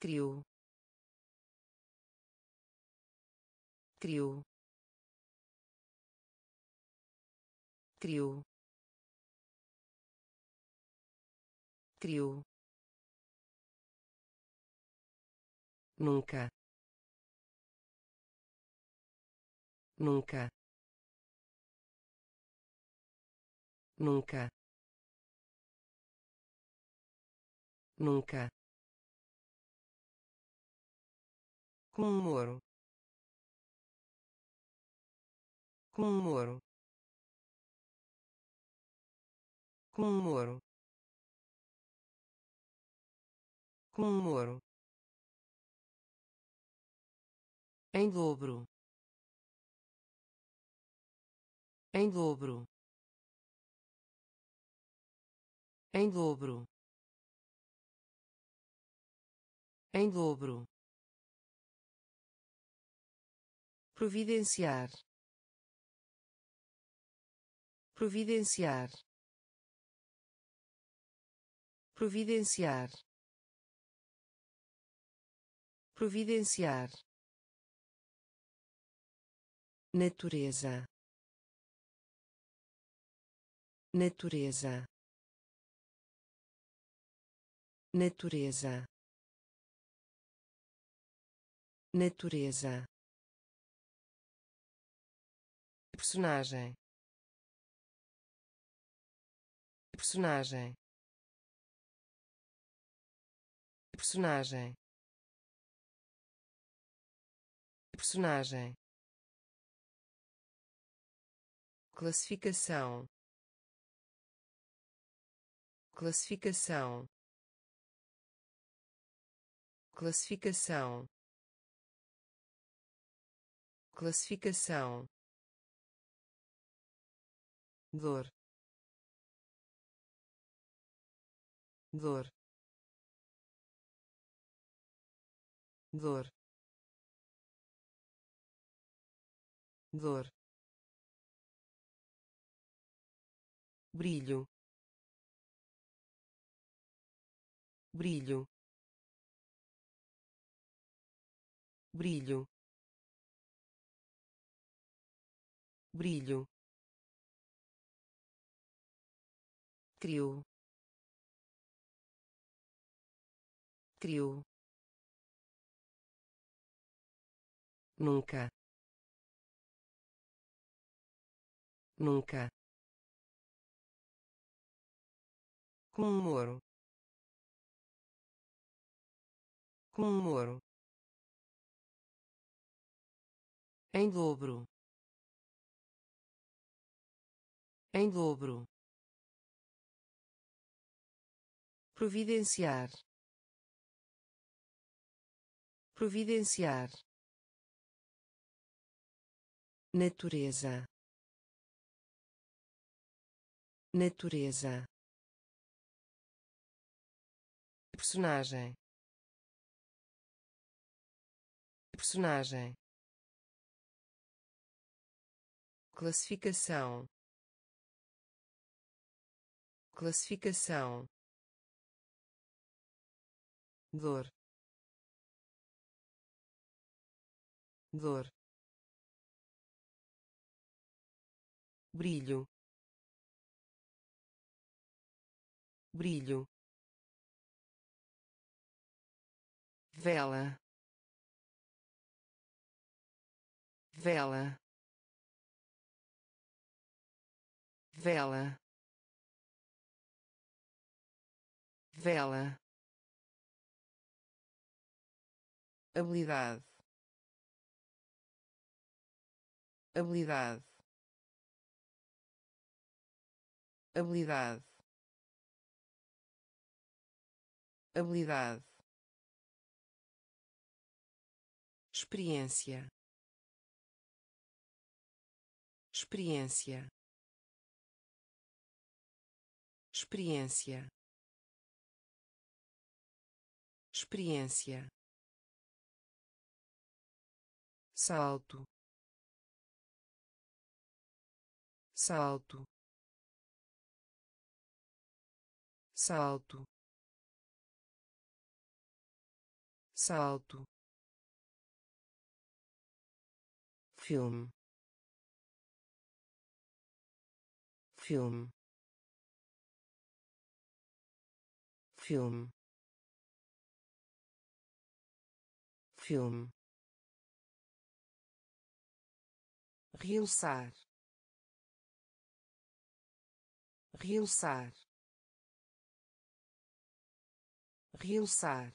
criou. Criou. Criou. Criou. Nunca. Nunca. Nunca. Nunca comemoro comemoro comemoro comemoro em dobro. Em dobro. Em dobro. Em dobro providenciar. Providenciar. Providenciar. Providenciar. Natureza. Natureza. Natureza. Natureza personagem. Personagem. Personagem. Personagem. Classificação. Classificação. Classificação. Classificação dor. Dor. Dor. Dor. Brilho. Brilho. Brilho. Brilho criou. Criou. Nunca. Nunca. Comemoro comemoro em dobro. Em dobro providenciar. Providenciar. Natureza. Natureza. Personagem. Personagem. Classificação. Classificação dor. Dor. Brilho. Brilho. Vela. Vela. Vela. Vela habilidade. Habilidade. Habilidade. Habilidade. Experiência. Experiência. Experiência. Experiência salto. Salto. Salto. Salto. Filme filme filme filme realçar realçar realçar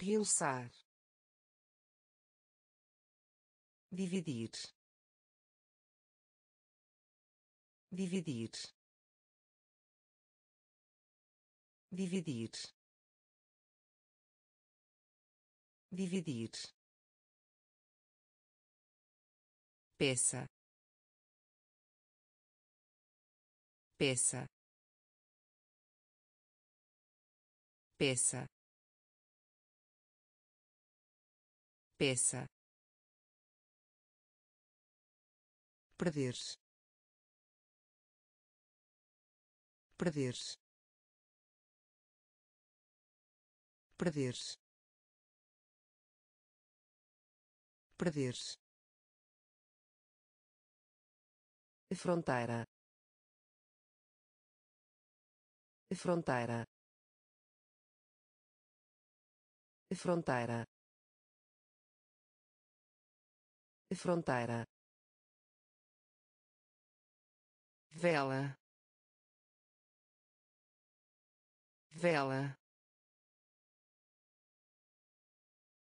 realçar. Dividir dividir. Dividir dividir peça. Peça. Peça. Peça. Perder-se perder-se perder-se perder-se fronteira. Fronteira. Fronteira. Fronteira. Vela. Vela.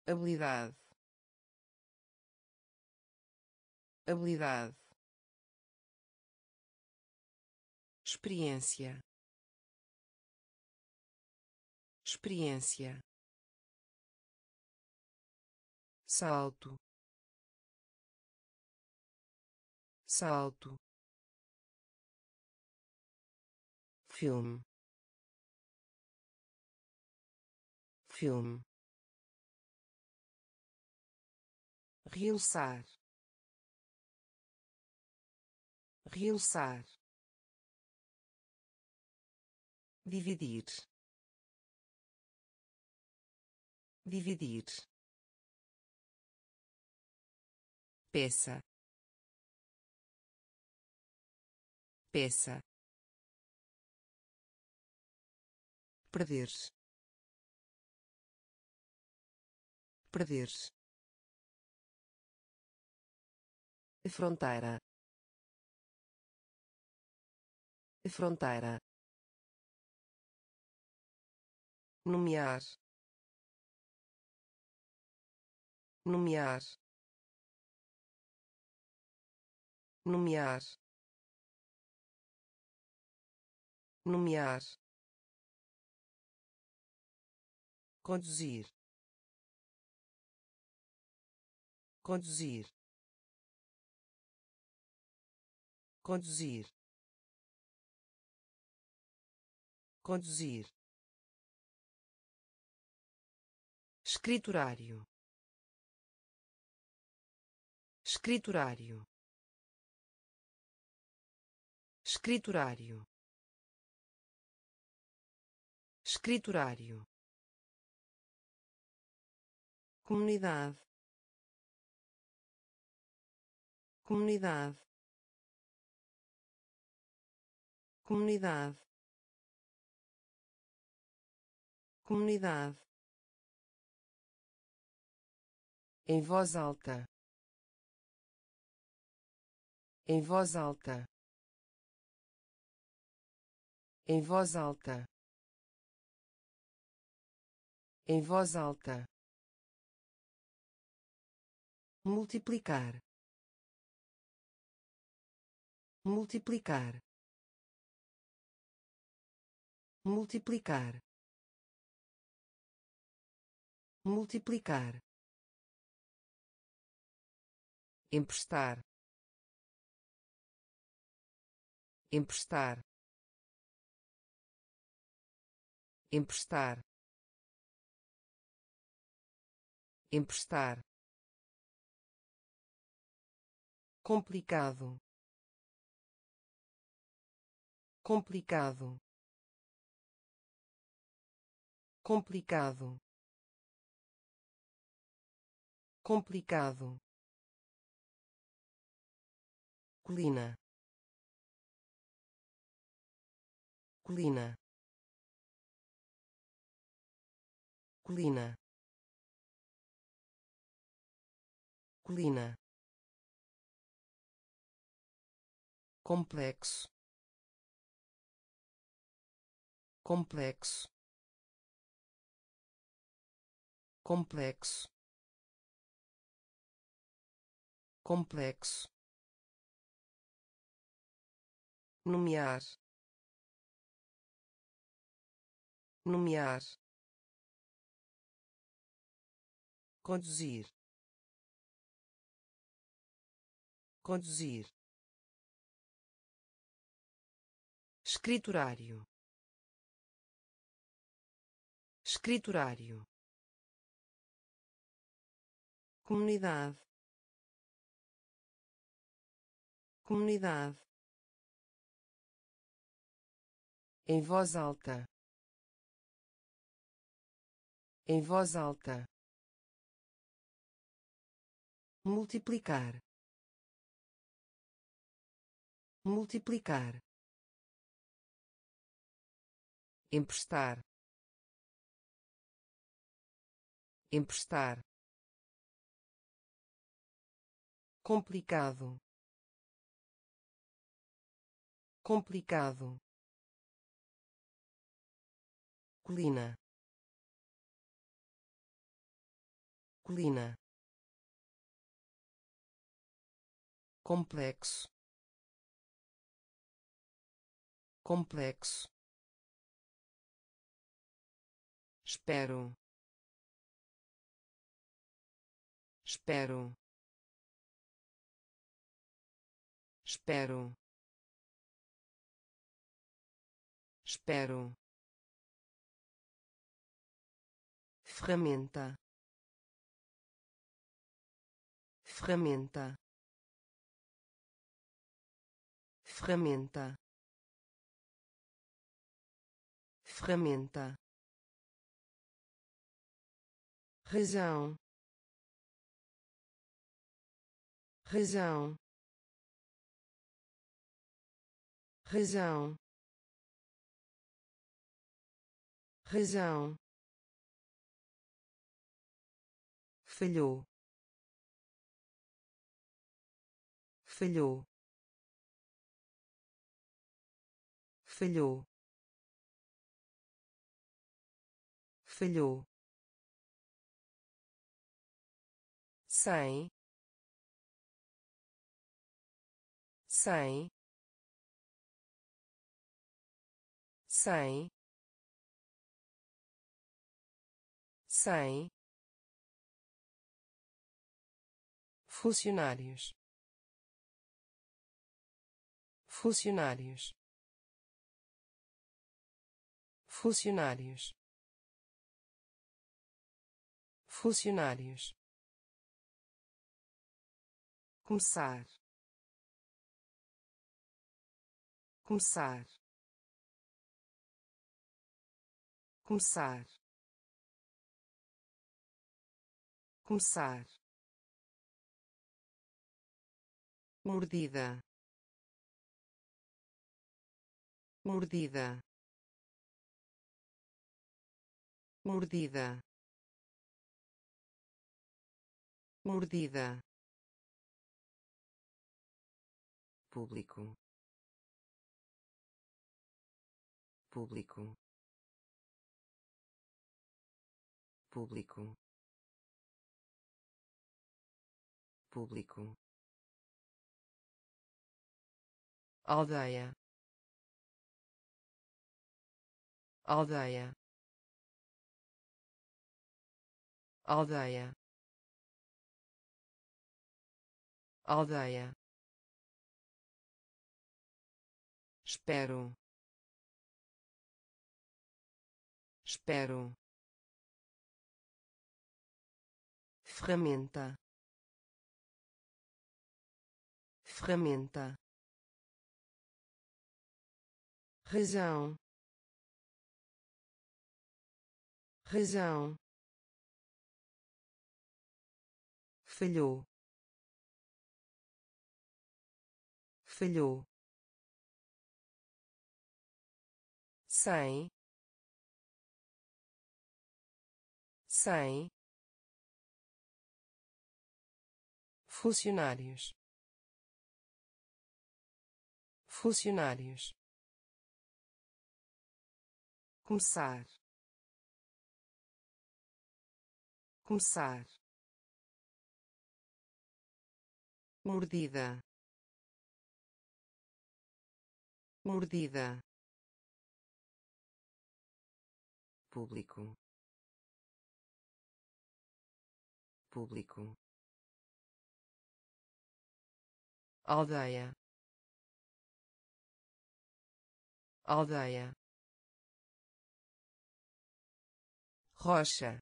Habilidade. Habilidade experiência. Experiência. Salto. Salto. Filme. Filme. Realçar. Realçar dividir. Dividir. Peça. Peça. Perder-se perder-se fronteira. Fronteira nomear. Nomear. Nomear. Nomear. Conduzir. Conduzir. Conduzir. Conduzir escriturário. Escriturário. Escriturário. Escriturário. Comunidade. Comunidade. Comunidade. Comunidade em voz alta. Em voz alta. Em voz alta. Em voz alta. Multiplicar. Multiplicar. Multiplicar. Multiplicar emprestar emprestar emprestar emprestar. Complicado. Complicado. Complicado. Complicado colina. Colina. Colina. Colina. Complexo. Complexo. Complexo. Complexo nomear. Nomear. Conduzir. Conduzir. Escriturário. Escriturário. Comunidade. Comunidade em voz alta. Em voz alta. Multiplicar. Multiplicar. Emprestar. Emprestar. Complicado. Complicado colina. Colina. Complexo. Complexo. Espero. Espero. Espero. Espero ferramenta. Ferramenta. Ferramenta. Ferramenta. Razão. Razão. Razão. Razão falhou falhou falhou falhou cem cem cem cem funcionários. Funcionários. Funcionários. Funcionários. Começar. Começar. Começar. Começar mordida. Mordida. Mordida. Mordida. Público. Público. Público. Público aldeia. Aldeia. Aldeia. Aldeia. Espero. Espero. Ferramenta. Ferramenta razão. Razão. Falhou. Falhou. Sem. Sem. Funcionários. Funcionários começar. Começar. Mordida. Mordida. Público. Público. Aldeia. Aldeia rocha.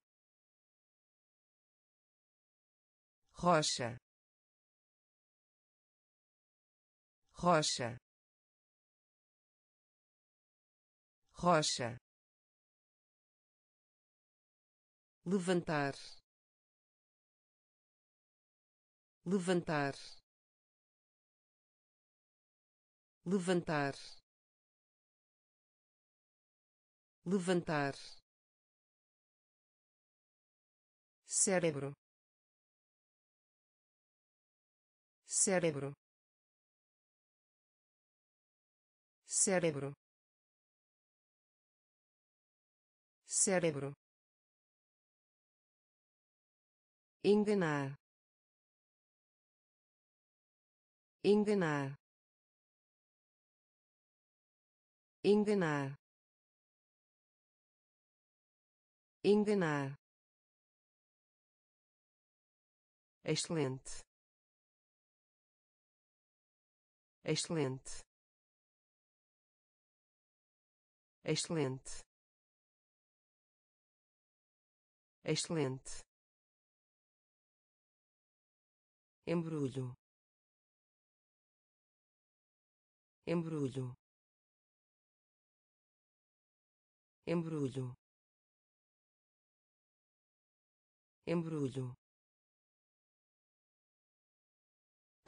Rocha. Rocha. Rocha. Levantar. Levantar. Levantar. Levantar cérebro cérebro cérebro cérebro enganar. Enganar. Enganar. Enganar excelente. Excelente. Excelente. Excelente. Embrulho. Embrulho. Embrulho. Embrulho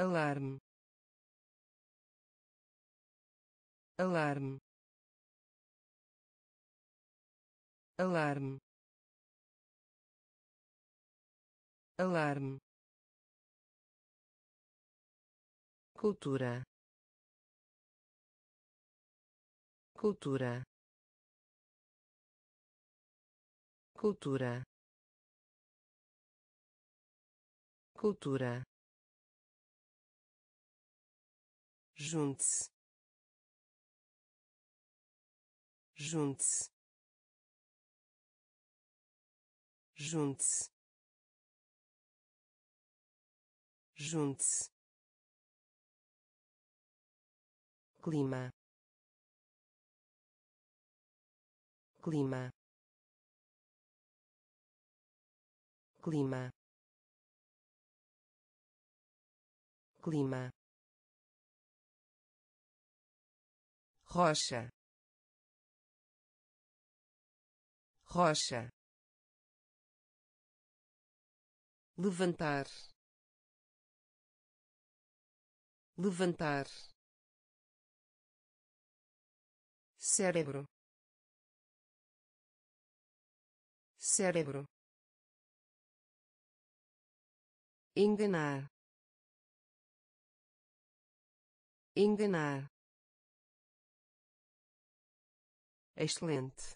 alarme. Alarme. Alarme. Alarme. Cultura. Cultura. Cultura. Cultura junte-se. Junte-se. Junte-se. Junte-se. Clima. Clima. Clima. Clima rocha. Rocha. Levantar. Levantar. Cérebro. Cérebro. Enganar. Enganar excelente.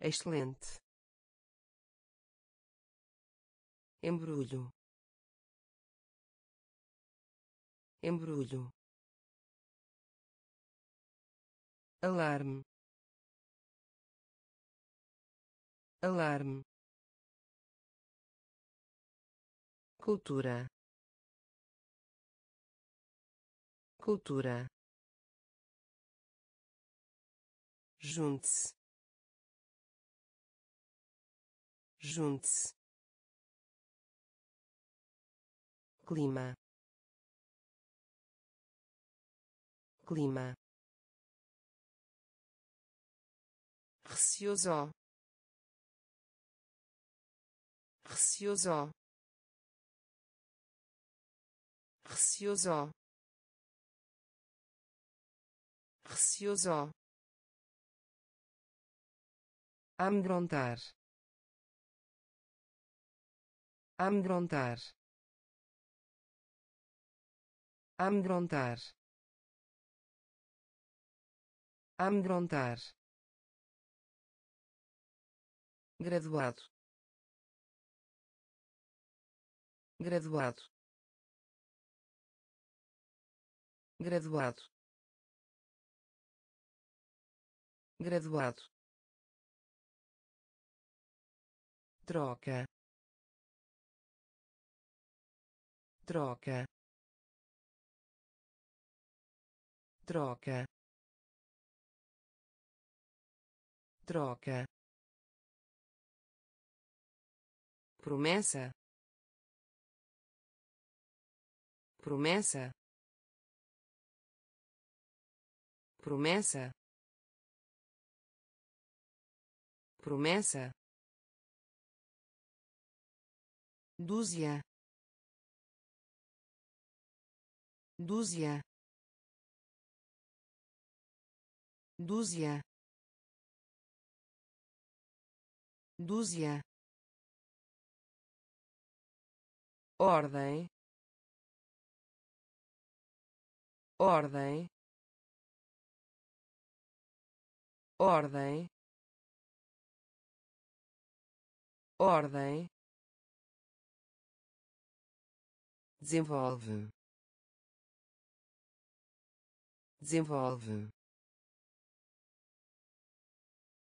Excelente. Embrulho. Embrulho. Alarme. Alarme. Cultura. Cultura junte-se. Junte-se. Clima. Clima. Receoso. Receoso. Receoso. Receoso amedrontar. Amedrontar. Amedrontar. Amedrontar. Graduado. Graduado. Graduado. Graduado troca. Troca. Troca. Troca. Promessa. Promessa. Promessa. Promessa dúzia. Dúzia. Dúzia. Dúzia. Ordem. Ordem. Ordem. Ordem desenvolve. Desenvolve.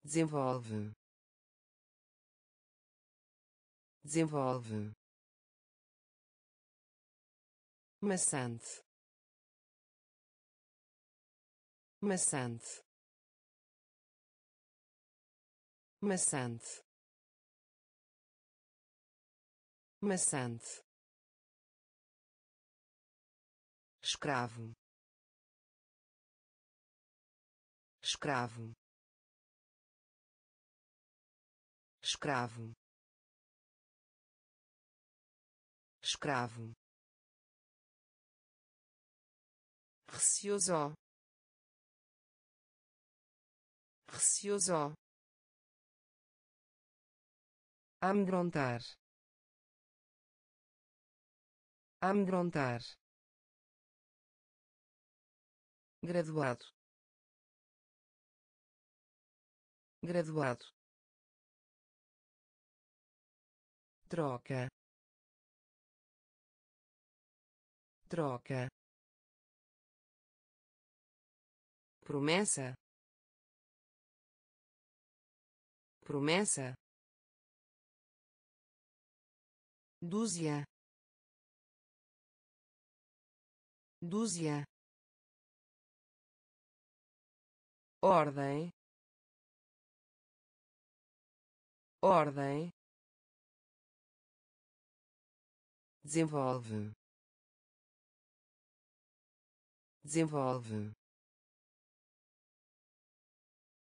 Desenvolve. Desenvolve. Maçante. Maçante. Maçante. Maçante escravo. Escravo. Escravo. Escravo. Receoso. Receoso. Amedrontar. Amedrontar graduado. Graduado. Troca. Troca. Promessa. Promessa. Dúzia. Dúzia ordem. Ordem. Desenvolve. Desenvolve.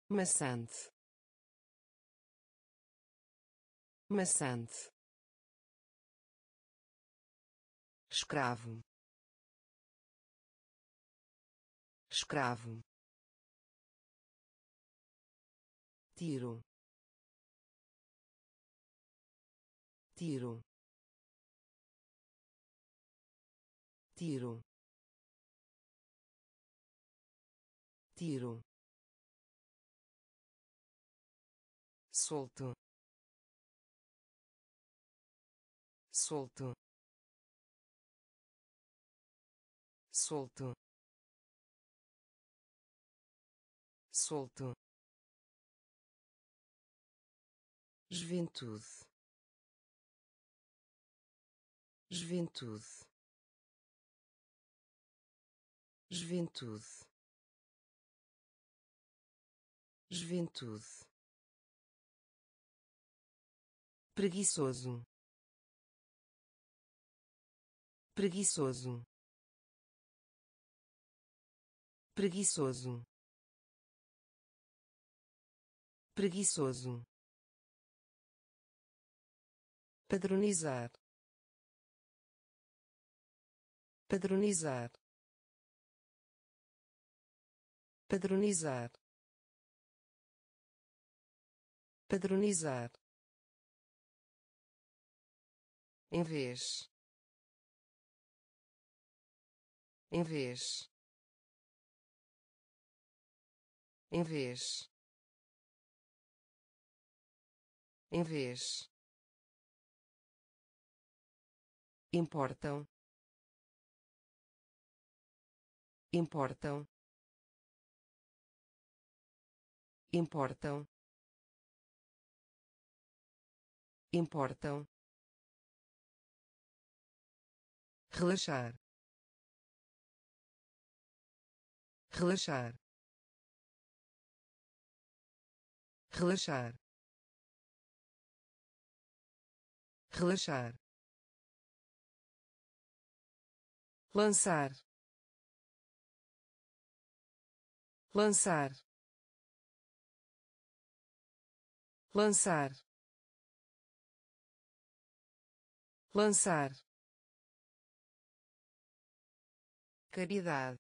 Maçante. Maçante. Escravo. Escravo tiro. Tiro. Tiro. Tiro. Solto. Solto. Solto. Solto juventude. Juventude. Juventude. Juventude. Preguiçoso. Preguiçoso. Preguiçoso. Preguiçoso padronizar padronizar padronizar padronizar. Em vez. Em vez. Em vez. Em vez importam. Importam. Importam. Importam. Relaxar. Relaxar. Relaxar. Relaxar lançar. Lançar. Lançar. Lançar. Caridade.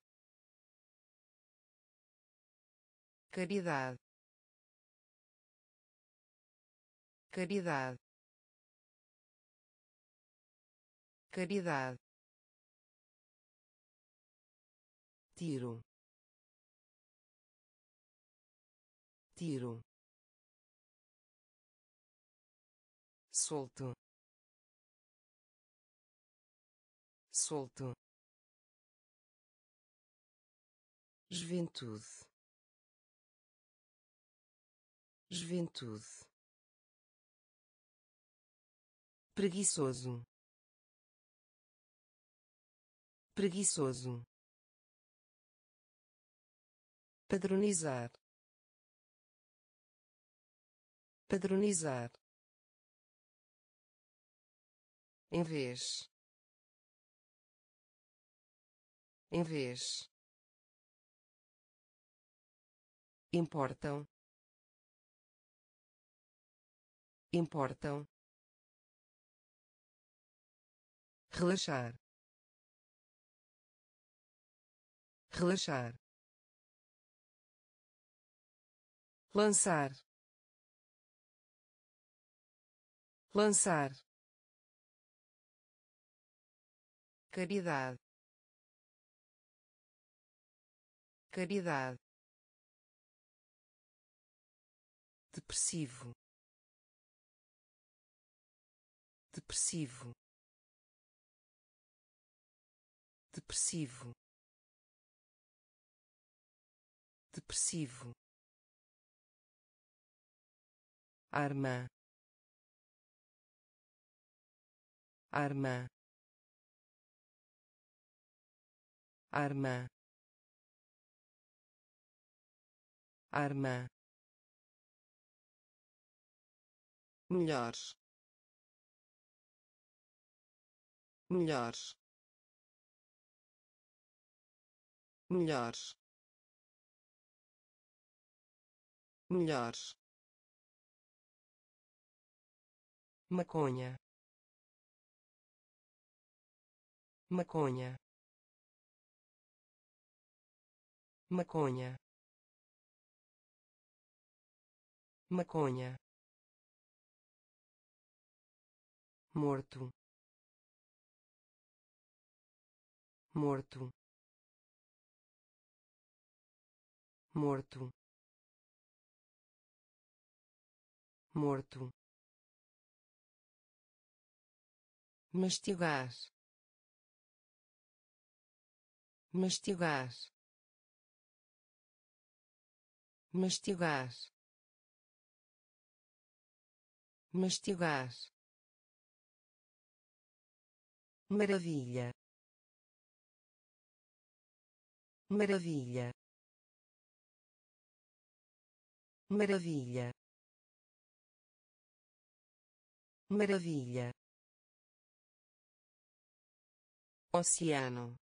Caridade. Caridade. Caridade tiro. Tiro. Solto. Solto. Juventude. Juventude. Preguiçoso. Preguiçoso padronizar padronizar. Em vez em vez. Importam importam. Relaxar relaxar lançar. Lançar. Caridade. Caridade. Depressivo. Depressivo. Depressivo. Depressivo arma. Arma. Arma. Arma. Melhores. Melhores. Melhores. Melhores maconha. Maconha. Maconha. Maconha. Morto. Morto. Morto. Morto mastigar mastigar mastigar mastigar. Maravilha. Maravilha. Maravilha. Maravilha oceano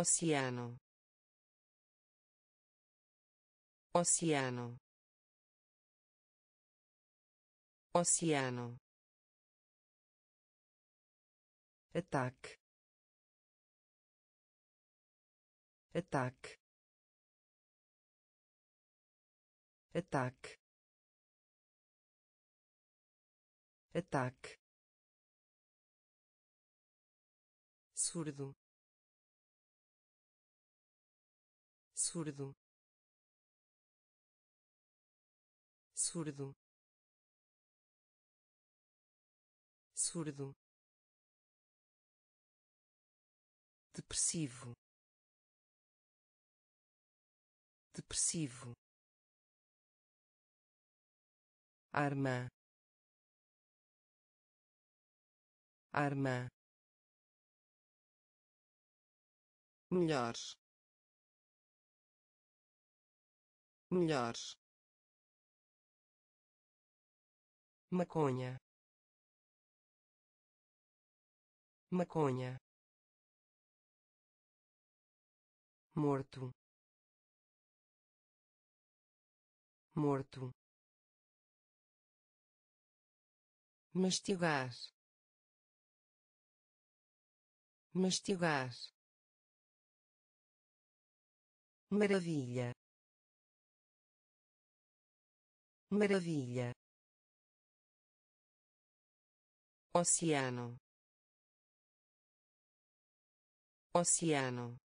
oceano oceano oceano ataque ataque ataque ataque surdo. Surdo. Surdo. Surdo. Depressivo. Depressivo. Arma. Arma melhores. Melhores. Maconha. Maconha. Morto. Morto. Mastigar. Mastigar maravilha. Maravilha. Oceano. Oceano.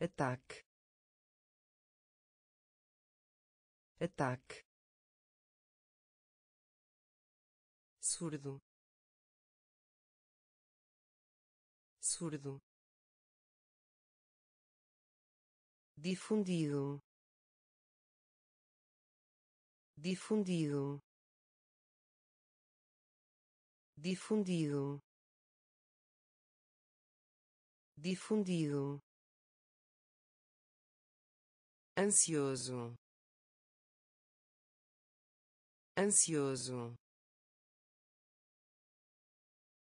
Ataque. Ataque. Surdo. Surdo difundido. Difundido. Difundido. Difundido. Ansioso. Ansioso.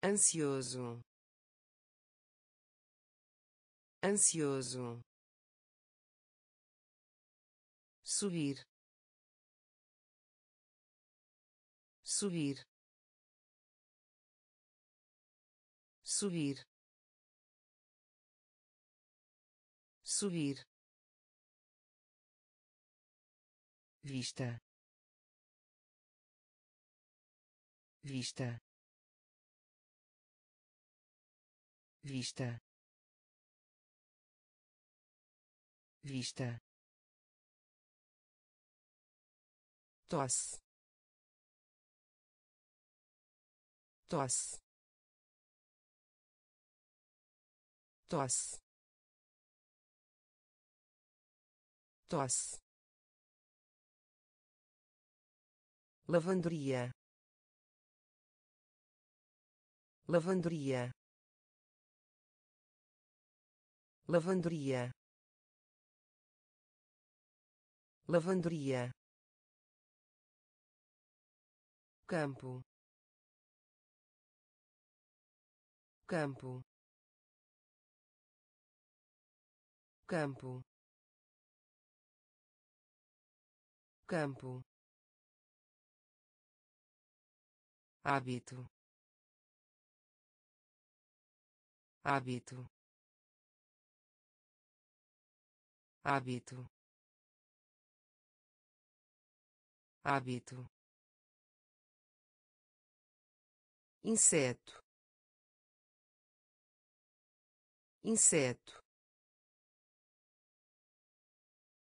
Ansioso. Ansioso subir subir subir subir vista. Vista. Vista. Vista tosse. Tosse. Tosse. Tosse. Lavanderia. Lavanderia. Lavanderia. Lavanderia campo. Campo. Campo. Campo. Hábito. Hábito. Hábito. Hábito inseto. Inseto.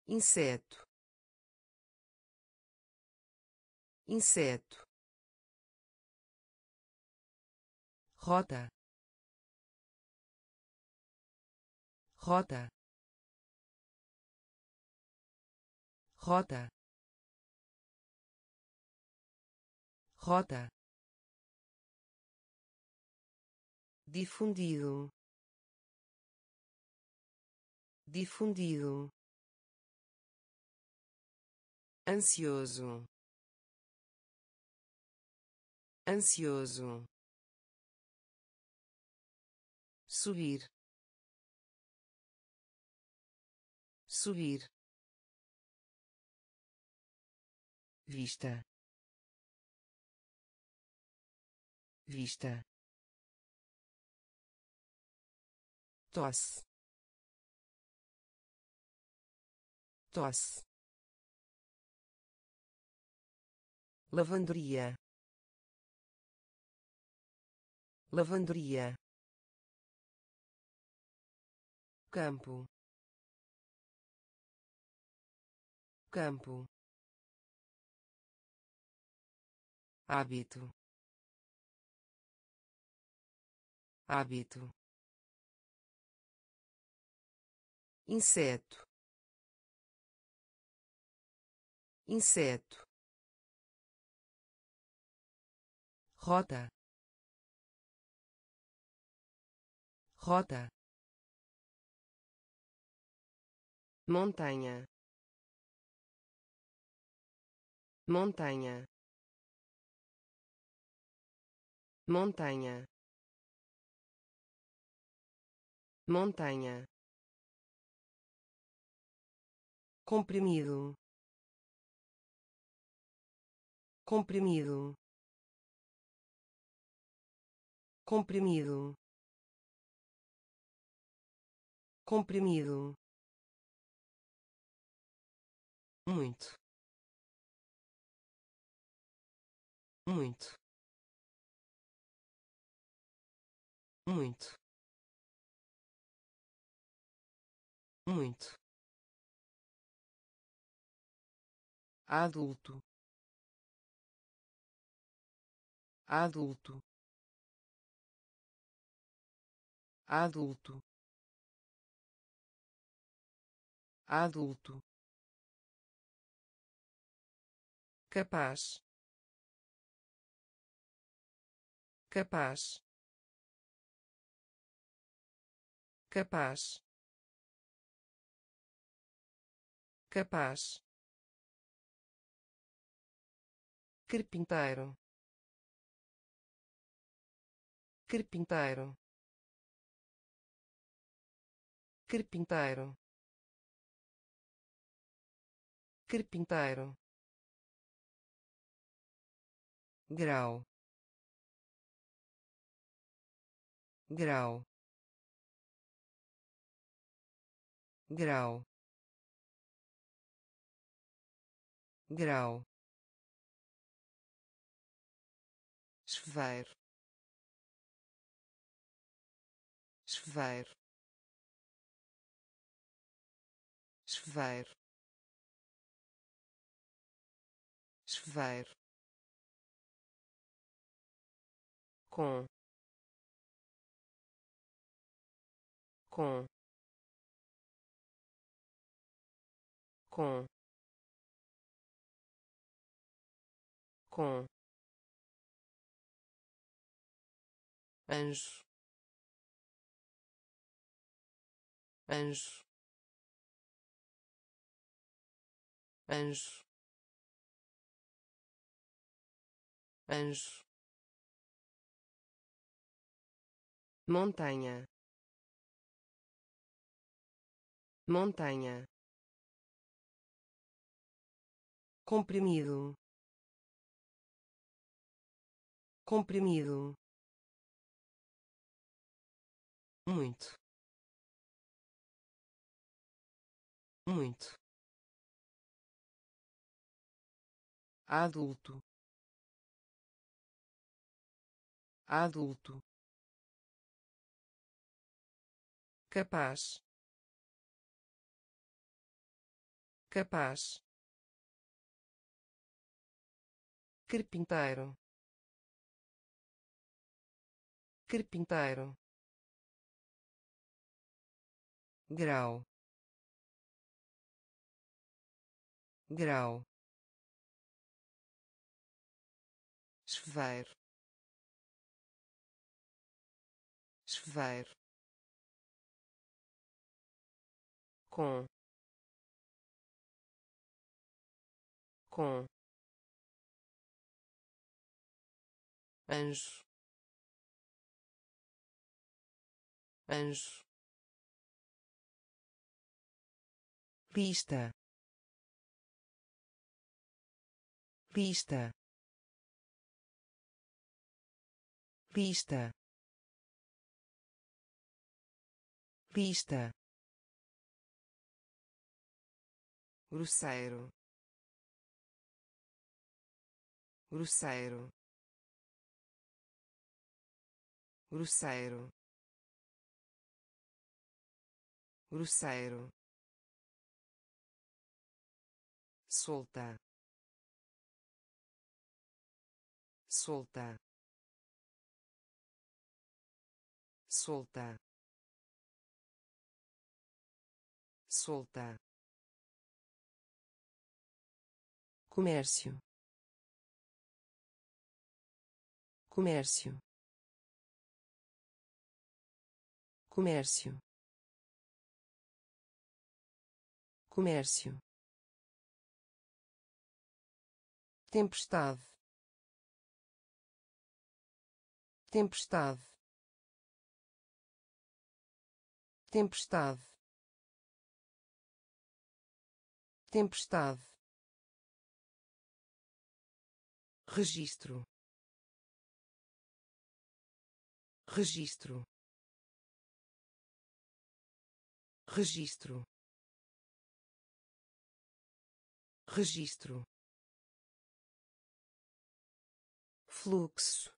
Inseto. Inseto. Rota. Rota. Rota. Rota difundido. Difundido. Ansioso. Ansioso. Subir. Subir. Vista. Vista tosse. Tosse. Lavanderia. Lavanderia. Campo. Campo. Hábito. Hábito inseto. Inseto. Rota. Rota. Montanha. Montanha. Montanha. Montanha comprimido. Comprimido. Comprimido. Comprimido. Muito. Muito. Muito. Muito adulto. Adulto. Adulto. Adulto. Capaz. Capaz. Capaz. Capaz carpinteiro. Carpinteiro. Carpinteiro. Carpinteiro. Grau. Grau. Grau. Grau chuveiro. Chuveiro. Chuveiro. Chuveiro. Com. Com. Com. Com anjo. Anjo. Anjo. Anjo. Montanha. Montanha. Comprimido. Comprimido muito. Muito. Adulto. Adulto. Capaz. Capaz. Carpinteiro. Carpinteiro grau. Grau. Chuveiro. Chuveiro. Com. Com. Anjo. Anjo pista. Pista. Pista. Pista. Grosseiro. Grosseiro. Grosseiro. Grosseiro solta. Solta. Solta. Solta. Comércio. Comércio. Comércio. Comércio tempestade. Tempestade. Tempestade. Tempestade. Registro. Registro. Registro. Registro fluxo.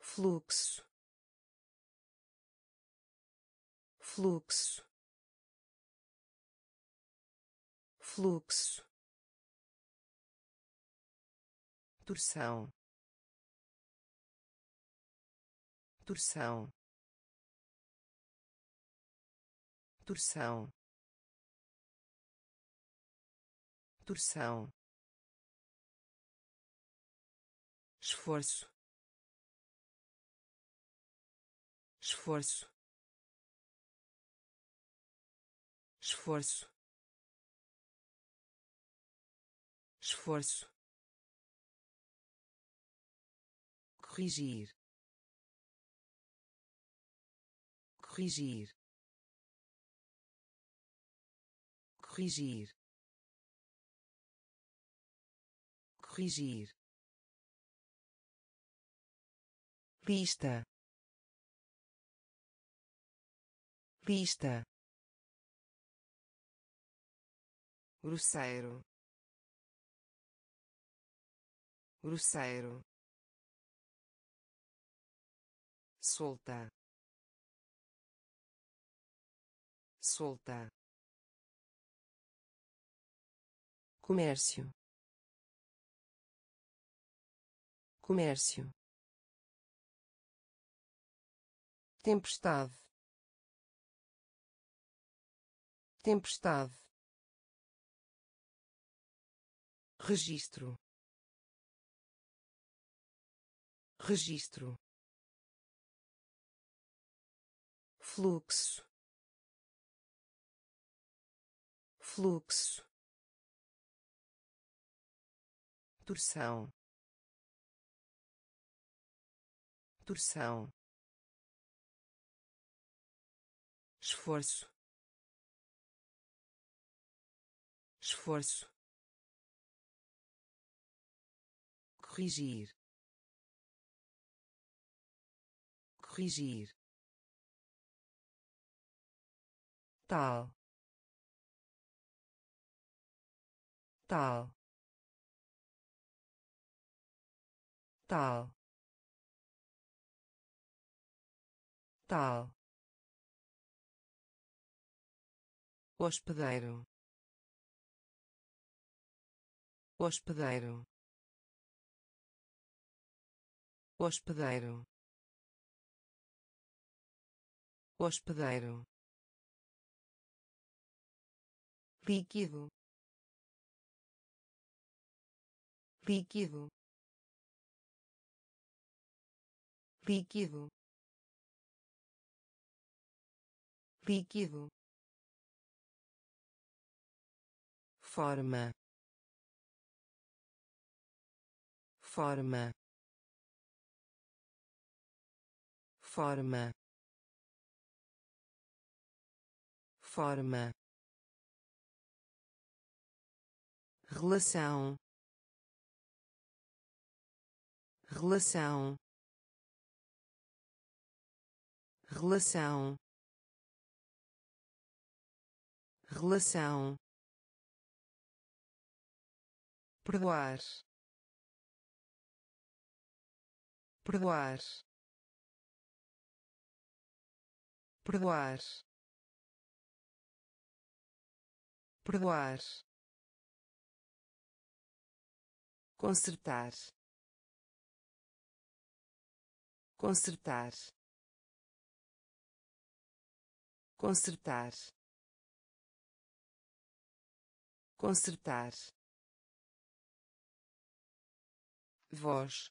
Fluxo. Fluxo. Fluxo. Torção. Torção. Torção. Torção esforço. Esforço. Esforço. Esforço. Corrigir. Corrigir. Corrigir. Corrigir pista. Pista. Grosseiro. Grosseiro. Solta. Solta. Comércio. Comércio tempestade. Tempestade. Registro. Registro. Fluxo. Fluxo. Torção. Torção esforço. Esforço. Corrigir. Corrigir. Tal. Tal. Tal. Tal hospedeiro hospedeiro hospedeiro hospedeiro. Líquido líquido líquido. Líquido forma. Forma. Forma. Forma. Relação. Relação. Relação. Relação perdoar. Perdoar. Perdoar. Perdoar. Consertar. Consertar. Consertar. Consertar voz.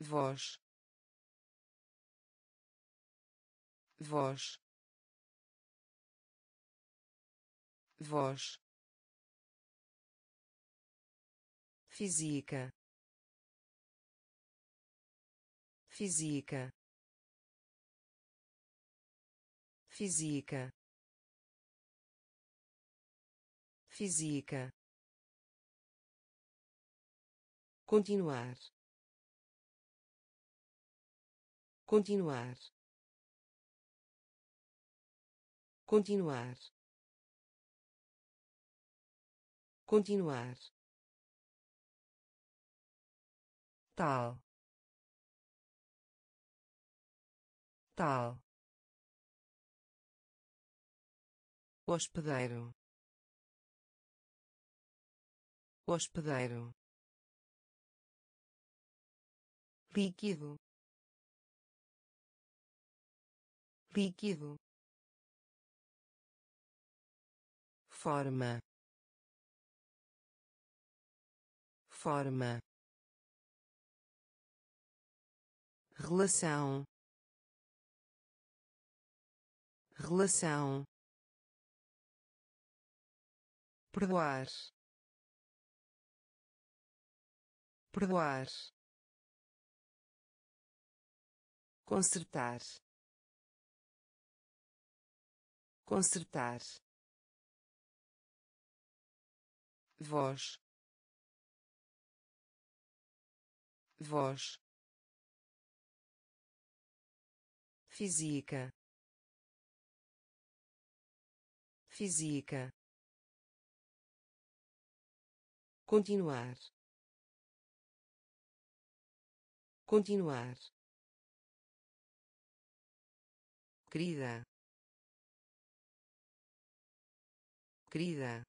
Voz. Voz. Voz. Física. Física. Física. Física continuar. Continuar. Continuar. Continuar. Tal. Tal. Hospedeiro. Hospedeiro líquido. Líquido. Forma. Forma. Relação. Relação. Perdoar. Perdoar consertar. Consertar. Voz. Voz. Física. Física. Continuar. Continuar querida. Querida.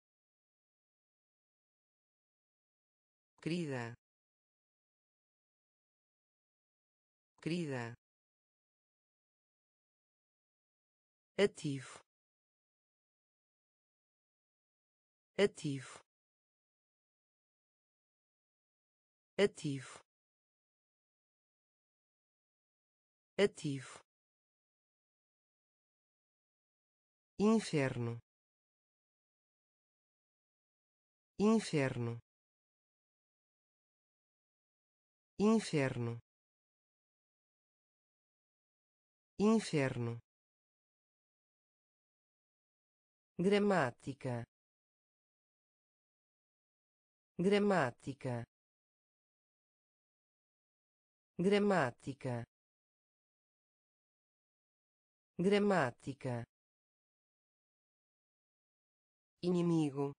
Querida. Querida. Ativo. Ativo. Ativo. Ativo inferno. Inferno. Inferno. Inferno. Grammatica. Grammatica. Grammatica. Grammatica inimigo.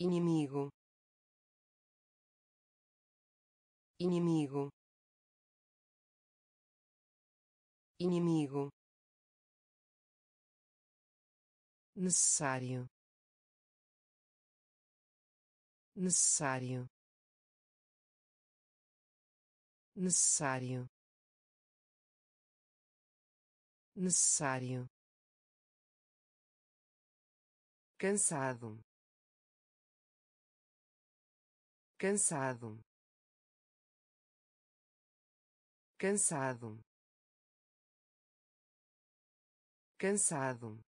Inimigo. Inimigo. Inimigo. Necessário. Necessário. Necessário. Necessário cansado. Cansado. Cansado. Cansado.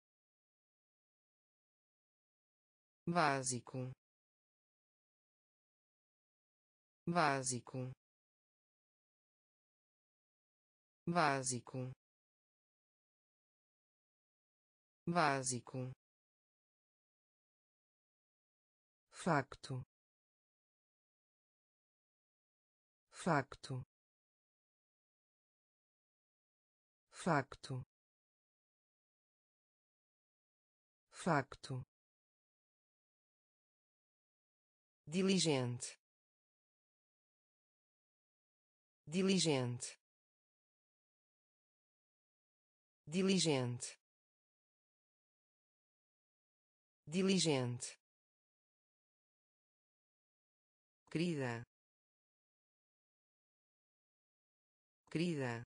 Básico. Básico. Básico. Básico facto. Facto. Facto. Facto. Diligente. Diligente. Diligente. Diligente querida querida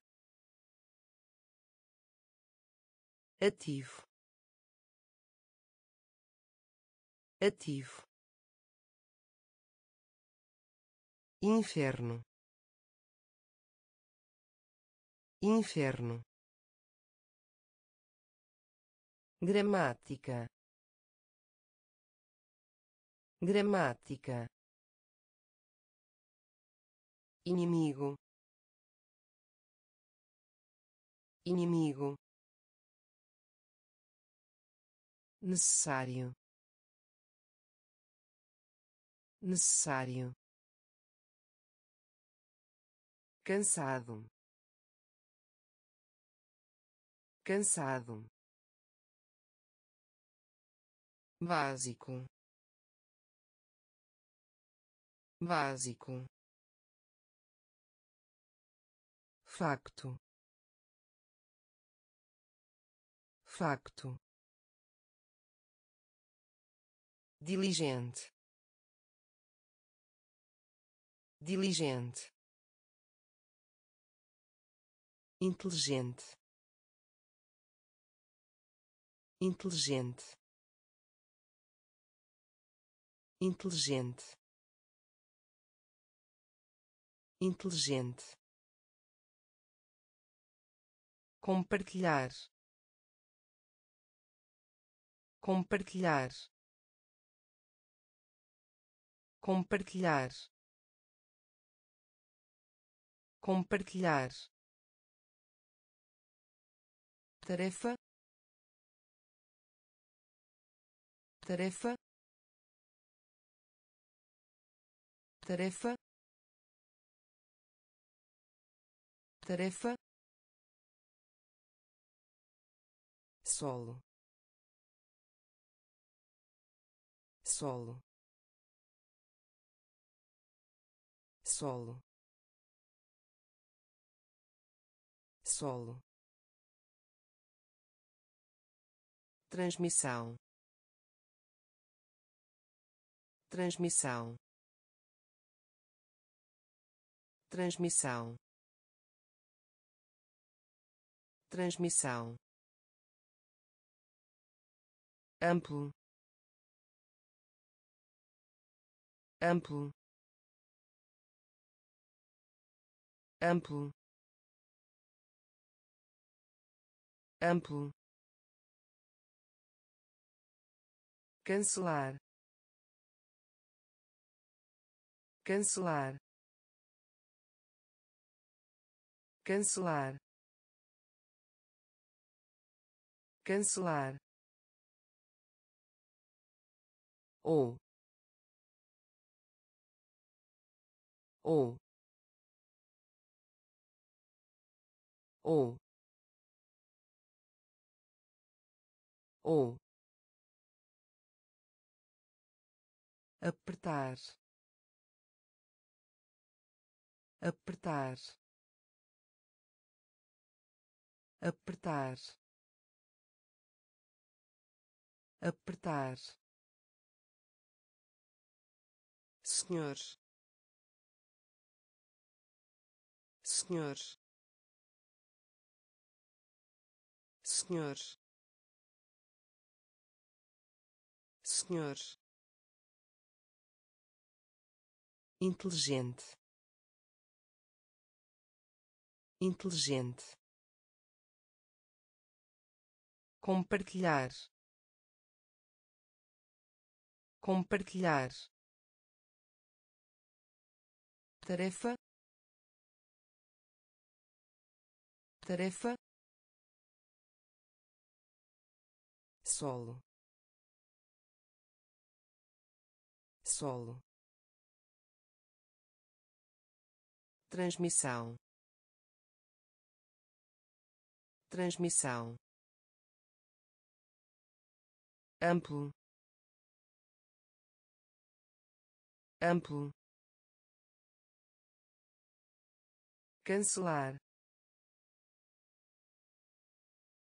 ativo. Ativo. Inferno. Inferno. Gramática gramática inimigo. Inimigo. Necessário. Necessário. Cansado. Cansado. Básico. Básico facto. Facto. Diligente. Diligente. Inteligente. Inteligente. Inteligente. Inteligente compartilhar. Compartilhar. Compartilhar. Compartilhar. Tarefa. Tarefa. Tarefa. Tarefa solo. Solo. Solo. Solo. Transmissão. Transmissão. Transmissão. Transmissão amplo. Amplo. Amplo. Amplo. Cancelar. Cancelar. Cancelar. Cancelar ou ou ou ou apertar. Apertar. Apertar. Apertar senhor. Senhor. Senhor. Senhor. Inteligente. Inteligente. Compartilhar. Compartilhar tarefa tarefa solo solo transmissão transmissão amplo amplo cancelar.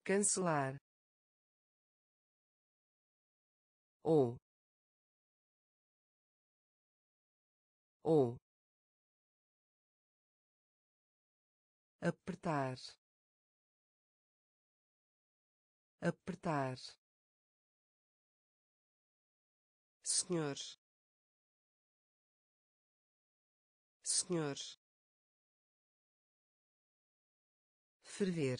Cancelar. Ou ou apertar. Apertar. Senhor. Senhor ferver.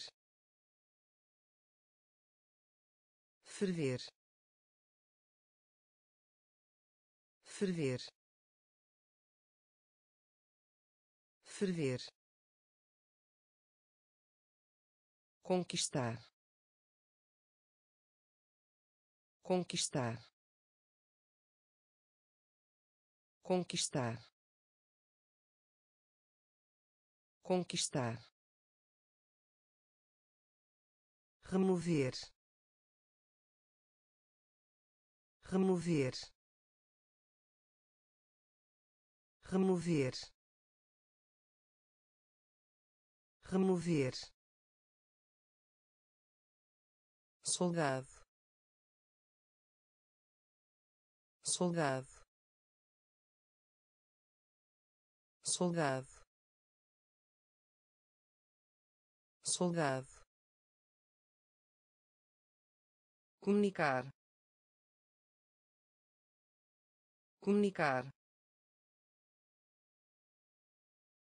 Ferver. Ferver. Ferver. Conquistar. Conquistar. Conquistar. Conquistar remover remover remover remover. Soldado. Soldado. Soldado. Soldado comunicar. Comunicar.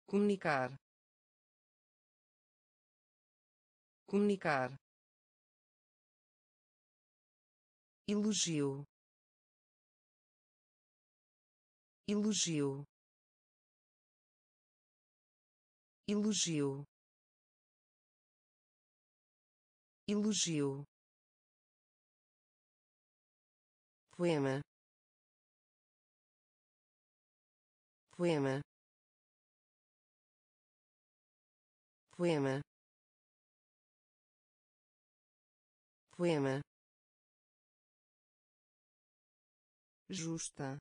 Comunicar. Comunicar. Elogio. Elogio. Elogio. Elogio poema. Poema. Poema. Poema. Justa.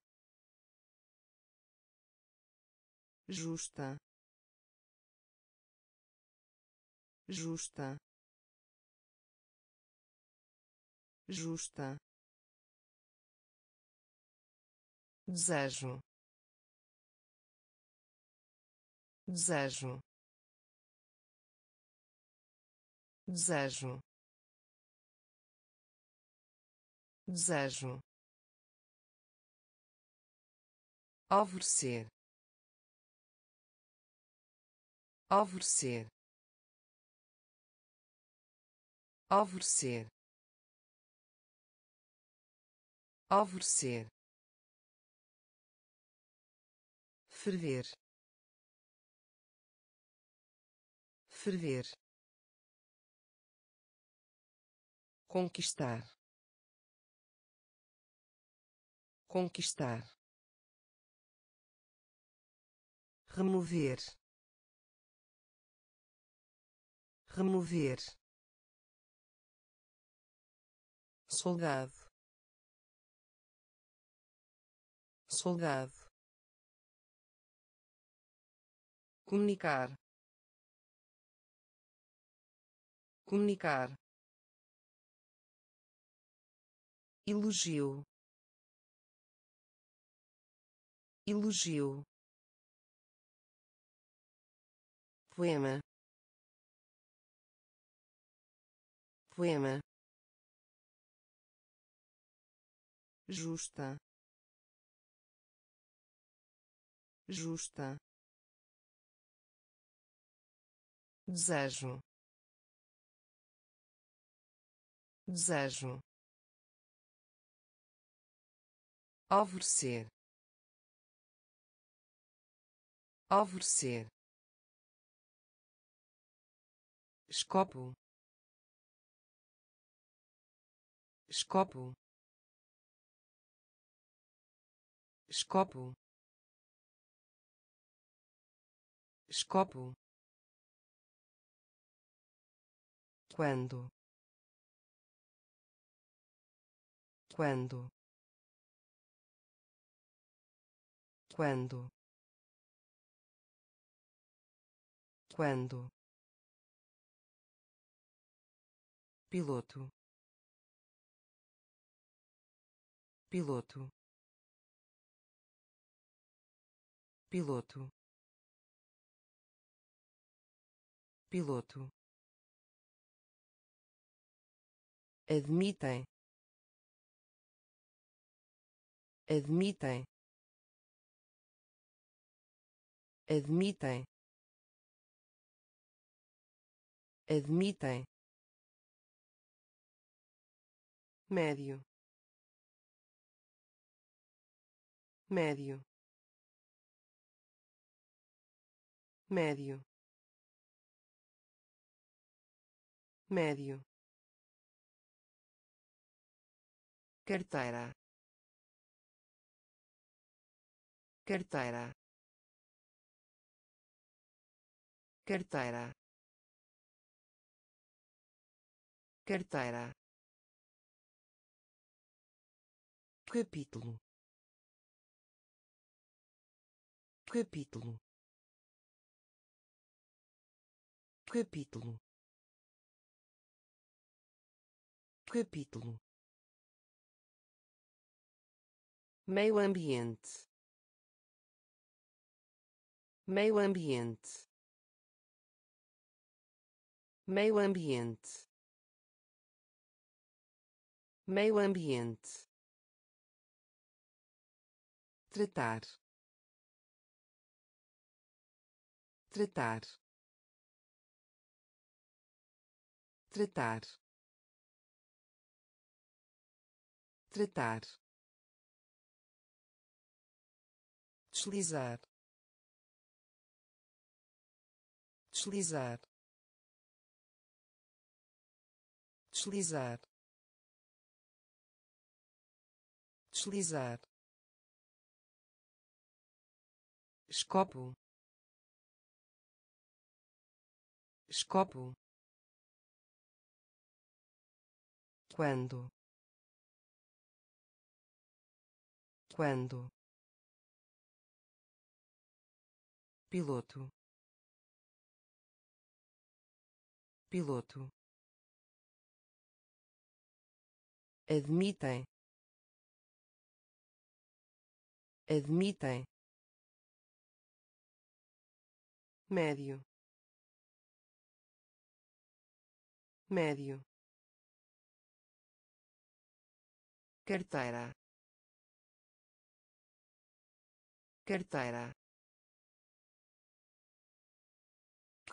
Justa. Justa. Justa desejo. Desejo. Desejo. Desejo. Alvorecer. Alvorecer. Alvorecer. Alvorecer ferver. Ferver. Conquistar. Conquistar. Remover. Remover. Soldado. Soldado comunicar. Comunicar. Elogio. Elogio. Poema. Poema. Justa. Justa desejo. Desejo. Alvorecer. Alvorecer. Escopo. Escopo. Escopo. Escopo quando? Quando? Quando? Quando? Piloto. Piloto. Piloto. Piloto Admite. Admite. Admite. Admite. Médio. Médio. Médio. Médio. Carteira. Carteira. Carteira. Carteira. Capítulo. Capítulo. Capítulo. Capítulo meio ambiente. Meio ambiente. Meio ambiente. Meio ambiente. Tratar. Tratar. Tratar. Tratar deslizar. Deslizar. Deslizar. Deslizar. Escopo. Escopo. Quando. Quando piloto. Piloto. Admitem. Admitem. Médio. Médio. Carteira. Carteira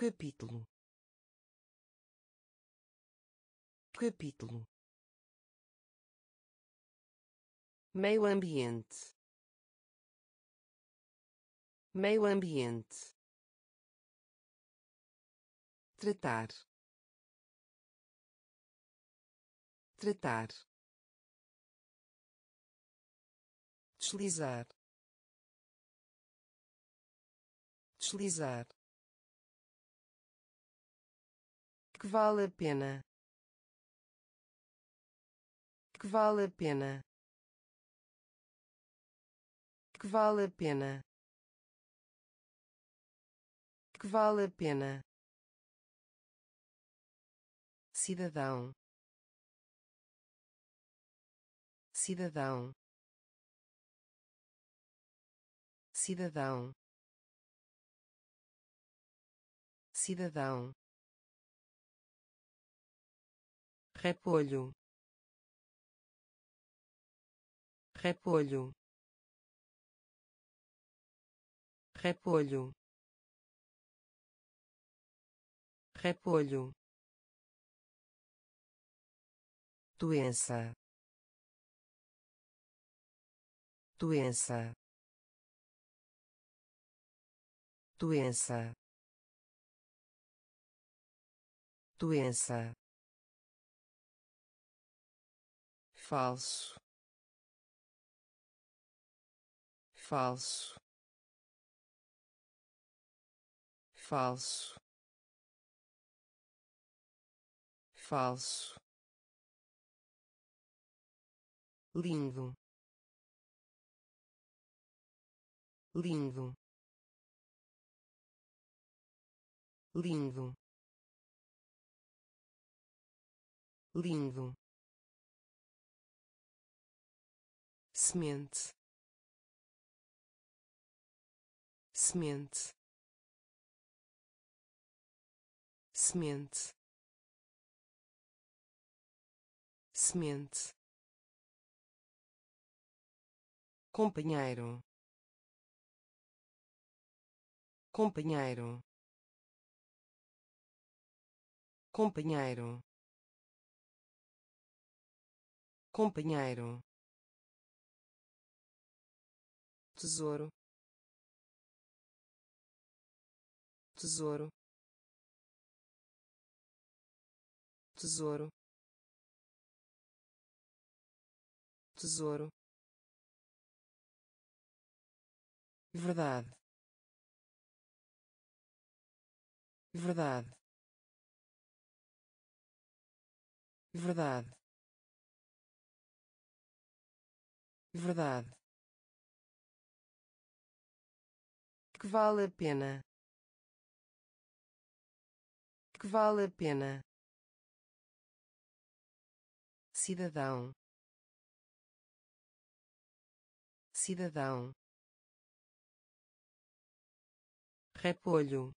capítulo. Capítulo. Meio ambiente. Meio ambiente. Tratar. Tratar. Deslizar. Deslizar que vale a pena? Que vale a pena? Que vale a pena? Que vale a pena? Cidadão. Cidadão. Cidadão. Cidadão repolho. Repolho. Repolho. Repolho. Doença. Doença. Doença. Doença falso. Falso. Falso. Falso. Lindo. Lindo. Lindo. Lindo semente. Semente. Semente. Semente. Companheiro. Companheiro. Companheiro. Companheiro tesouro. Tesouro. Tesouro. Tesouro. Verdade. Verdade. Verdade. Verdade que vale a pena? Que vale a pena? Cidadão. Cidadão. Repolho.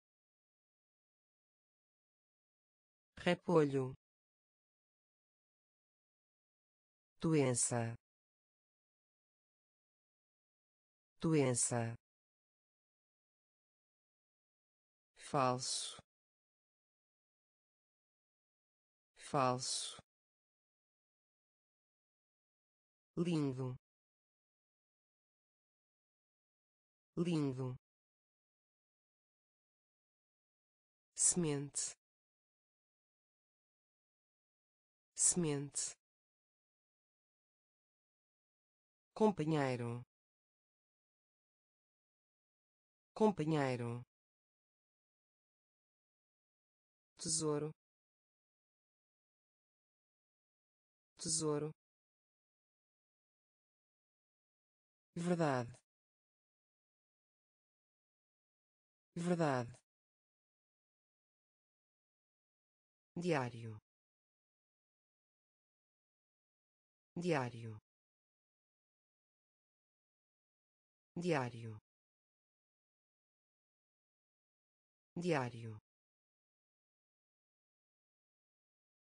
Repolho. Doença. Doença falso. Falso. Lindo. Lindo. Semente. Semente. Companheiro. Companheiro tesouro. Tesouro. Verdade. Verdade. Diário. Diário. Diário. Diário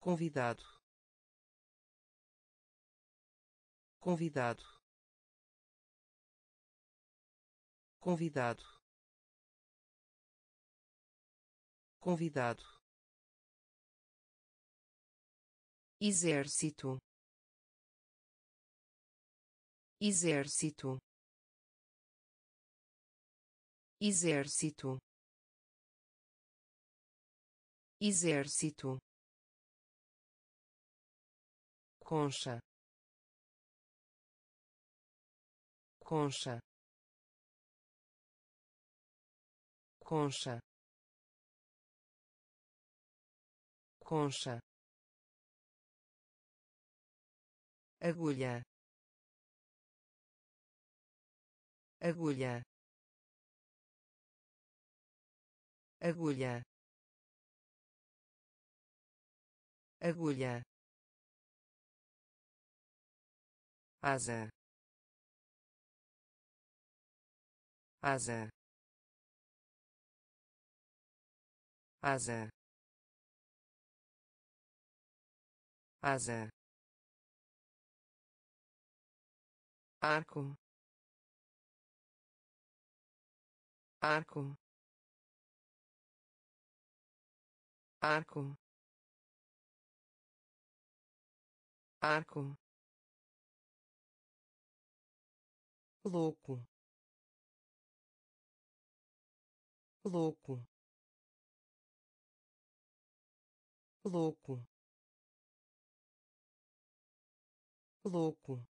convidado. Convidado. Convidado. Convidado. Exército. Exército. Exército. Exército concha. Concha. Concha. Concha. Agulha. Agulha. Agulha. Agulha asa. Asa. Asa. Asa. Arco. Arco. Arco. Arco louco. Louco. Louco. Louco.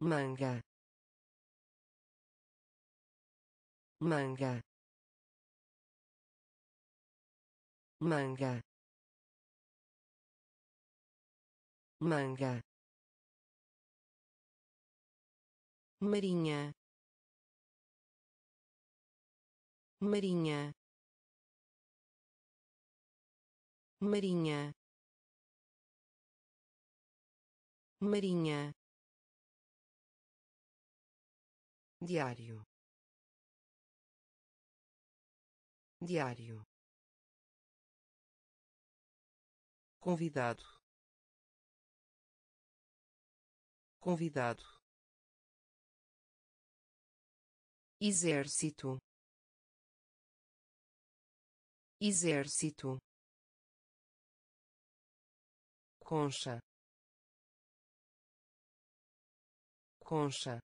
Manga. Manga. Manga. Manga marinha. Marinha. Marinha. Marinha. Diário. Diário. Convidado. Convidado exército. Exército. Concha. Concha.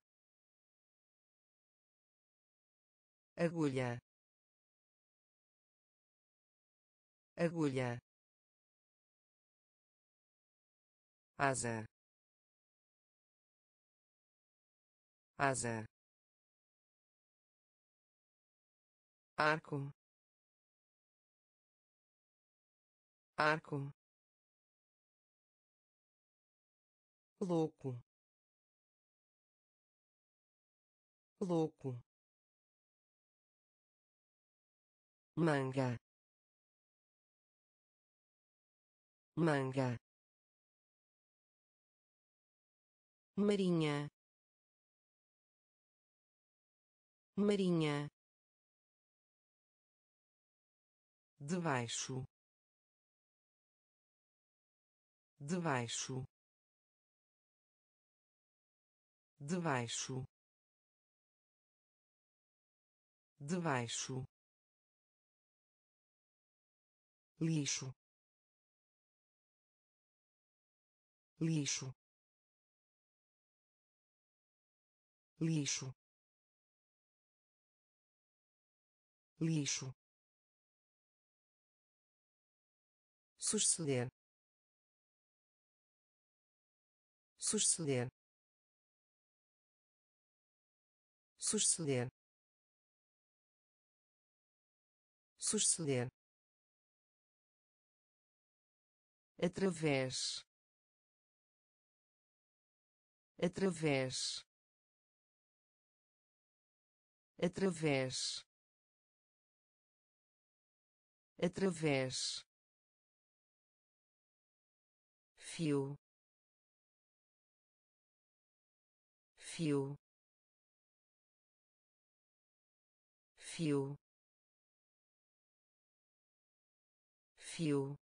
Agulha. Agulha. Asa. Asa arco. Arco. Louco. Louco. Manga. Manga. Marinha. Marinha debaixo. Debaixo. Debaixo. Debaixo. Lixo. Lixo. Lixo. Lixo suceder. Suceder. Suceder. Suceder. Através. Através. Através. Através fio. Fio. Fio. Fio.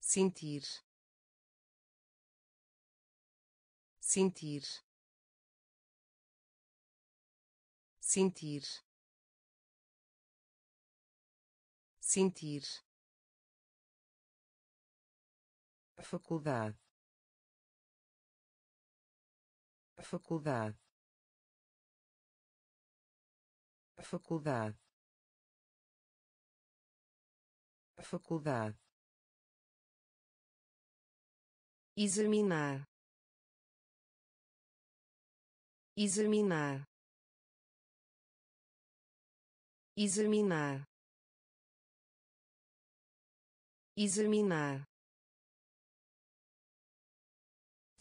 Sentir. Sentir. Sentir. Sentir faculdade. Faculdade. Faculdade. Faculdade. Examinar. Examinar. Examinar. Examinar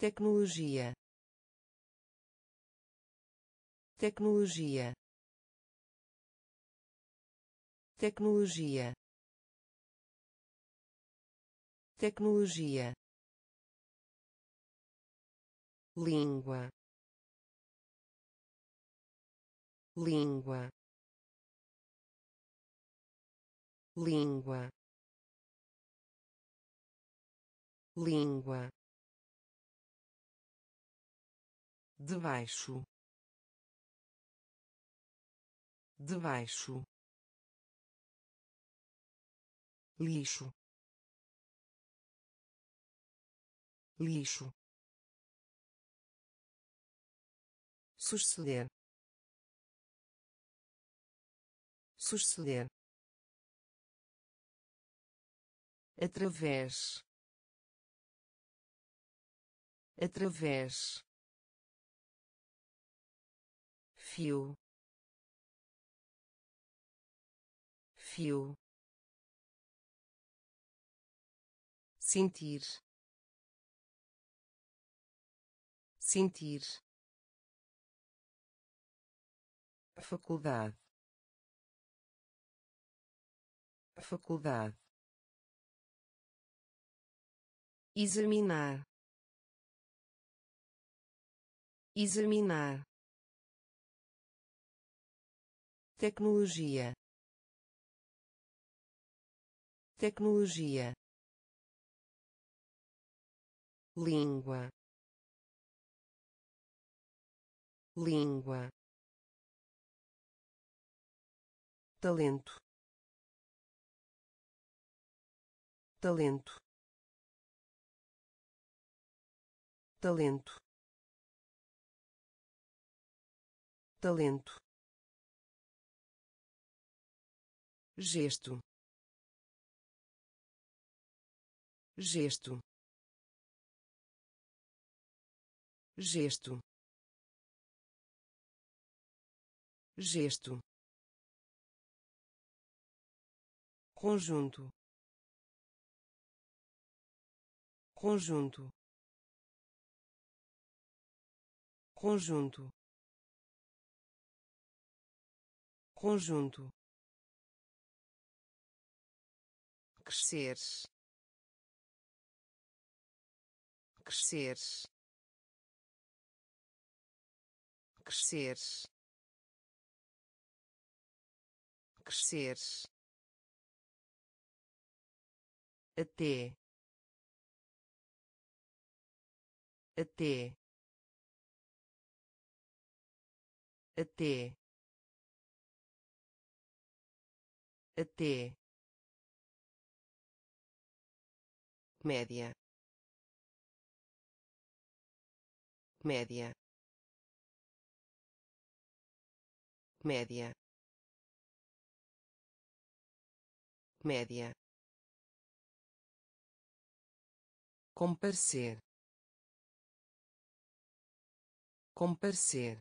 tecnologia. Tecnologia. Tecnologia. Tecnologia. Língua. Língua. Língua. Língua debaixo. Debaixo. Lixo. Lixo. Suceder. Suceder. Através. Através fio. Fio. Sentir. Sentir. Faculdade. Faculdade. Examinar. Examinar tecnologia. Tecnologia. Língua. Língua. Talento. Talento. Talento. Talento gesto. Gesto. Gesto. Gesto. Conjunto. Conjunto. Conjunto. Conjunto crescer. crescer. Crescer. Crescer. Até. Até. Até. Até média média média média comparecer. Comparecer.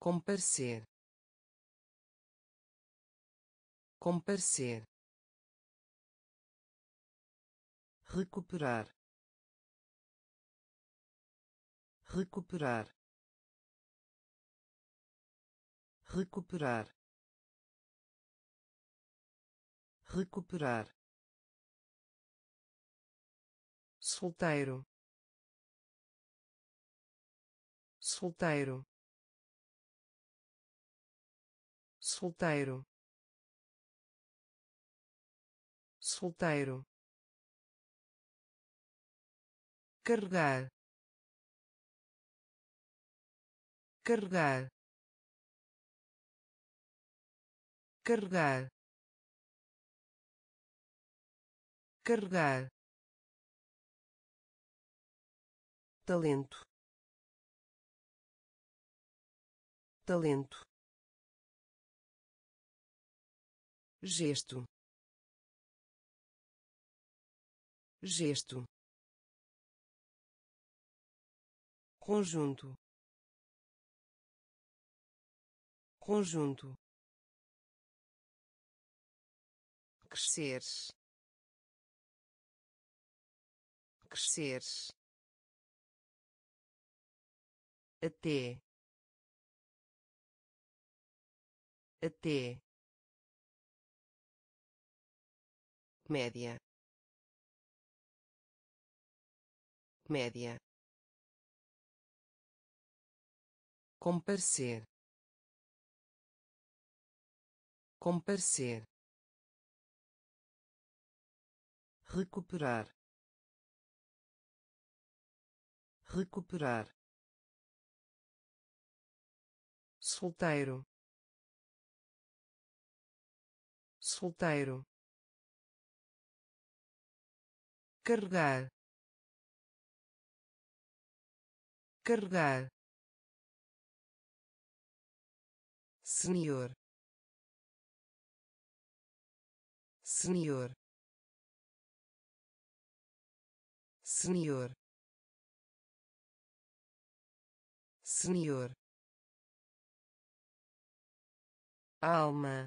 Comparecer. Comparecer recuperar recuperar recuperar recuperar. Solteiro. Solteiro. Solteiro. Solteiro carregar carregar carregar carregar. Talento. Talento. Gesto. Gesto conjunto. Conjunto. Crescer. Crescer. Até. Até. Média. Média comparecer. Comparecer. Recuperar. Recuperar. Solteiro. Solteiro. Carregar. Carregar senhor senhor senhor senhor alma.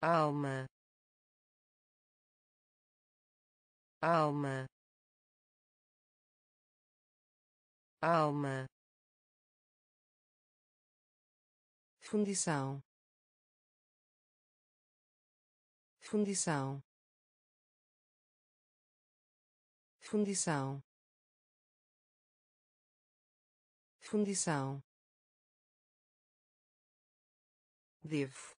Alma. Alma. Alma fundição. Fundição. Fundição. Fundição. Devo.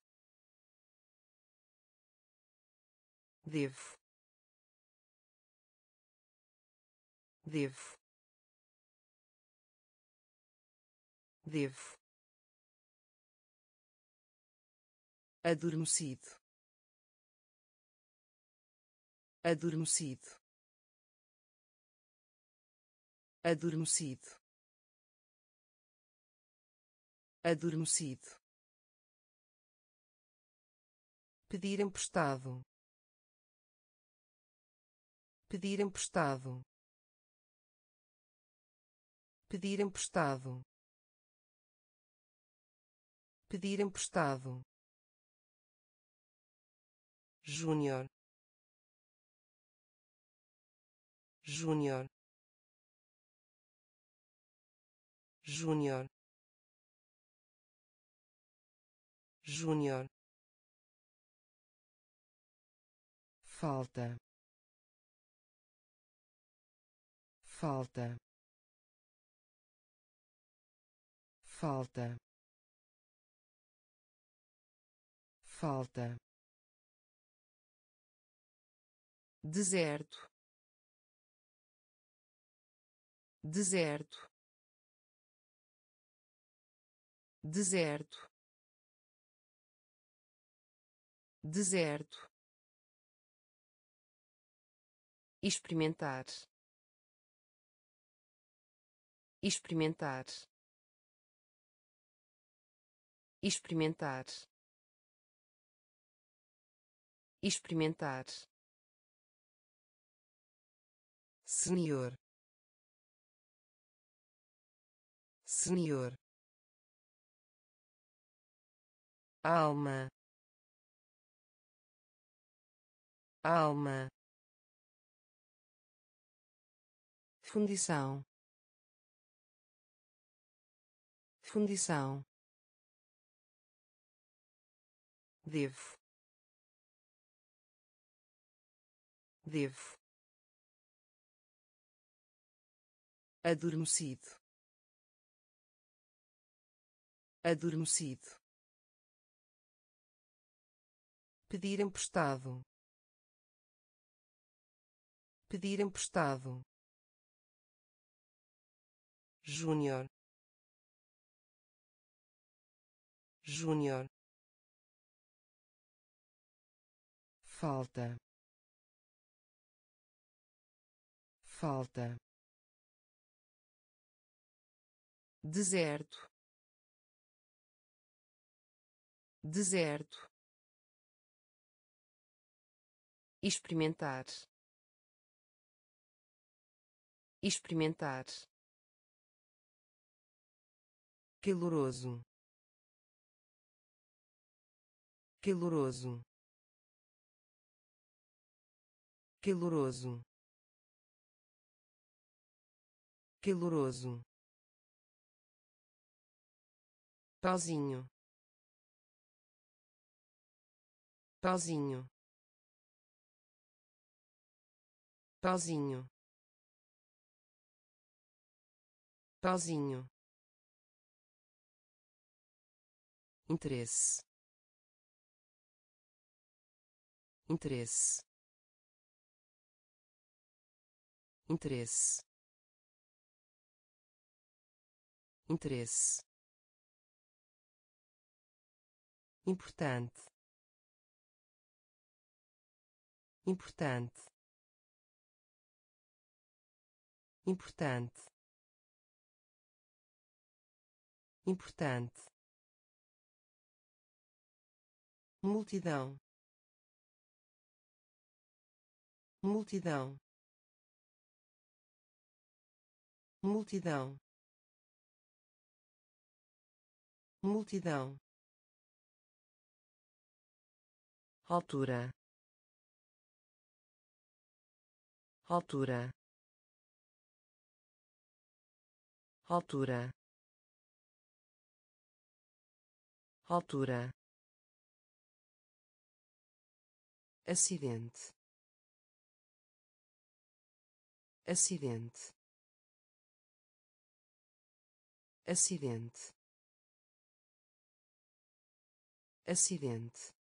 Devo. Devo. Devo adormecido. Adormecido. Adormecido. Adormecido. Pedir emprestado. Pedir emprestado. Pedir emprestado. Pedir emprestado Júnior Júnior Júnior Júnior falta. Falta. Falta. Falta deserto. Deserto. Deserto. Deserto. Experimentar. Experimentar. Experimentar. Experimentar senhor senhor alma. Alma. Fundição. Fundição. Devo. Devo adormecido. Adormecido. Pedir emprestado. Pedir emprestado. Júnior. Júnior. Falta. Falta deserto. Deserto. Experimentar. Experimentar. Caloroso. Caloroso. Caloroso. Caloroso pauzinho pauzinho pauzinho pauzinho interesse. Interesse. Interesse. Interesse importante. Importante. Importante. Importante. Multidão. Multidão. Multidão. Multidão altura. Altura. Altura. Altura. Acidente. Acidente. Acidente. Acidente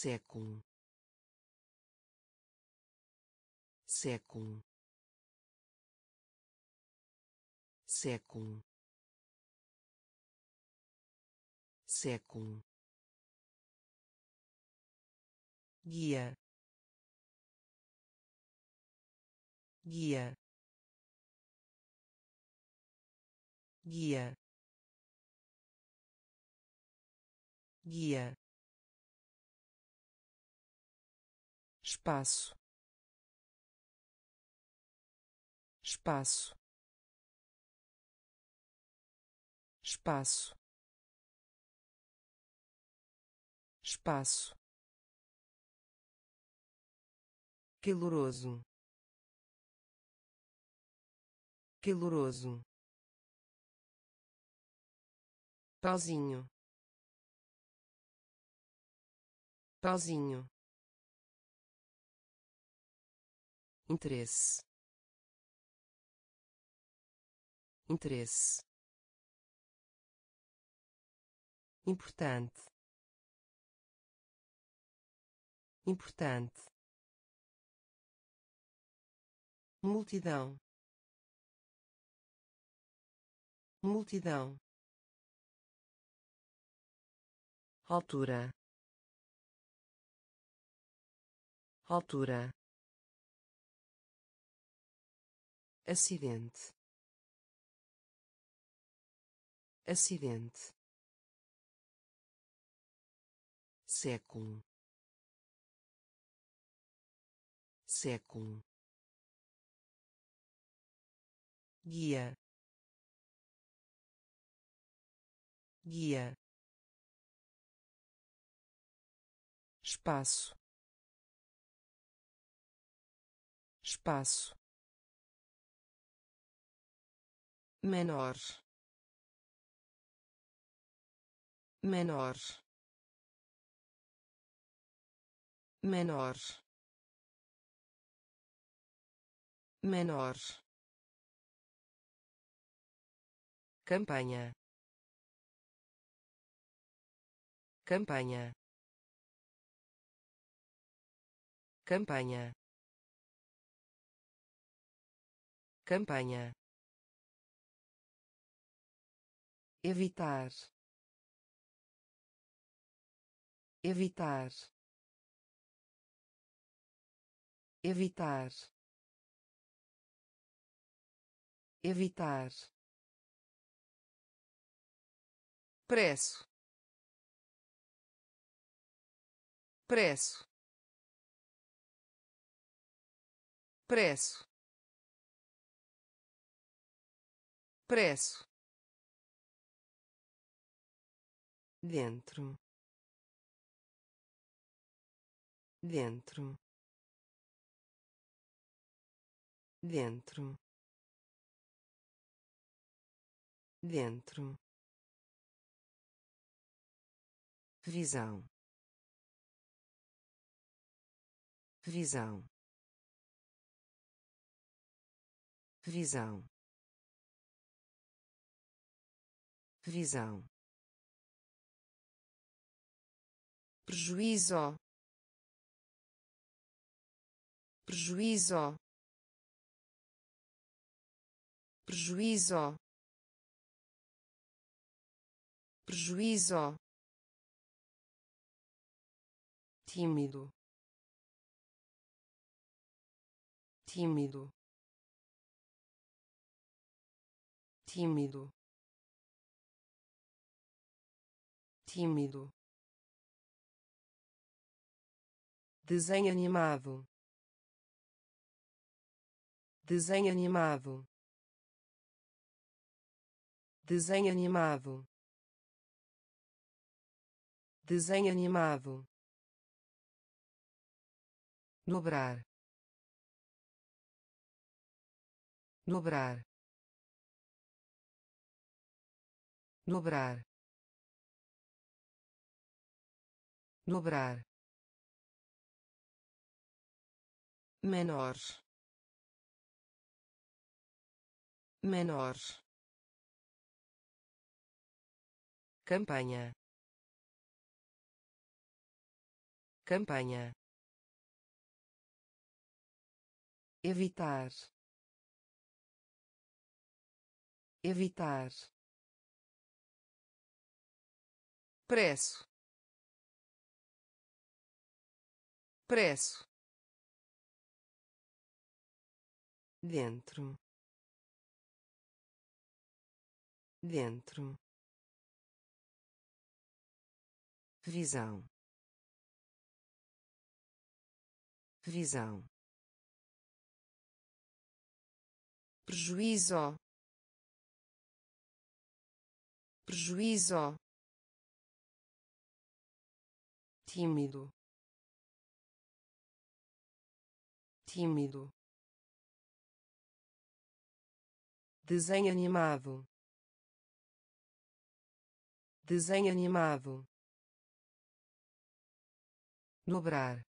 século. Século. Século. Século. Guia. Guia. Guia. Guia espaço. Espaço. Espaço. Espaço. Caloroso. Caloroso. Pauzinho pauzinho interesse. Interesse. Importante. Importante. Multidão. Multidão. Altura. Altura acidente. Acidente. Século. Século. Guia. Guia. Espaço. Espaço menor menor menor menor. Campanha campanha campanha campanha evitar. Evitar. Evitar. Evitar. Preço. Preço. Preço. Preço dentro. Dentro. Dentro. Dentro. Visão. Visão. Visão. Visão prejuízo. Prejuízo. Prejuízo. Prejuízo. Tímido. Tímido. Tímido. Tímido desenho animado. Desenho animado. Desenho animado. Desenho animado. Dobrar. Dobrar. Dobrar. Dobrar menor menor campanha campanha evitar evitar preço preço dentro. Dentro. Visão. Visão. Prejuízo. Prejuízo. Tímido. Tímido desenho animado. Desenho animado. Dobrar.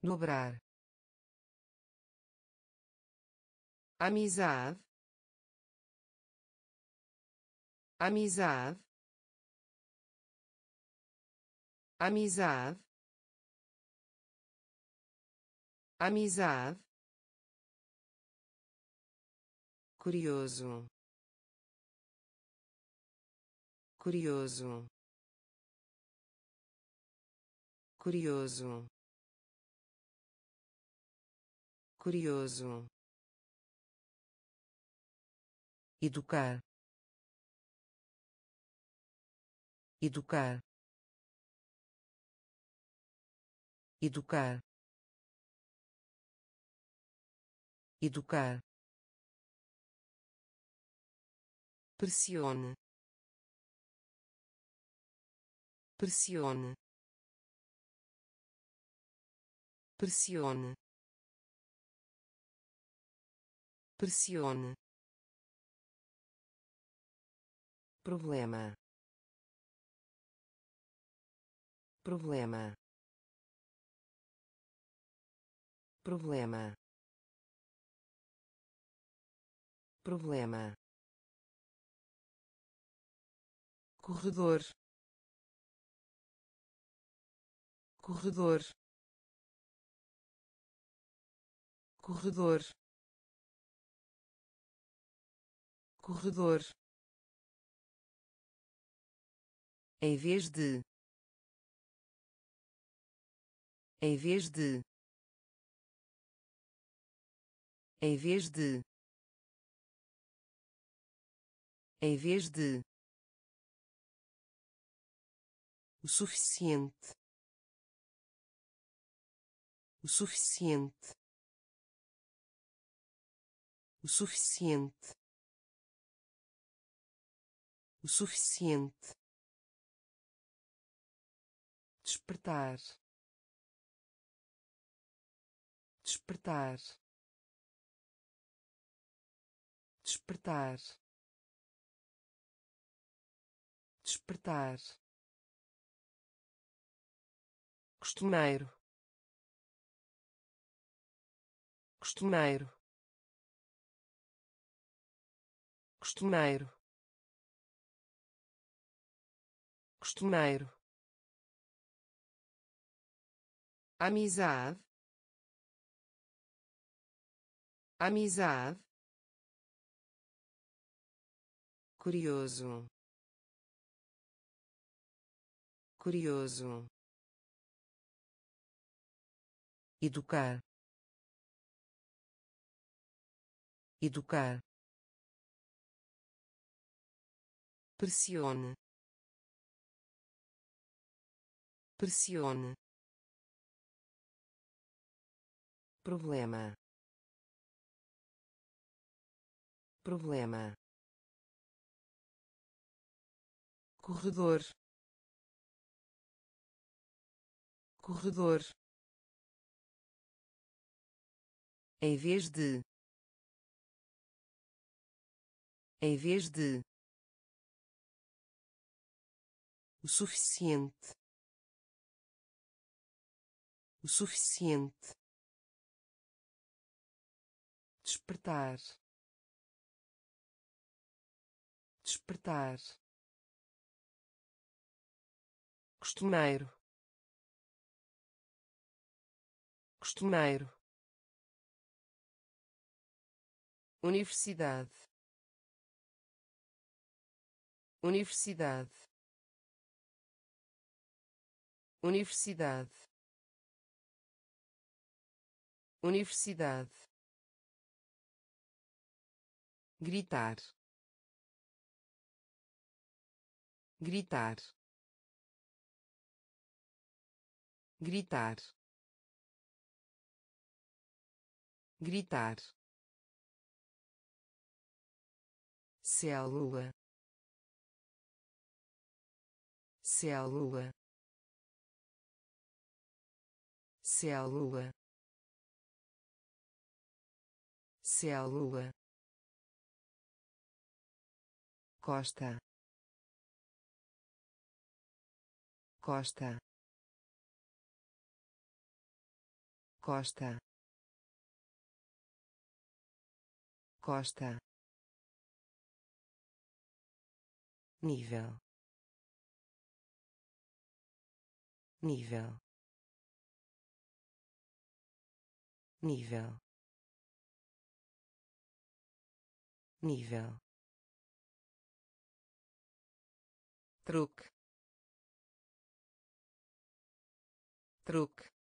Dobrar. Amizade. Amizade. Amizade. Amizade curioso. Curioso. Curioso. Curioso. Educar. Educar. Educar. Educar pressione. Pressione. Pressione. Pressione. Problema. Problema. Problema. Problema corredor. Corredor. Corredor. Corredor. Em vez de. Em vez de. Em vez de. Em vez de o suficiente. O suficiente. O suficiente. O suficiente. Despertar. Despertar. Despertar. Despertar costumeiro. Costumeiro. Costumeiro. Costumeiro. Amizade. Amizade. Curioso. Curioso educar. Educar. Pressione. Pressione. Problema. Problema. Corredor. Corredor em vez de em vez de o suficiente o suficiente despertar despertar costumeiro costumeiro Universidade. Universidade. Universidade. Universidade. Gritar. Gritar. Gritar. Gritar célula. Célula. Célula. Célula. Costa. Costa. Costa. Costa nível. Nível. Nível. Nível. Truque. Truque.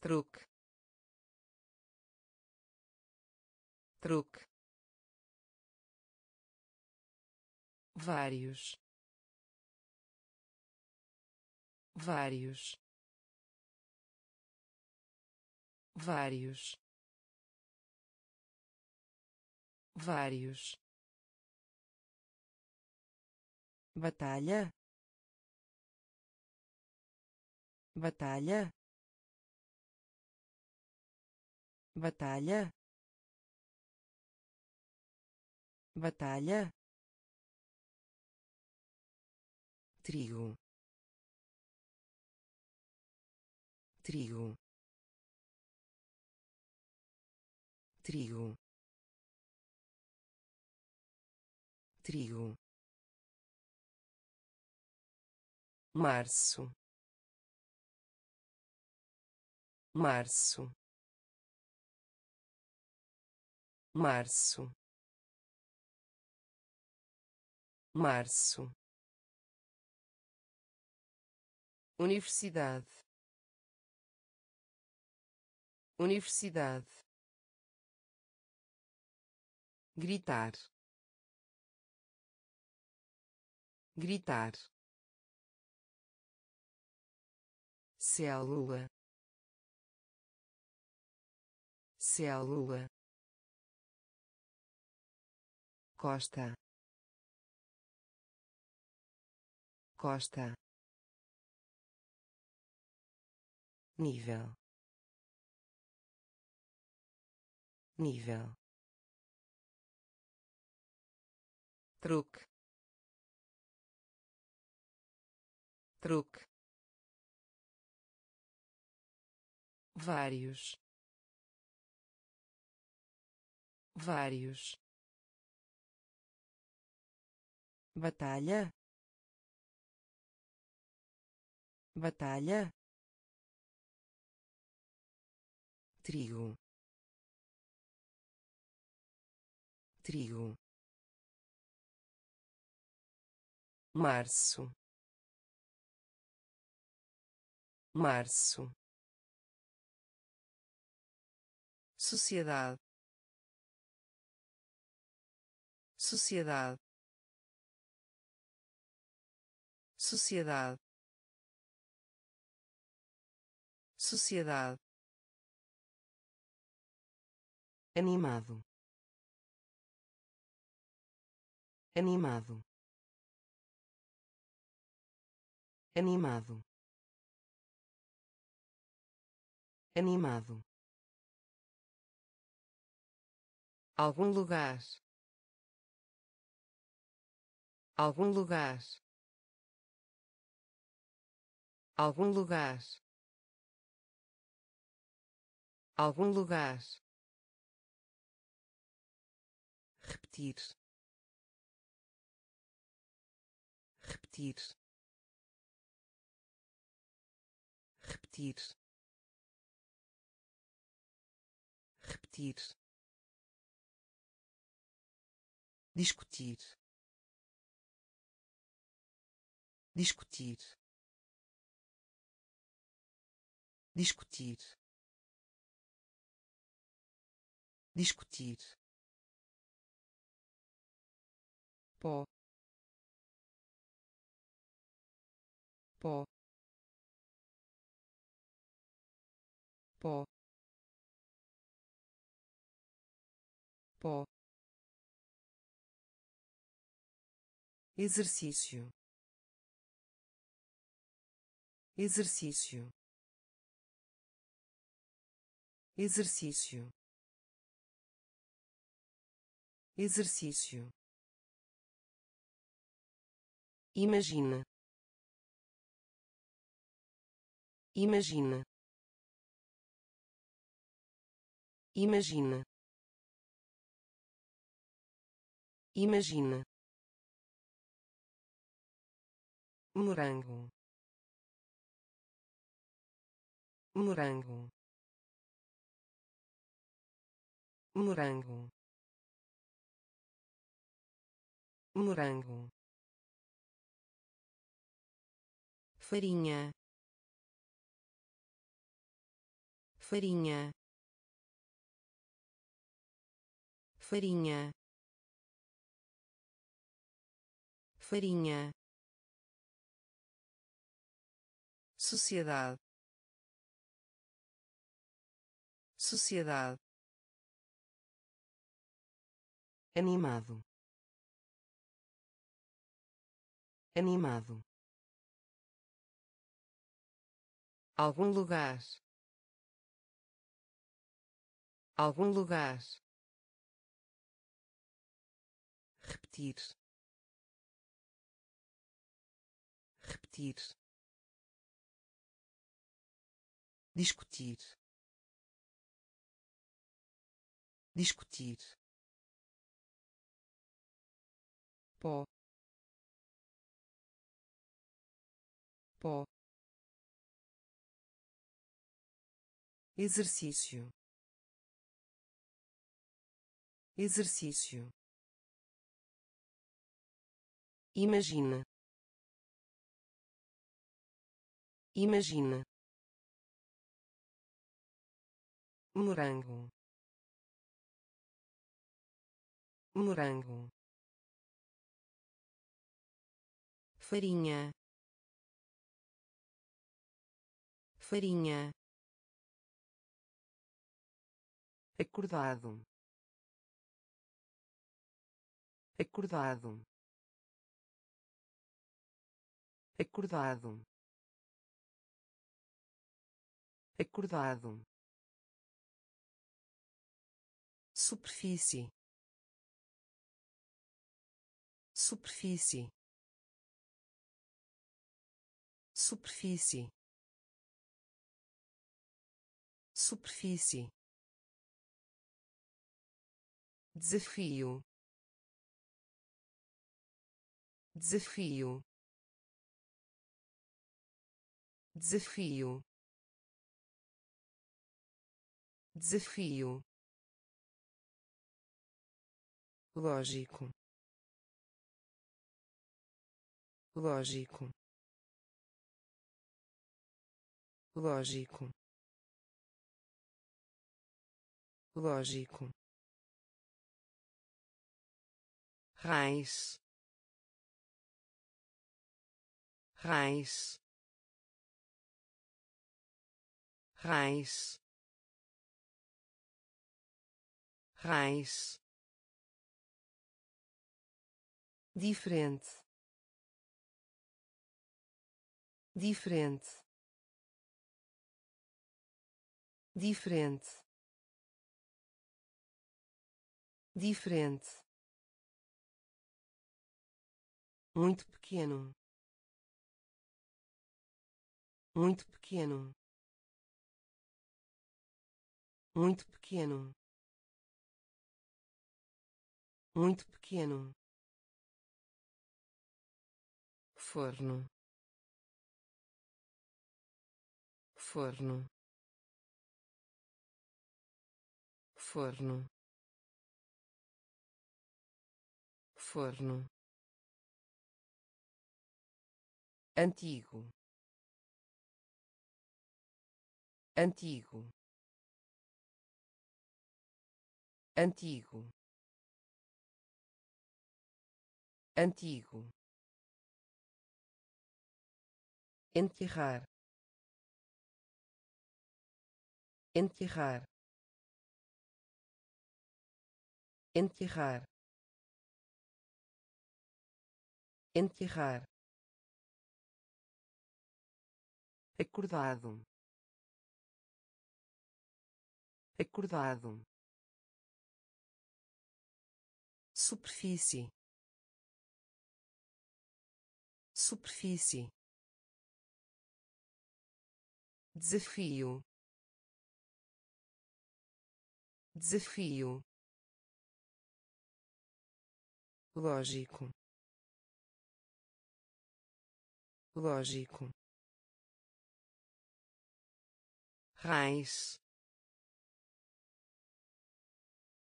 Truque. Truque vários. Vários. Vários. Vários. Batalha. Batalha. Batalha. Batalha trigo. Trigo. Trigo. Trigo. Março. Março. Março. Março Universidade. Universidade. Gritar. Gritar. Célula. Célula. Costa. Costa nível. Nível. Truque. Truque. Vários. Vários. Batalha. Batalha trigo. Trigo. Março. Março. Sociedade. Sociedade. Sociedade. Sociedade animado. Animado. Animado. Animado. Algum lugar. Algum lugar. Algum lugar. Algum lugar repetir. Repetir. Repetir. Repetir. Discutir. Discutir. Discutir. Discutir pó pó pó pó exercício. Exercício. Exercício. Exercício imagina. Imagina. Imagina. Imagina. Morango. Morango. Morango. Morango farinha. Farinha. Farinha. Farinha. Sociedade. Sociedade. Animado. Animado algum lugar. Algum lugar. Repetir. Repetir. Discutir. Discutir. Pó. Pó exercício. Exercício. Imagina. Imagina. Morango. Morango. Farinha. Farinha acordado. Acordado. Acordado. Acordado. Superfície. Superfície. Superfície. Superfície desafio. Desafio. Desafio. Desafio. Lógico. Lógico. Lógico. Lógico raiz raiz raiz raiz diferente diferente diferente diferente muito pequeno. Muito pequeno. Muito pequeno. Muito pequeno. Forno. Forno. Forno. Forno antigo. Antigo. Antigo. Antigo. Enterrar. Enterrar. Enterrar. Enterrar acordado. Acordado. Superfície. Superfície. Desafio. Desafio. Lógico. Lógico raiz.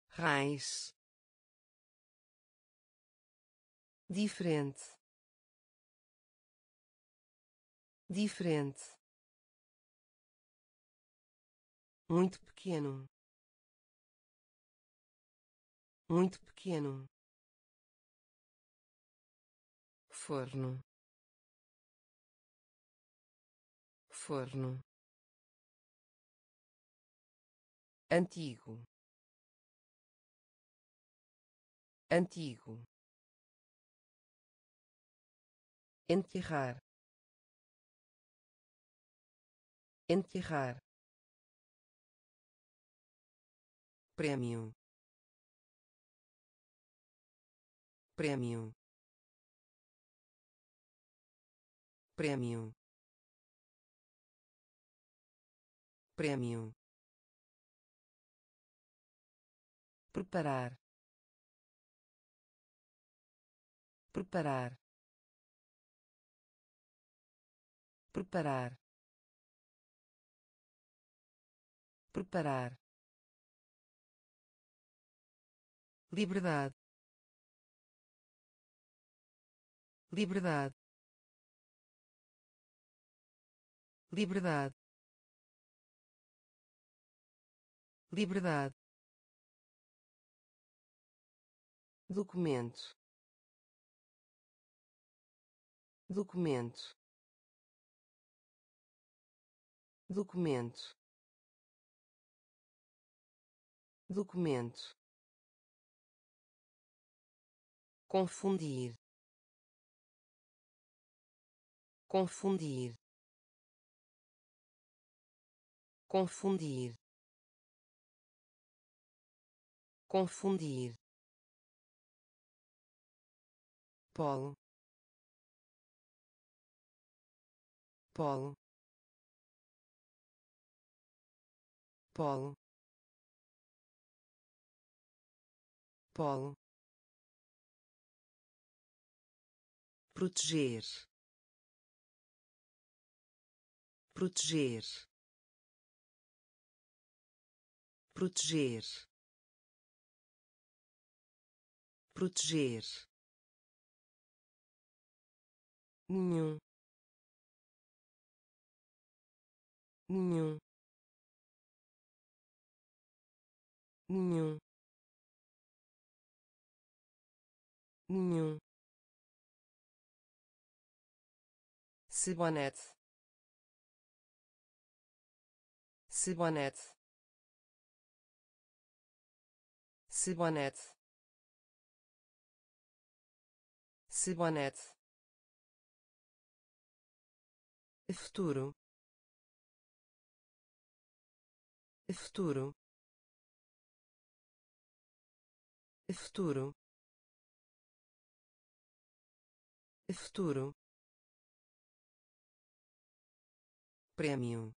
Raiz. Diferente. Diferente. Muito pequeno. Muito pequeno. Forno. Forno antigo. Antigo. Enterrar. Enterrar. Prêmio. Prêmio. Prêmio. Prêmio preparar preparar preparar preparar. Liberdade. Liberdade. Liberdade. Liberdade documento. Documento. Documento. Documento. Confundir. Confundir. Confundir. Confundir polo. Polo. Polo. Polo. Proteger. Proteger. Proteger. Proteger nenhum nenhum nenhum nenhum Cibonete. Cibonete. Cibonete. Cibonete. Futuro. Futuro. Futuro. Futuro. prêmio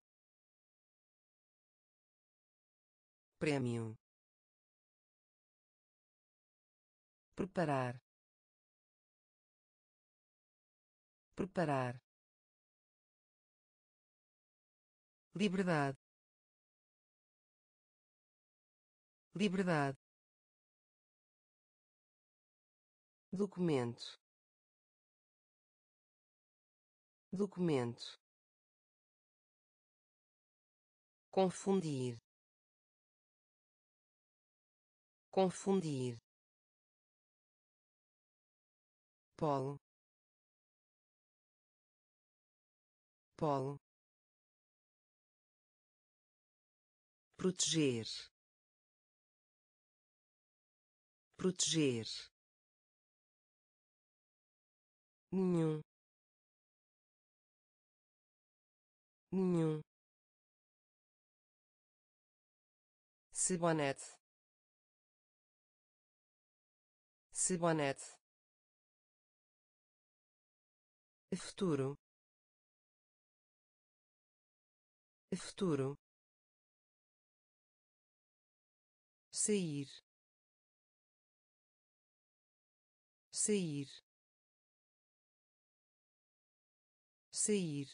prêmio preparar preparar liberdade. Liberdade. Documento. Documento. Confundir. Confundir. Polo. Polo proteger proteger nenhum nenhum Cibonete. Cibonete. Futuro. Futuro. Sair. Sair. Sair.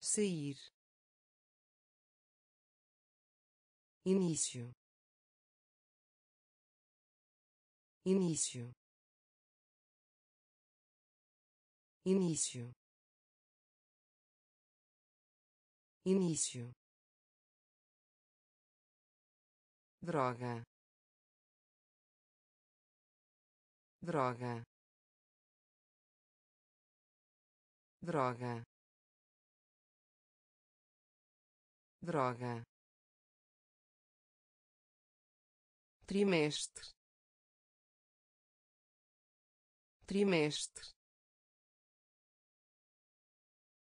Sair. Início. Início. Início. Início droga. Droga. Droga. Droga. Trimestre. Trimestre.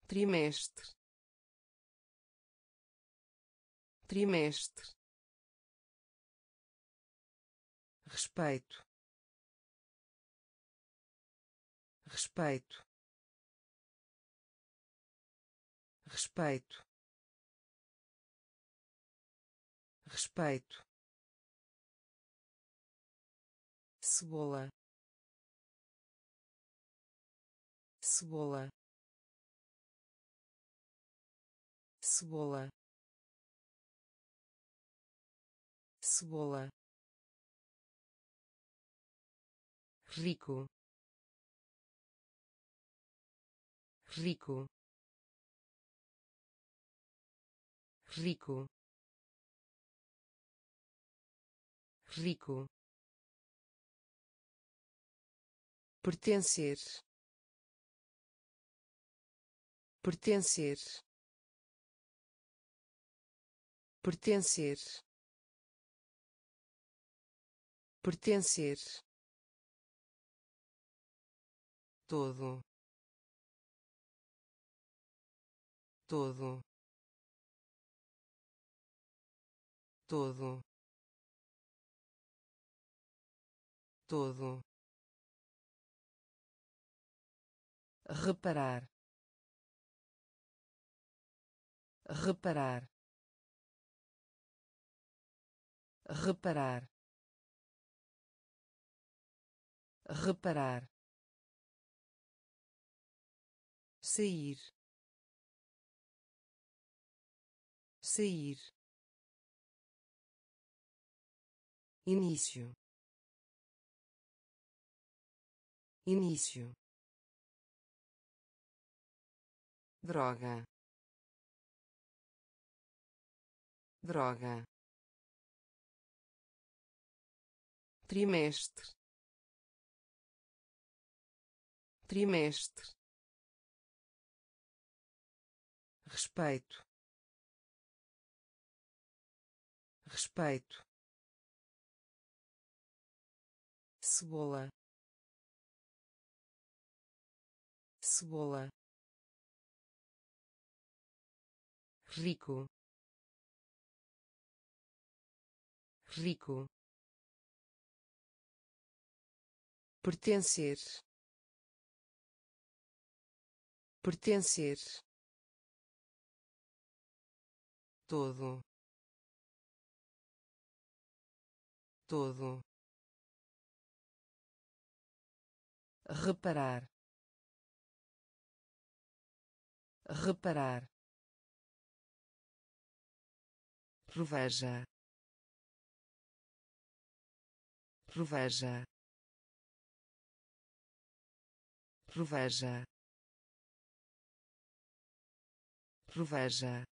Trimestre. Trimestre respeito. Respeito. Respeito. Respeito. Cebola. Cebola. Cebola. Cebola rico. Rico. Rico. Rico. Pertencer. Pertencer. Pertencer. Pertencer todo todo todo todo. Reparar. Reparar. Reparar. Reparar sair. Sair. Início. Início. Droga. Droga. Trimestre. Trimestre respeito. Respeito. Cebola. Cebola. Rico. Rico. Pertencer. Pertencer todo. Todo. Reparar. Reparar. Proveja. Proveja. Proveja. Proveja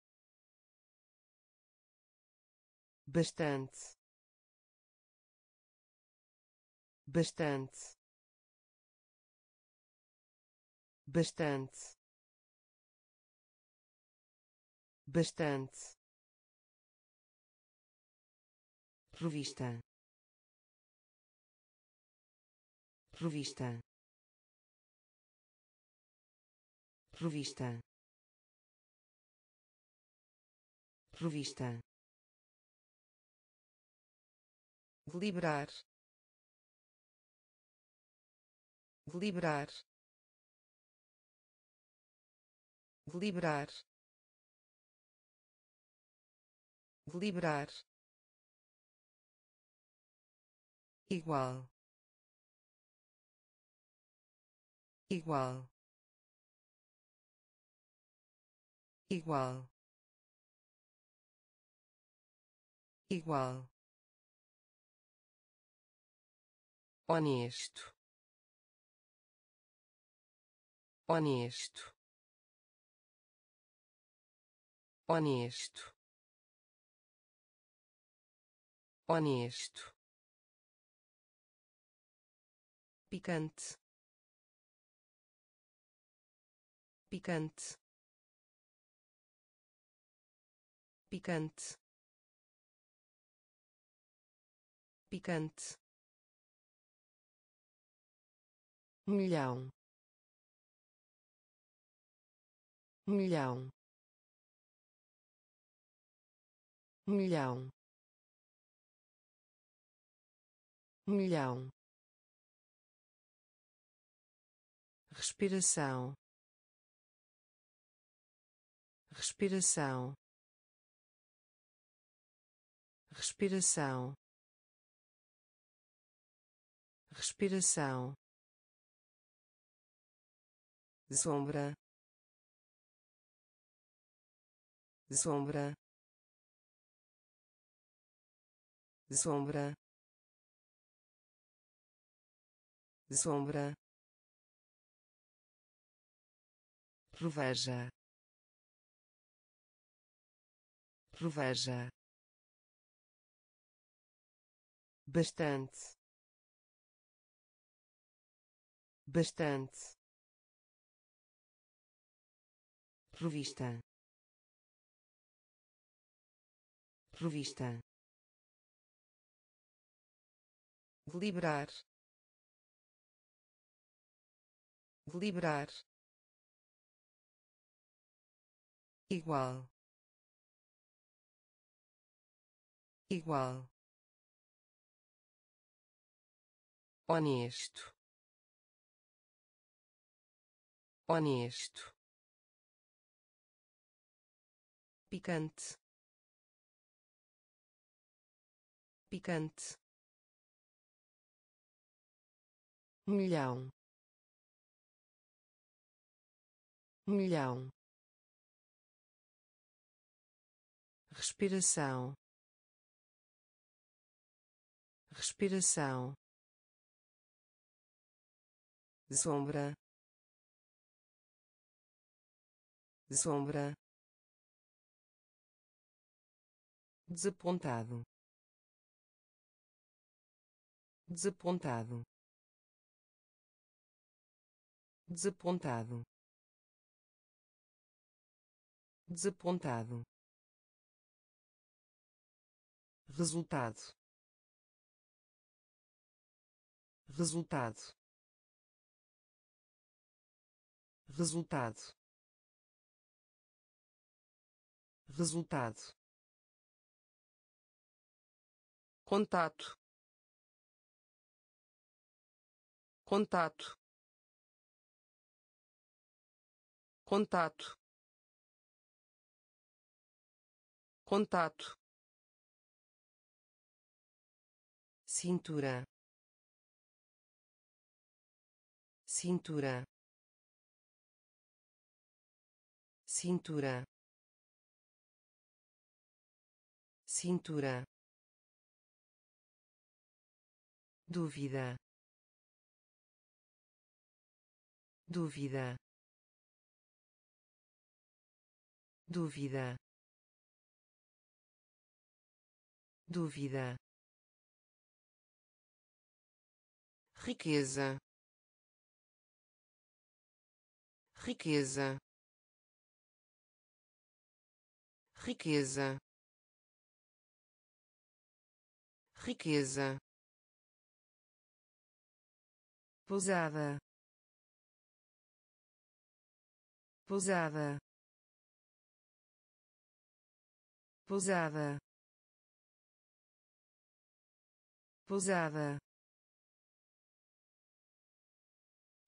bastante. Bastante. Bastante. Bastante. Provista provista provista provista deliberar deliberar deliberar deliberar igual. Igual. Igual. Igual honesto. Honesto. Honesto. Honesto. Picante. Picante. Picante. Picante milhão. Milhão. Milhão. Milhão. Respiração. Respiração. Respiração. Respiração sombra. Sombra. Sombra. Sombra. Proveja. Proveja. Bastante. Bastante provista. Provista. Deliberar. Deliberar. Igual. Igual. Honesto. Honesto picante. Picante. Milhão. Milhão. Respiração. Respiração. Sombra. Sombra desapontado. Desapontado. Desapontado. Desapontado. Resultado. Resultado. Resultado. Resultado contato. Contato. Contato. Contato. Cintura. Cintura. Cintura. Cintura dúvida. Dúvida. Dúvida. Dúvida. Riqueza. Riqueza. Riqueza. Riqueza pousada pousada pousada pousada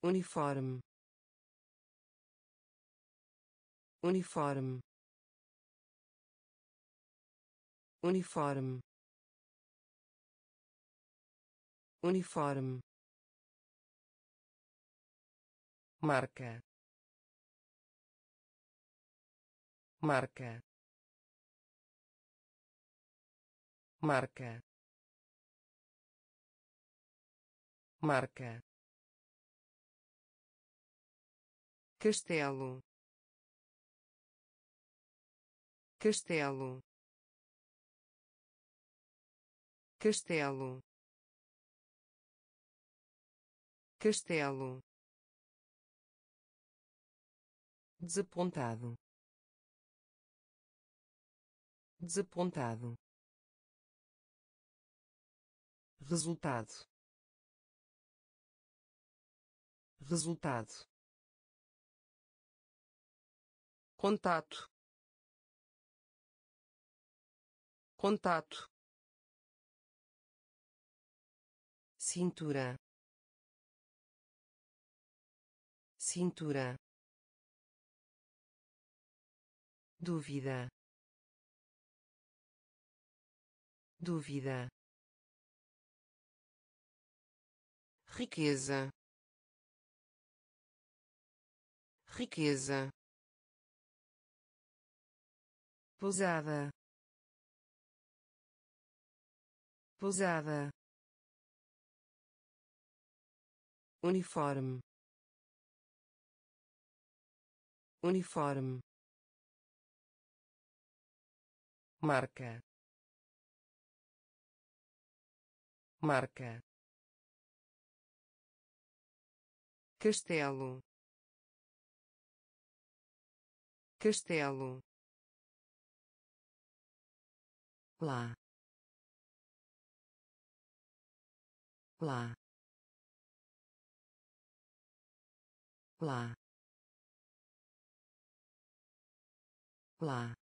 uniforme. Uniforme. Uniforme. Uniforme marca. Marca. Marca. Marca. Castelo. Castelo. Castelo. Castelo desapontado. Desapontado. Resultado. Resultado. Contato. Contato. Cintura. Cintura dúvida. Dúvida. Riqueza. Riqueza. Pousada. Pousada. Uniforme. Uniforme marca. Marca. Castelo. Castelo. Lá. Lá. Lá. Lá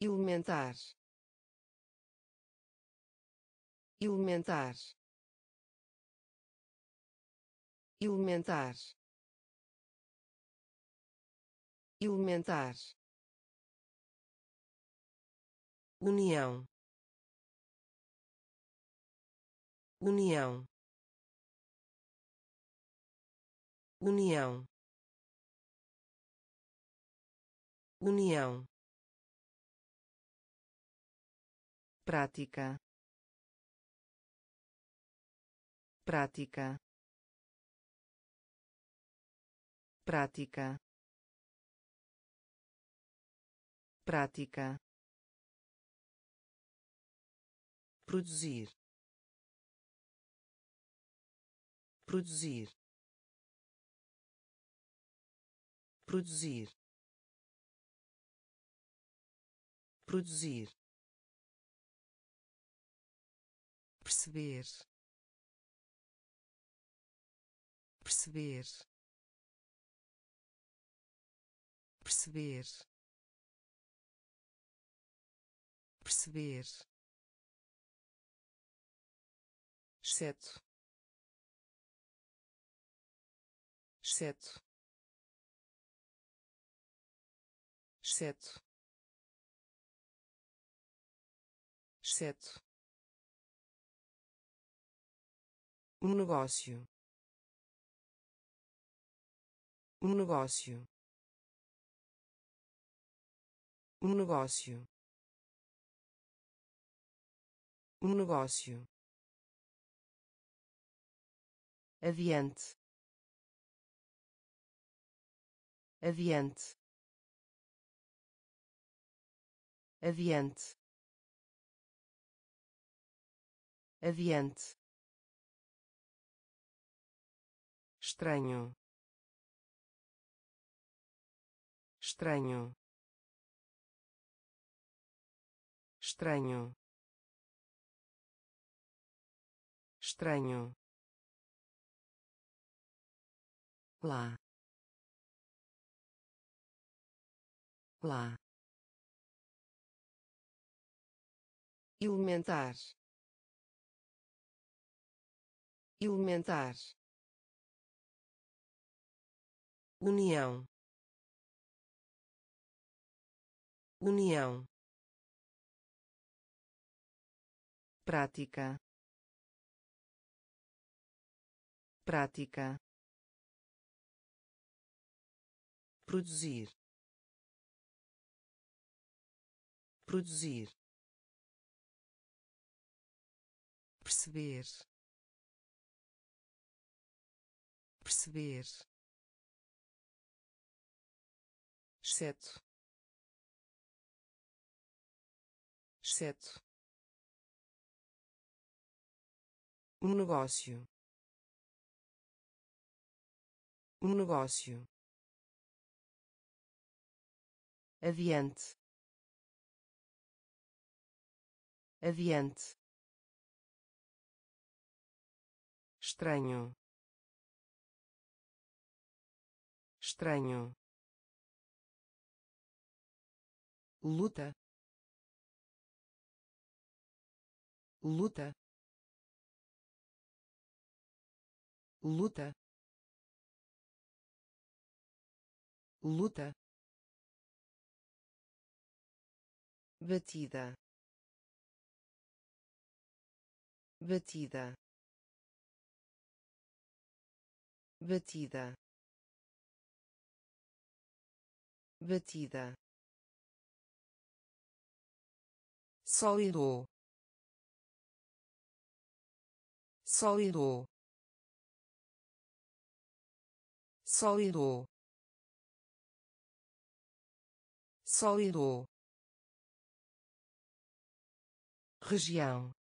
elementar. Elementar. Elementar. Elementar. União. União. União. União prática. Prática. Prática. Prática. Produzir. Produzir. Produzir. Produzir perceber. Perceber. Perceber. Perceber. Exceto. Exceto. Exceto. Exceto um negócio. Um negócio. Um negócio. Um negócio. Adiante adiante adiante adiante estranho. Estranho. Estranho. Estranho. Lá. Lá. Elementar. Elementar união. União. Prática. Prática. Produzir. Produzir. Perceber. Perceber exceto exceto um negócio. Um negócio. Adiante adiante estranho. Estranho luta luta luta luta batida batida batida batida sólido. Sólido. Sólido. Sólido. Região.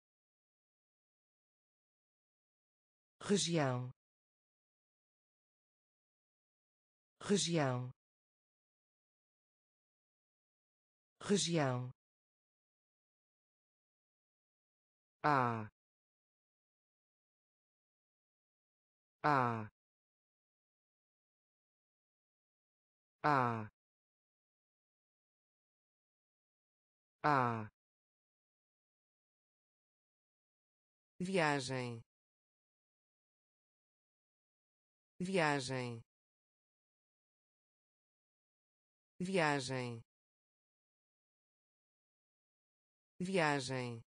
Região. Região. Região A. A. A. A. Viagem. Viagem. Viagem. Viagem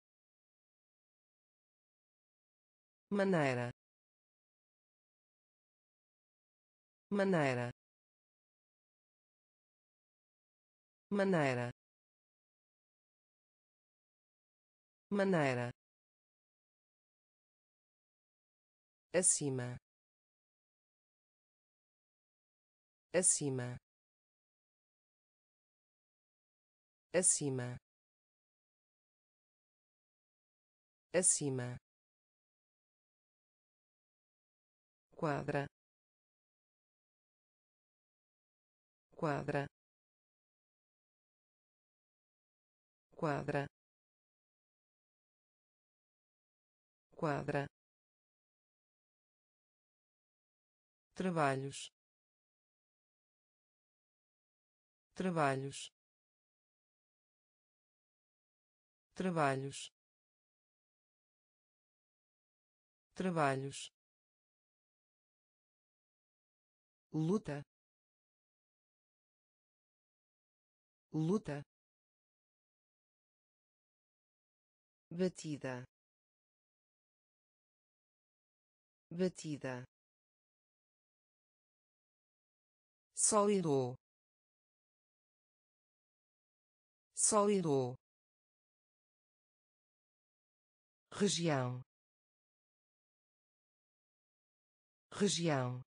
maneira. Maneira. Maneira. Maneira. Acima. Acima. Acima. Acima quadra. Quadra. Quadra. Quadra. Trabalhos. Trabalhos. Trabalhos. Trabalhos luta luta batida batida sólido sólido região região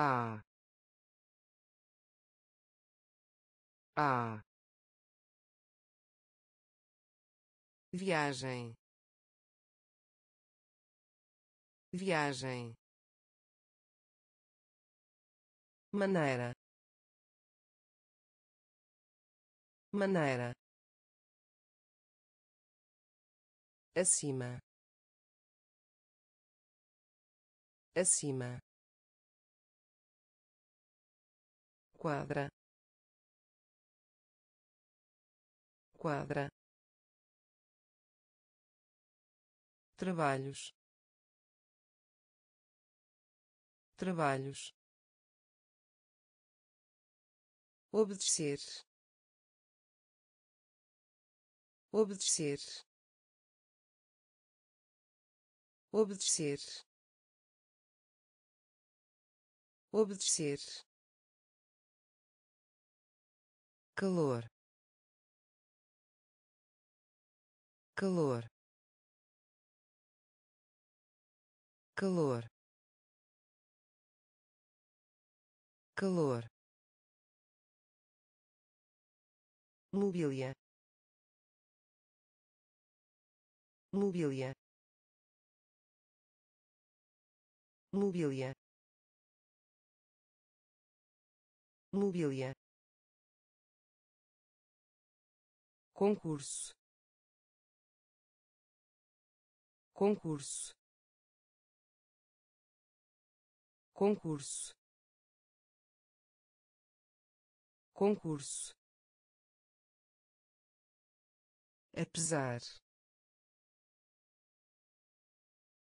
A. A. Viagem. Viagem. Maneira. Maneira. Acima. Acima quadra. Quadra. Trabalhos. Trabalhos. Obedecer. Obedecer. Obedecer. Obedecer calor calor calor calor mobília mobília mobília mobília concurso. Concurso. Concurso. Concurso. Apesar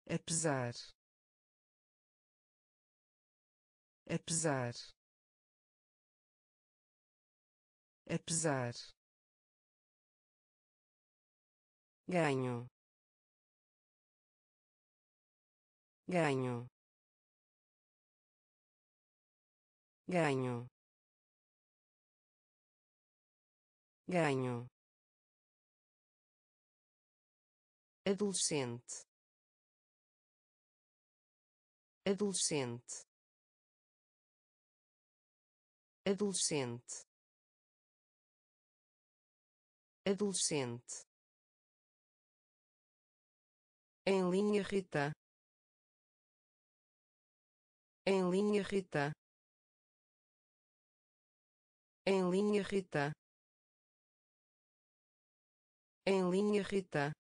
apesar apesar apesar ganho. Ganho. Ganho. Ganho. Adolescente. Adolescente. Adolescente. Adolescente em linha Rita em linha Rita em linha Rita em linha Rita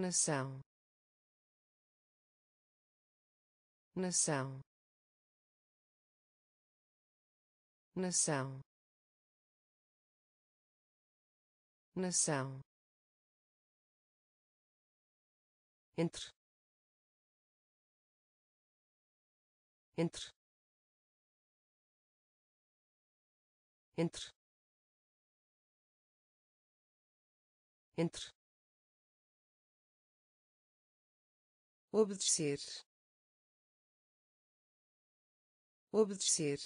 nação. Nação. Nação. Nação entre. Entre. Entre. Entre. Obedecer. Obedecer.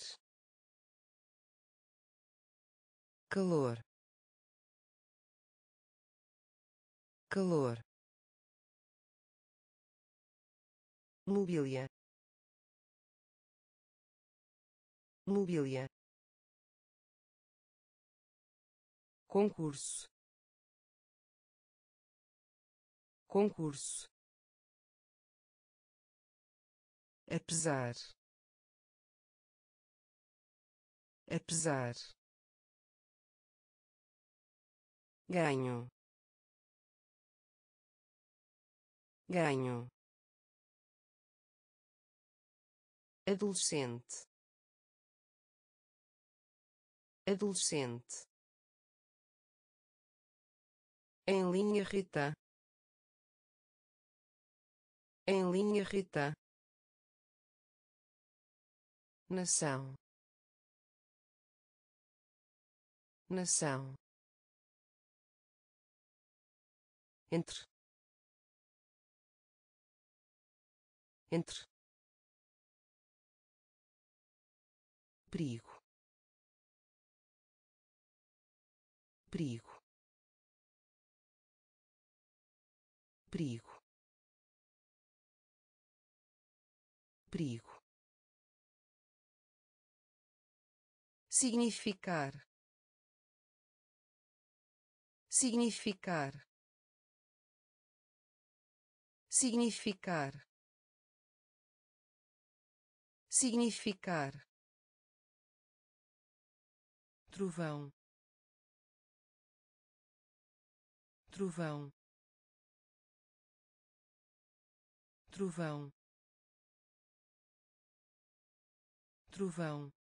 Calor. Calor mobília. Mobília. Concurso. Concurso. Apesar. Apesar. Ganho. Ganho adolescente. Adolescente. Em linha Rita em linha Rita nação. Nação. Entre. Entre perigo. Perigo. Perigo. Perigo. Significar. Significar. Significar. Significar trovão. Trovão. Trovão. Trovão.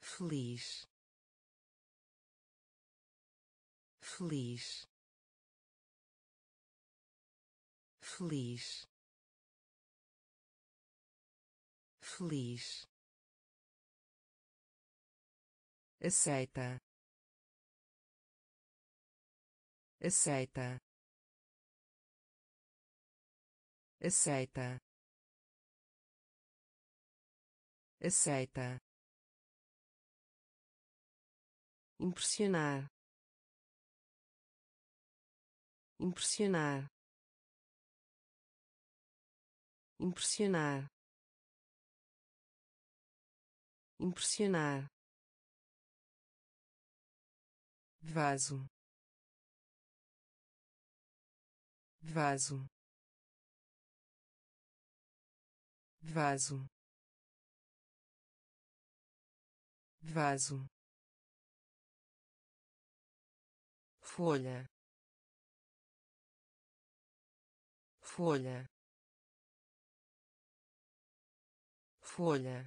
Feliz. Feliz. Feliz. Feliz aceita. Aceita. Aceita. Aceita. Impressionar. Impressionar. Impressionar. Impressionar vaso. Vaso. Vaso. Vaso. Folha. Folha. Folha.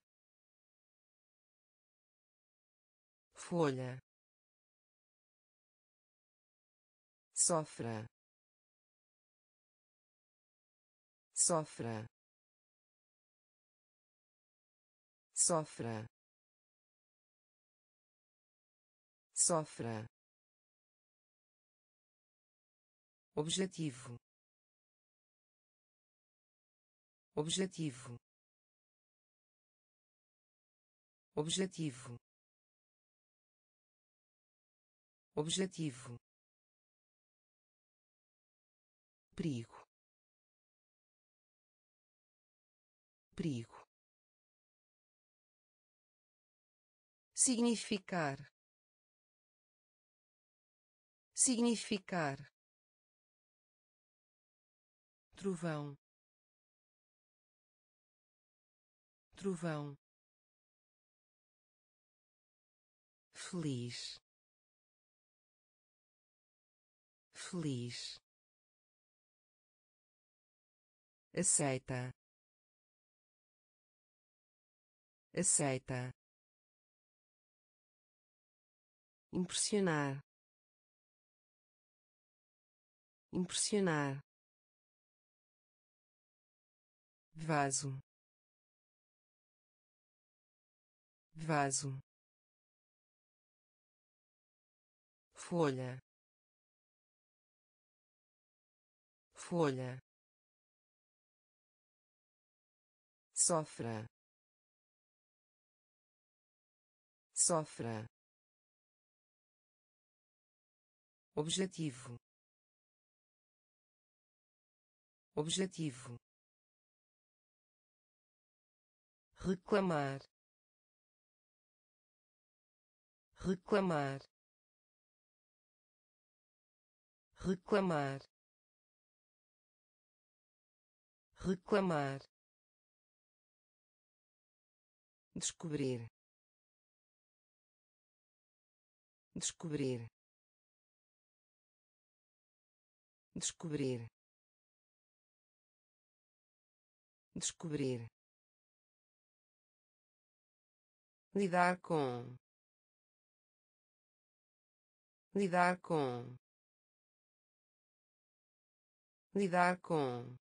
Folha sofra. Sofra. Sofra. Sofra. Objetivo. Objetivo. Objetivo. Objetivo perigo. Perigo. Significar. Significar. Trovão. Trovão. Feliz. Feliz aceita. Aceita. Impressionar. Impressionar. Vaso. Vaso. Folha. Folha sofra. Sofra. Objetivo. Objetivo. Reclamar. Reclamar. Reclamar. Reclamar descobrir. Descobrir. Descobrir. Descobrir. Lidar com. Lidar com. Lidar com.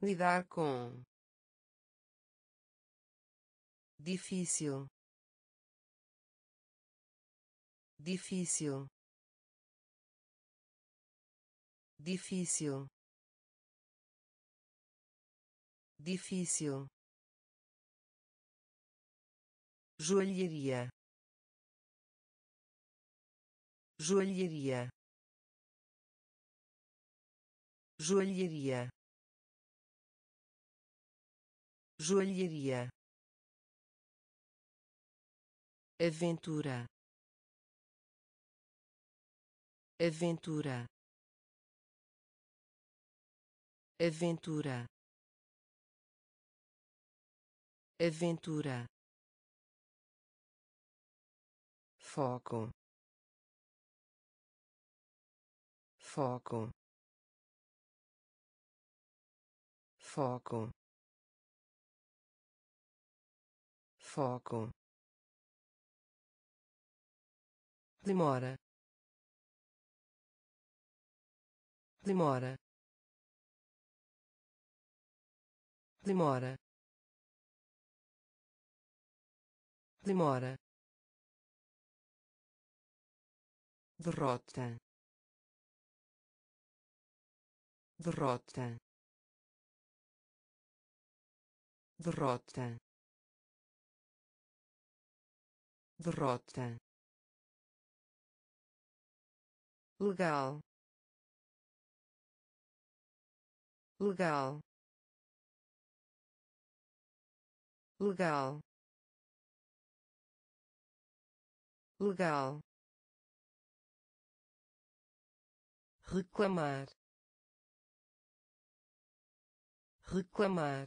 Lidar com difícil. Difícil. Difícil. Difícil. Joalheria. Joalheria. Joalheria. Joalheria aventura. Aventura. Aventura. Aventura. Foco. Foco. Foco. Foco demora. Demora. Demora. Demora. Derrota derrota derrota derrota legal. Legal. Legal. Legal. Reclamar. Reclamar.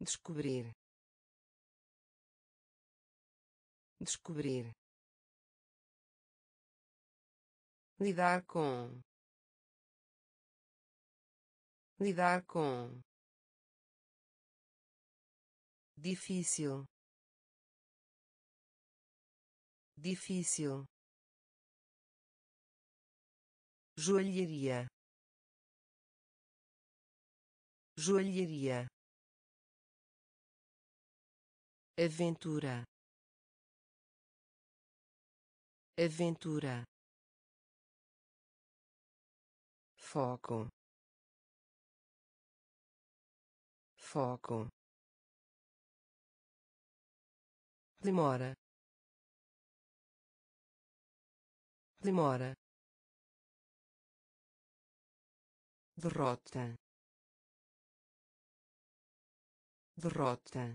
Descobrir. Descobrir lidar com. Lidar com. Difícil. Difícil. Joalheria. Joalheria. Aventura. Aventura foco. Foco. Demora. Demora. Derrota. Derrota.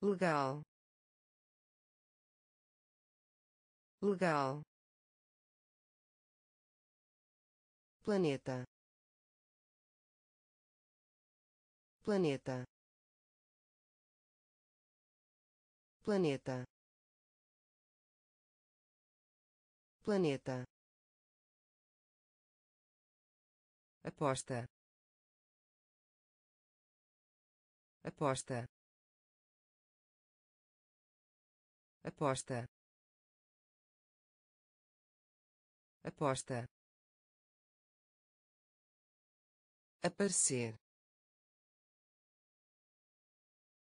Legal. Legal planeta. Planeta. Planeta. Planeta. Aposta. Aposta. Aposta. Aposta aparecer.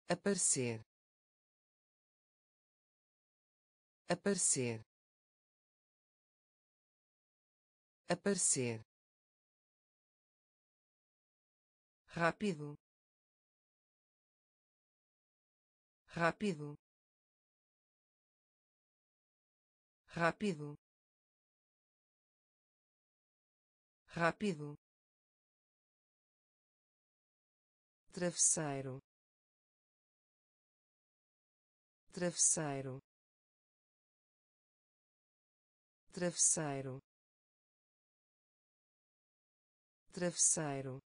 Aparecer. Aparecer. Aparecer. Rápido. Rápido. Rápido. Rápido travesseiro. Travesseiro. Travesseiro. Travesseiro.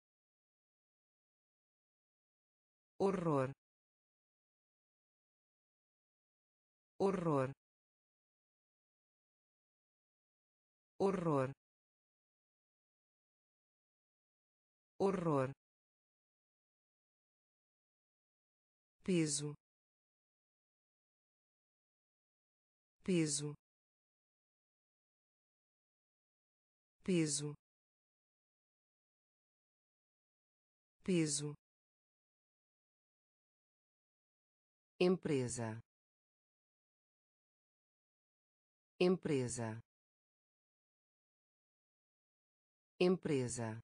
Horror. Horror. Horror. Horror peso. Peso. Peso. Peso. Empresa. Empresa. Empresa.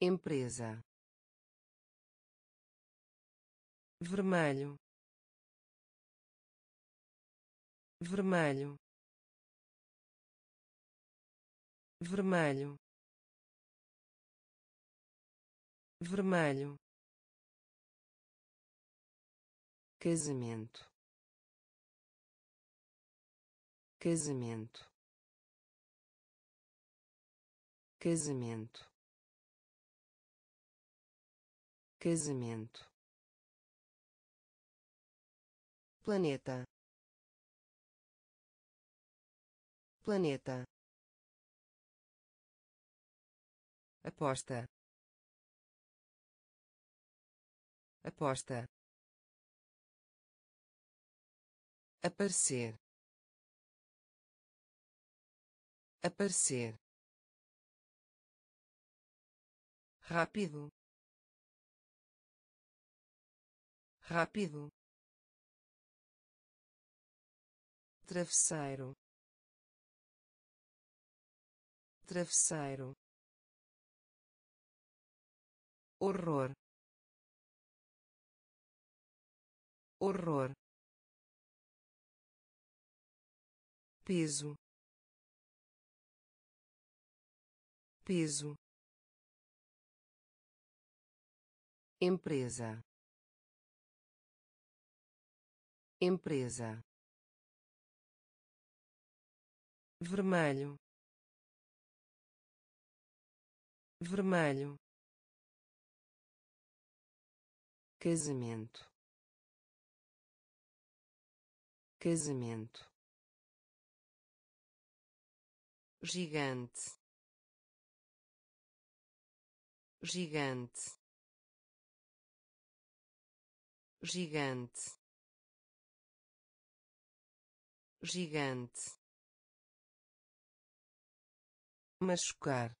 Empresa vermelho. Vermelho. Vermelho. Vermelho. Casamento. Casamento. Casamento. Casamento planeta. Planeta. Aposta. Aposta. Aparecer. Aparecer. Rápido. Rápido travesseiro. Travesseiro. Horror. Horror. Peso. Peso. Empresa. Empresa vermelho. Vermelho. Casamento. Casamento. Gigante. Gigante. Gigante. Gigante machucar.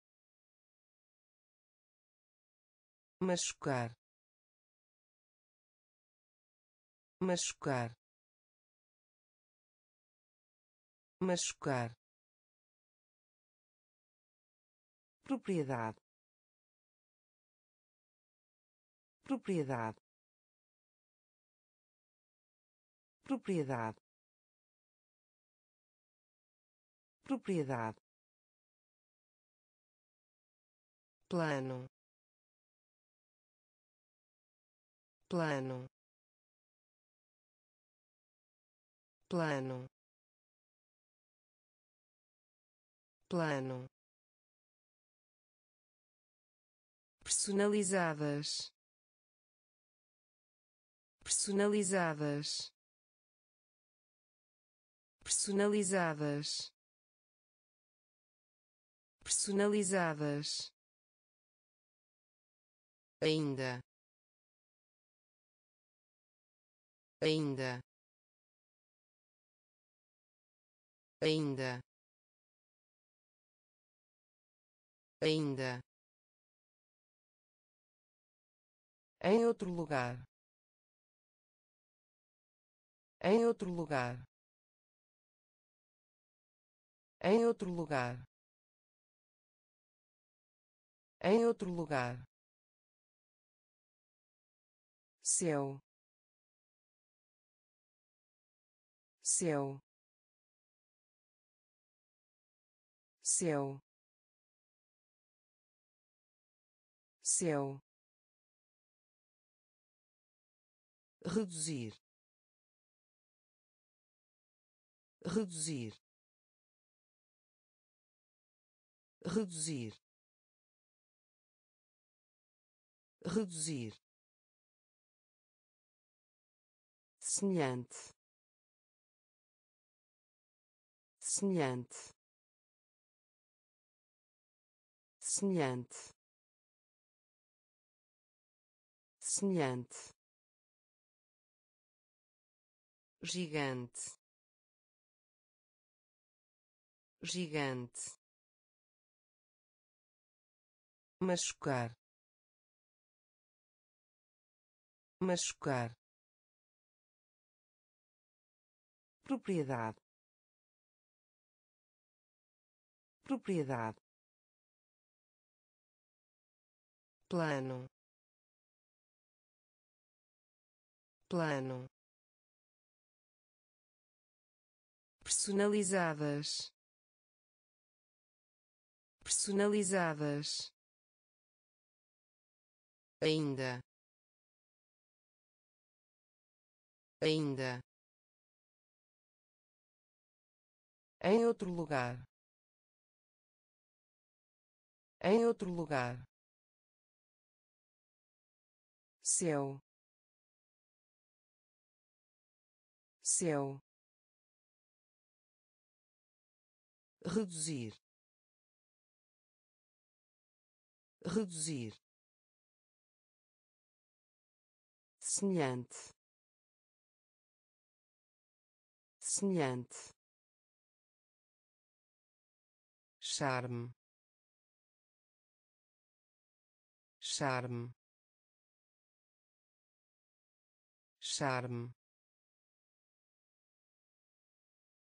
Machucar. Machucar. Machucar. Propriedade. Propriedade. Propriedade. Propriedade plano. Plano. Plano. Plano. Personalizadas. Personalizadas. Personalizadas. Personalizadas ainda. Ainda. Ainda. Ainda. Em outro lugar. Em outro lugar. Em outro lugar. Em outro lugar céu céu céu céu reduzir. Reduzir. Reduzir. Reduzir semelhante semelhante semelhante semelhante gigante. Gigante. Machucar. Machucar propriedade. Propriedade. Plano. Plano. Personalizadas. Personalizadas. Ainda. Ainda em outro lugar. Em outro lugar. Céu céu reduzir. Reduzir. Semelhante. Semelhante charme. Charme. Charme.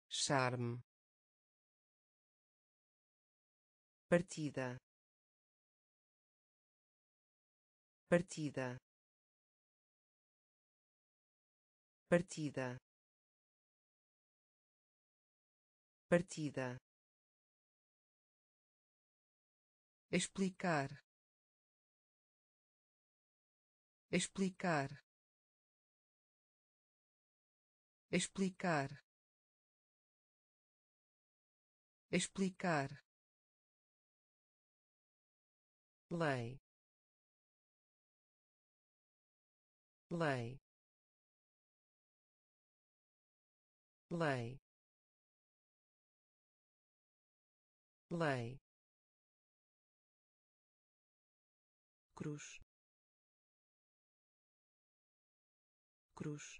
Charme. Partida. Partida. Partida. Partida explicar. Explicar. Explicar. Explicar. Lei. Lei. Lei. Lei cruz. Cruz.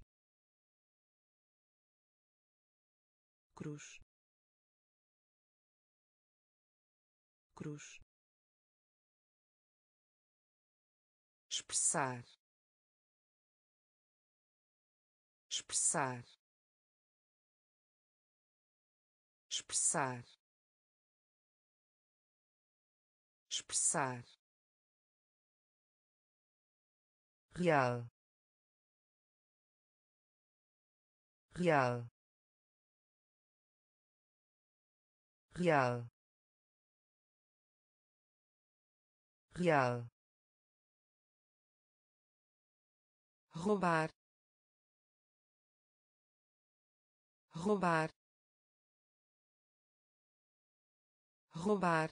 Cruz. Cruz. Expressar. Expressar. Expressar. Expressar real real real real roubar roubar roubar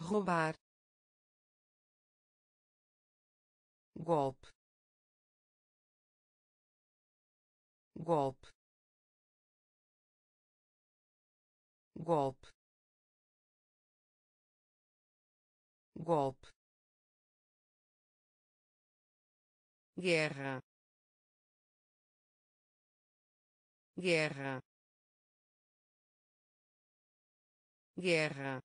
roubar golpe. Golpe. Golpe. Golpe. Guerra. Guerra. Guerra.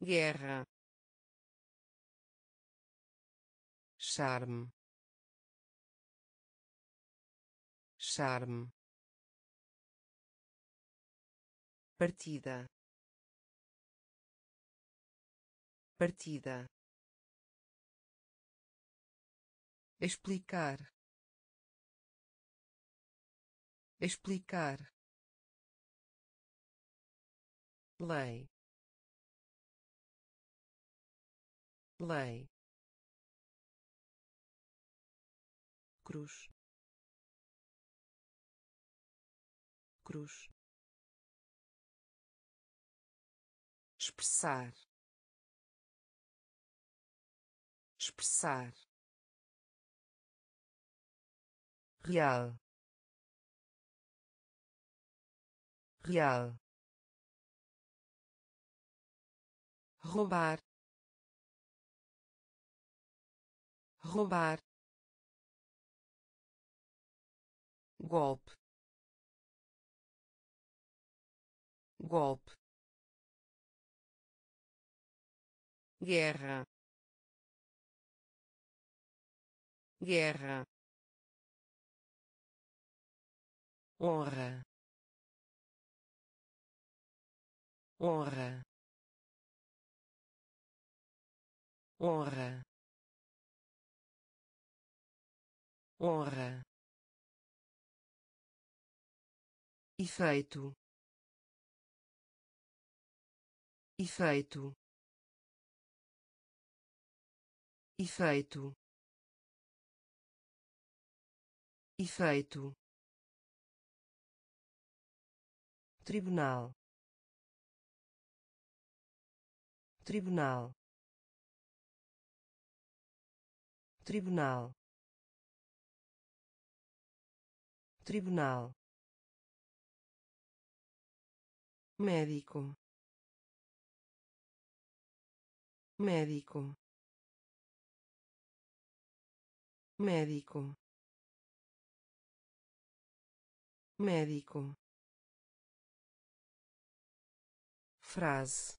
Guerra charme. Charme. Partida. Partida. Explicar. Explicar. Lei. Lei cruz. Cruz. Expressar. Expressar. Real. Real. Roubar. Roubar golpe. Golpe. Guerra. Guerra. Honra. Honra. Honra. Honra efeito. Efeito. Efeito. Efeito. Tribunal. Tribunal. Tribunal. Tribunal médico. Médico. Médico. Médico. Frase.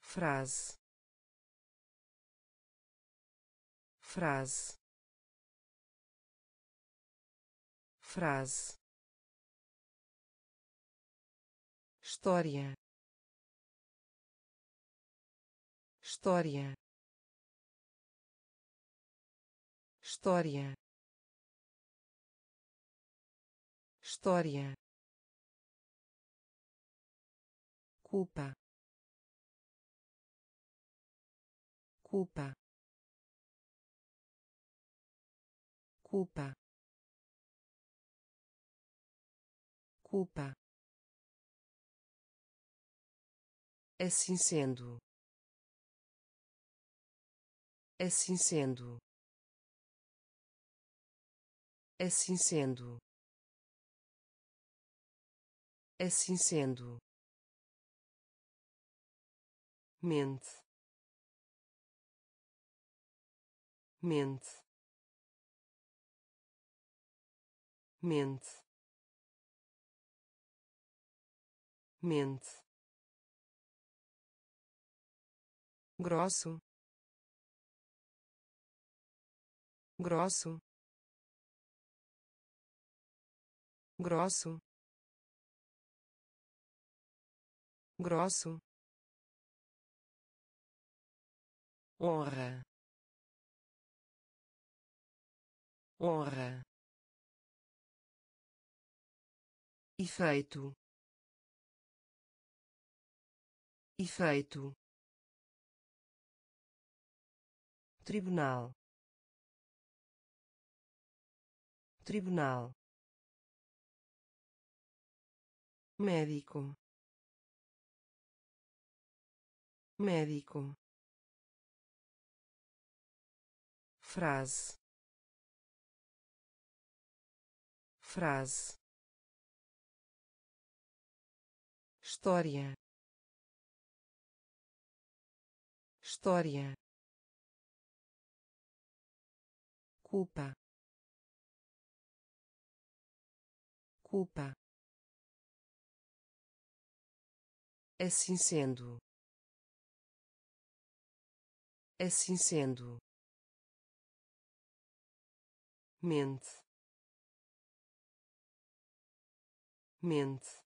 Frase. Frase. Frase história. História. História. História. Culpa. Culpa. Culpa. Culpa assim sendo. Assim sendo. Assim sendo. Assim sendo. Mente. Mente. Mente. Mente grosso. Grosso. Grosso. Grosso. Honra. Honra. Efeito. Efeito tribunal. Tribunal. Médico. Médico. Frase. Frase. História. História culpa. Culpa. Assim sendo. Assim sendo. Mente. Mente.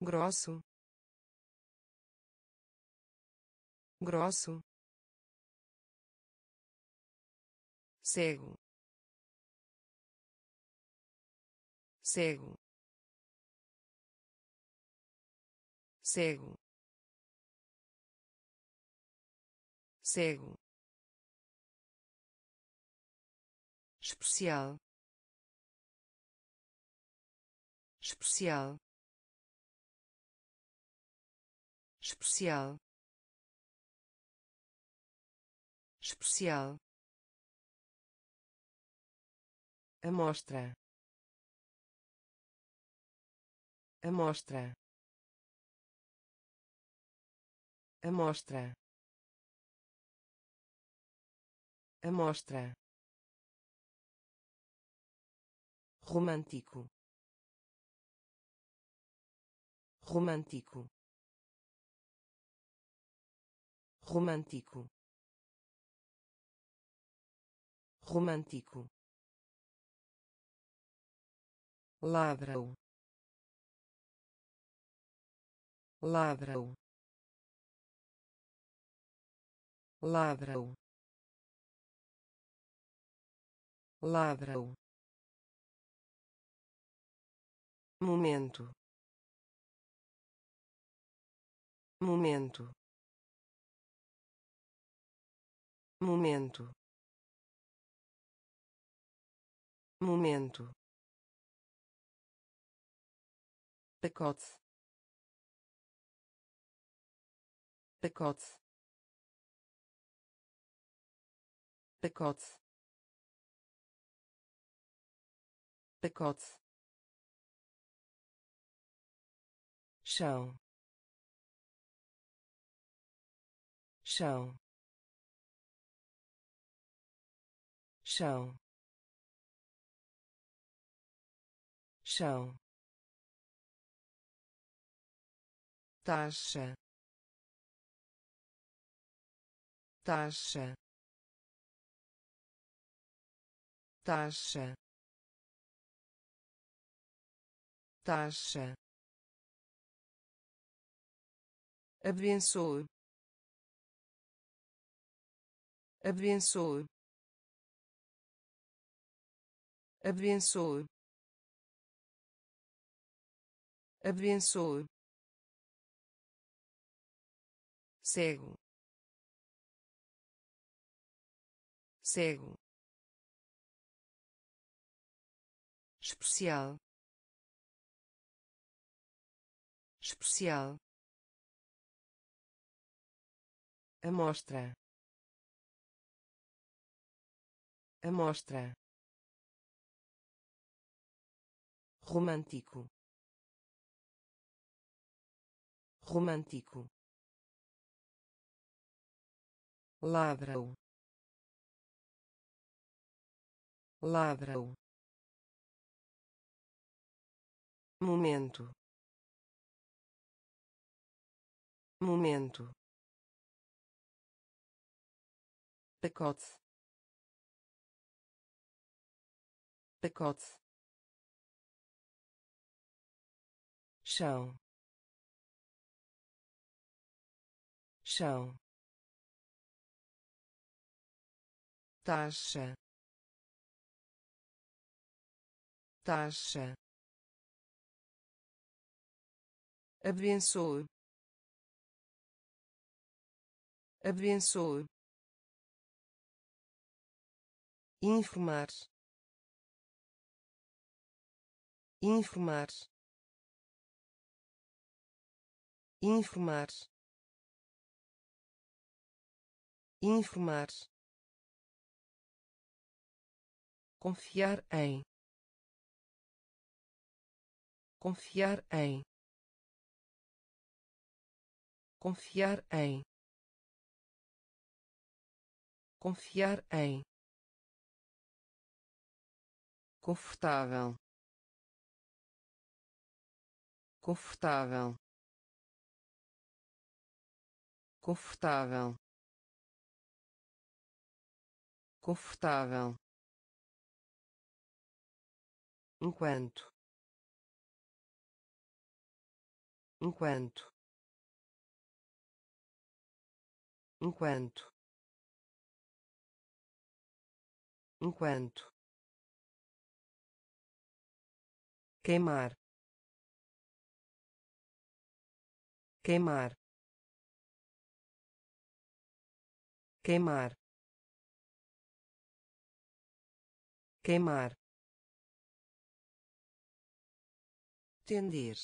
Grosso. Grosso cego. Cego. Cego. Cego. Especial. Especial. Especial. Especial amostra. Amostra. Amostra. Amostra. Romântico. Romântico. Romântico. Romântico ladrão. Ladrão. Ladrão. Ladrão. Momento. Momento. Momento. Momento pacote pacote pacote pacote chão chão chão chão taxa taxa taxa taxa. Abençoe. Abençoe. Abençoe. Abençoe cego. Cego. Especial. Especial. Amostra. Amostra. Romântico. Romântico ladrão. Ladrão. Momento. Momento. Pacote pacote chão. Chão taxa taxa abençoe abençoe informar informar informar informar confiar em. Confiar em. Confiar em. Confiar em. Confortável. Confortável. Confortável. Confortável enquanto. Enquanto. Enquanto. Enquanto. Queimar. Queimar. Queimar. Queimar tender.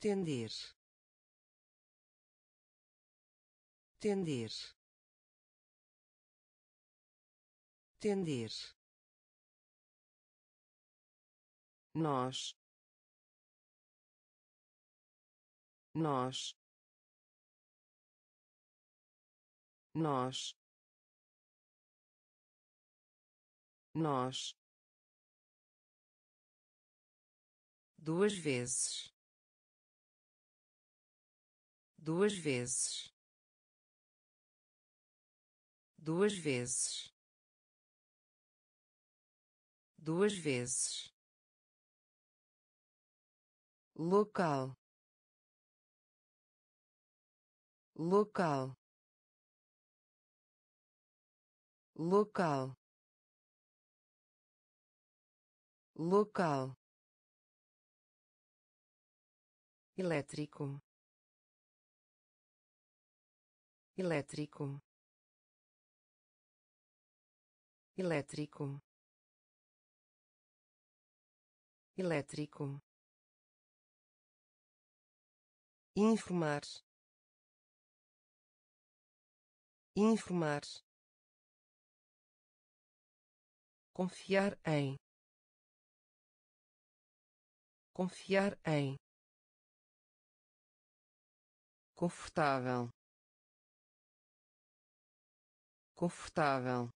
Tender. Tender. Tender. Nós. Nós. Nós. Nós duas vezes. Duas vezes. Duas vezes. Duas vezes. Local. Local. Local. Local elétrico. Elétrico. Elétrico. Elétrico. Informar. Informar. Confiar em. Confiar em confortável. Confortável.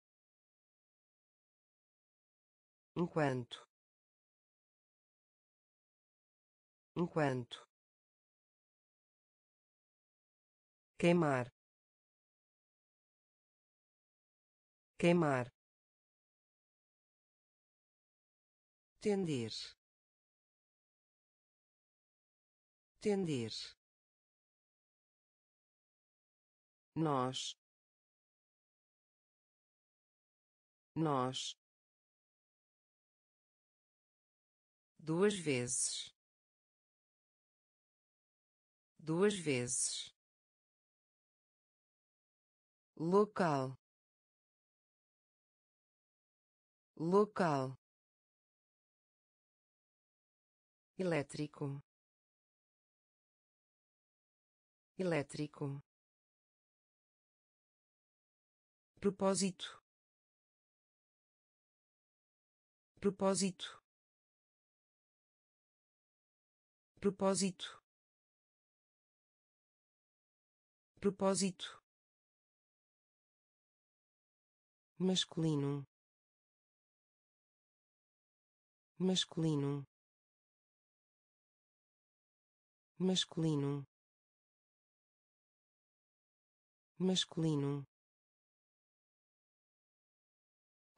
Enquanto. Enquanto. Queimar. Queimar. Tender tender nós. Nós. Duas vezes. Duas vezes. Local. Local. Elétrico. Elétrico propósito. Propósito. Propósito. Propósito. Masculino. Masculino. Masculino. Masculino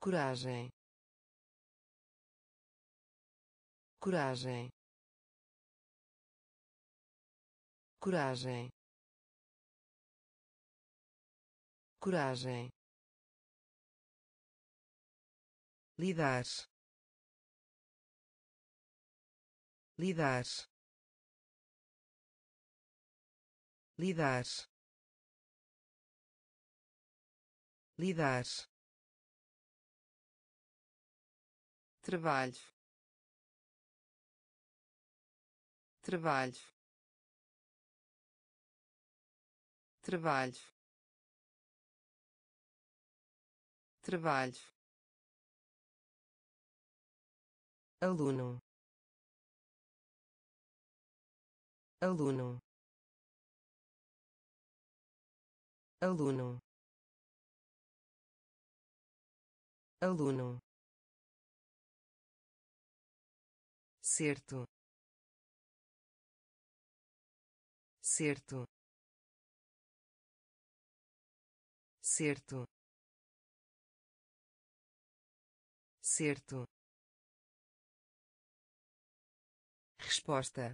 coragem. Coragem. Coragem. Coragem. Lidar. Lidar. Lidar. Lidar trabalho trabalho trabalho trabalho aluno. Aluno. Aluno. Aluno certo. Certo. Certo. Certo. Resposta.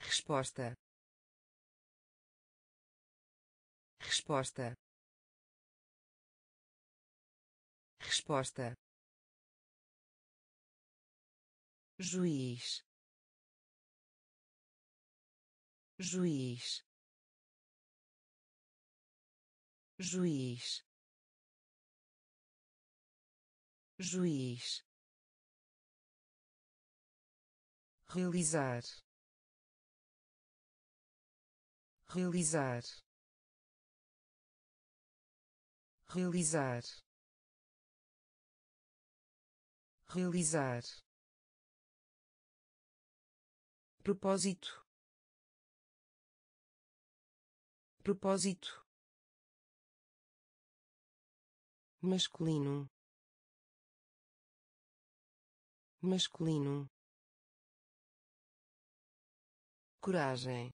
Resposta. Resposta. Resposta juiz. Juiz. Juiz. Juiz. Realizar. Realizar. Realizar. Realizar propósito. Propósito. Masculino. Masculino. Coragem.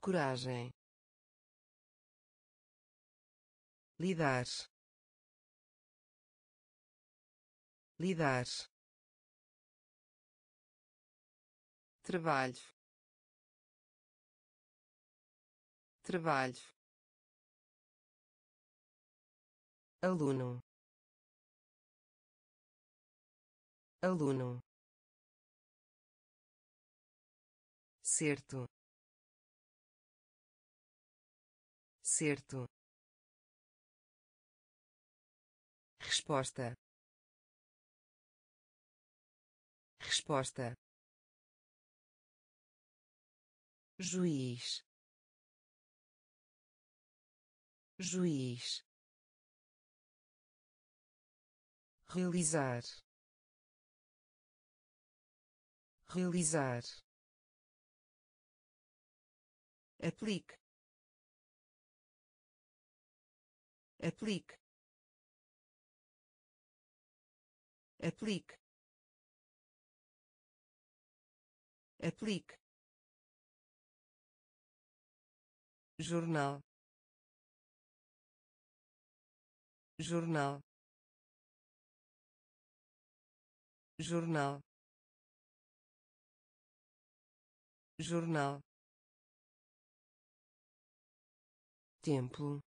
Coragem. Lidar. Lidar trabalho trabalho aluno. Aluno. Certo. Certo. Resposta. Resposta juiz. Juiz. Realizar. Realizar. Aplique. Aplique. Aplique. Aplique jornal jornal jornal jornal. Templo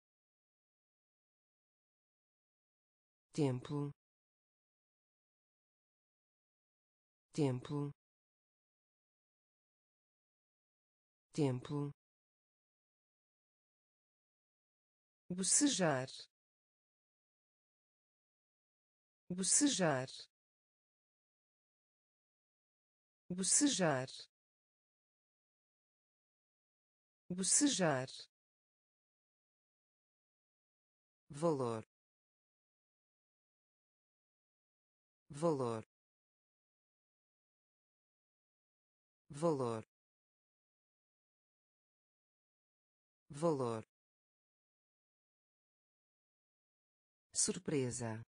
templo templo templo bocejar. Bocejar. Bocejar. Bocejar. Valor. Valor. Valor. Valor surpresa.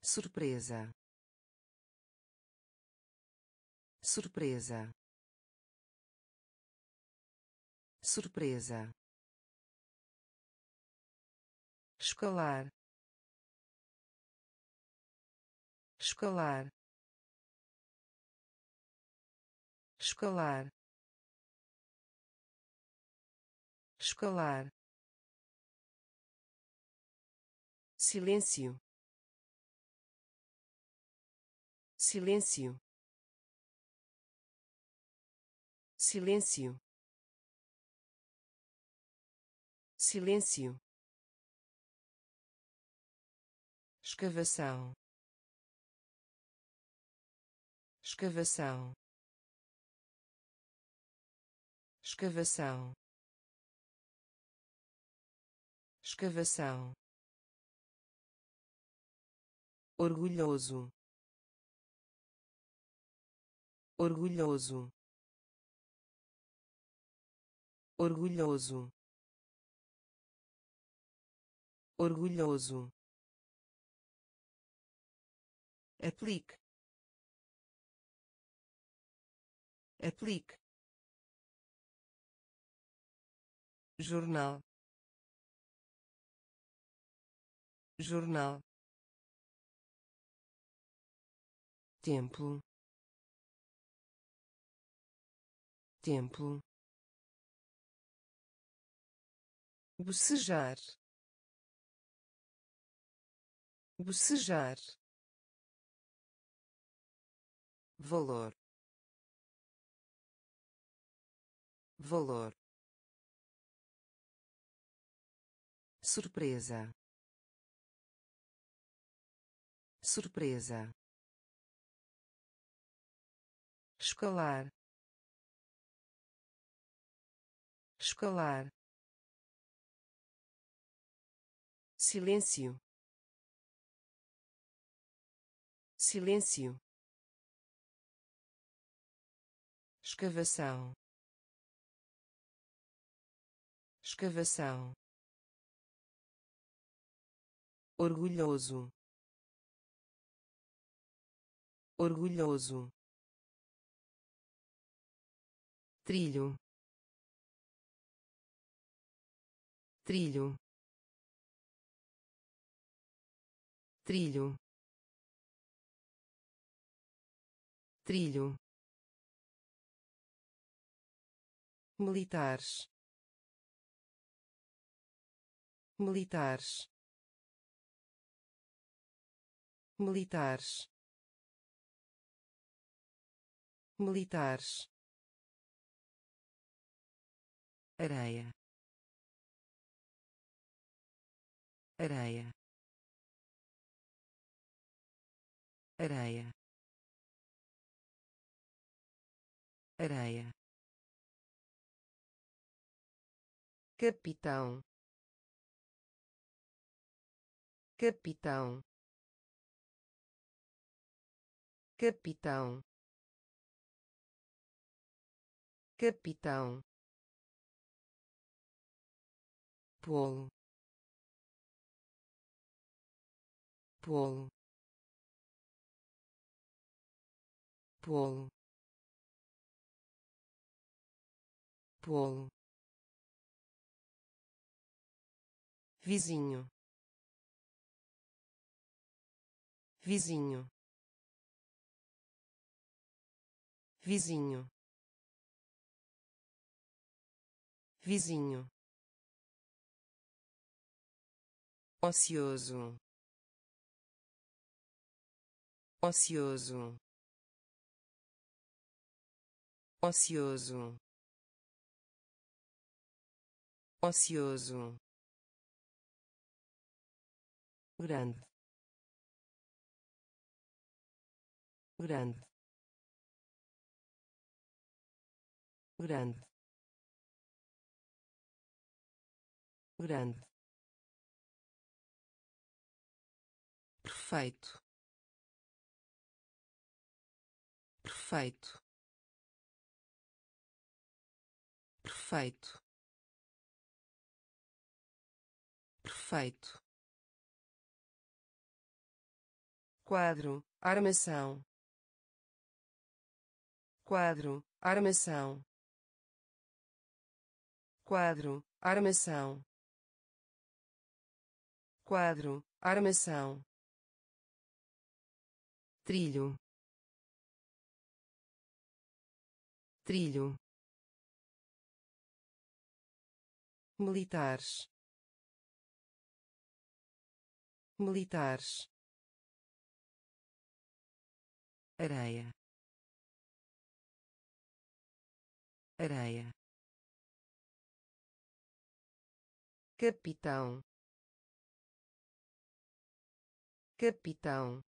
Surpresa. Surpresa. Surpresa. Escalar escalar escalar escalar silêncio. Silêncio. Silêncio. Silêncio. Escavação. Escavação. Escavação. Escavação orgulhoso. Orgulhoso. Orgulhoso. Orgulhoso. Aplique. Aplique. Jornal. Jornal templo. Templo. Bocejar. Bocejar. Valor. Valor. Surpresa. Surpresa escalar escalar silêncio silêncio escavação escavação orgulhoso orgulhoso trilho. Trilho. Trilho. Trilho. Militares. Militares. Militares. Militares areia. Areia. Areia. Areia. Capitão. Capitão. Capitão. Capitão polo. Polo. Polo. Polo. Vizinho. Vizinho. Vizinho. Vizinho ocioso. Ocioso. Ocioso. Ocioso. Grande. Grande. Grande. Grande perfeito. Perfeito. Perfeito. Perfeito. Quadro armação. Quadro armação. Quadro armação. Quadro armação trilho. Trilho. Militares. Militares. Areia. Areia. Capitão. Capitão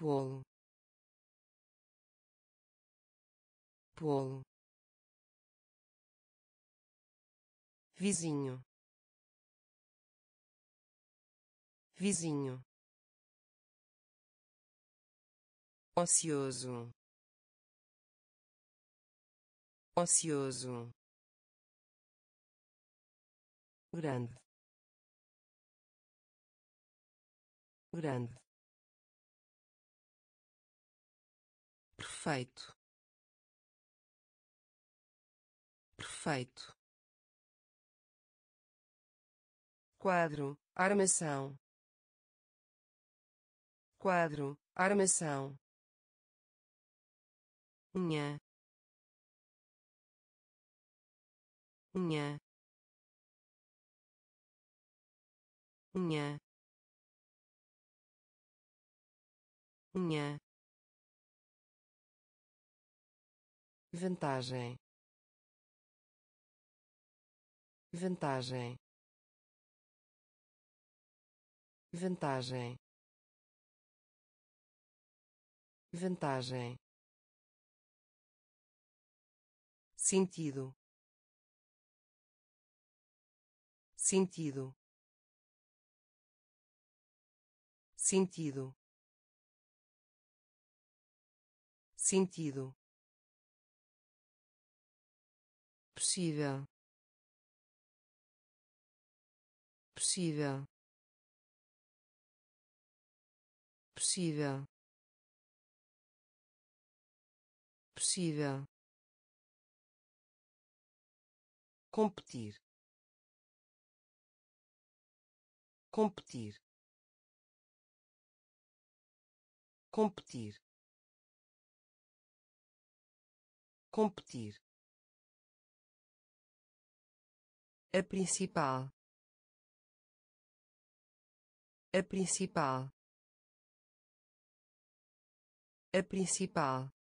polo. Polo. Vizinho. Vizinho. Ocioso. Ocioso. Grande. Grande perfeito. Perfeito. Quadro armação. Quadro armação. Unha. Unha. Unha. Unha vantagem. Vantagem. Vantagem. Vantagem. Sentido. Sentido. Sentido. Sentido possível. Possível. Possível. Possível. Competir. Competir. Competir. Competir a principal. A principal. A principal.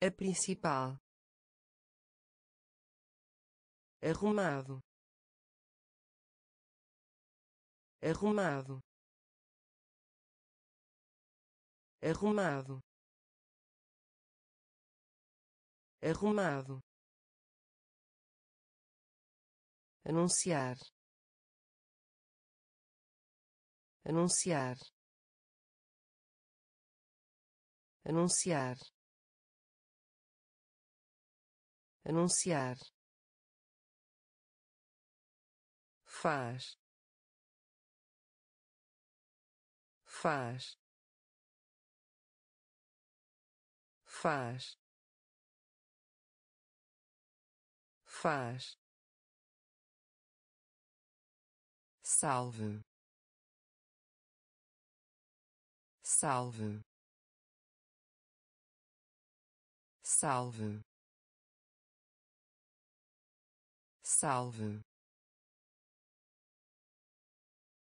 A principal. Arrumado. Arrumado. Arrumado. Arrumado anunciar. Anunciar. Anunciar. Anunciar. Faz. Faz. Faz. Faz salve. Salve. Salve. Salve.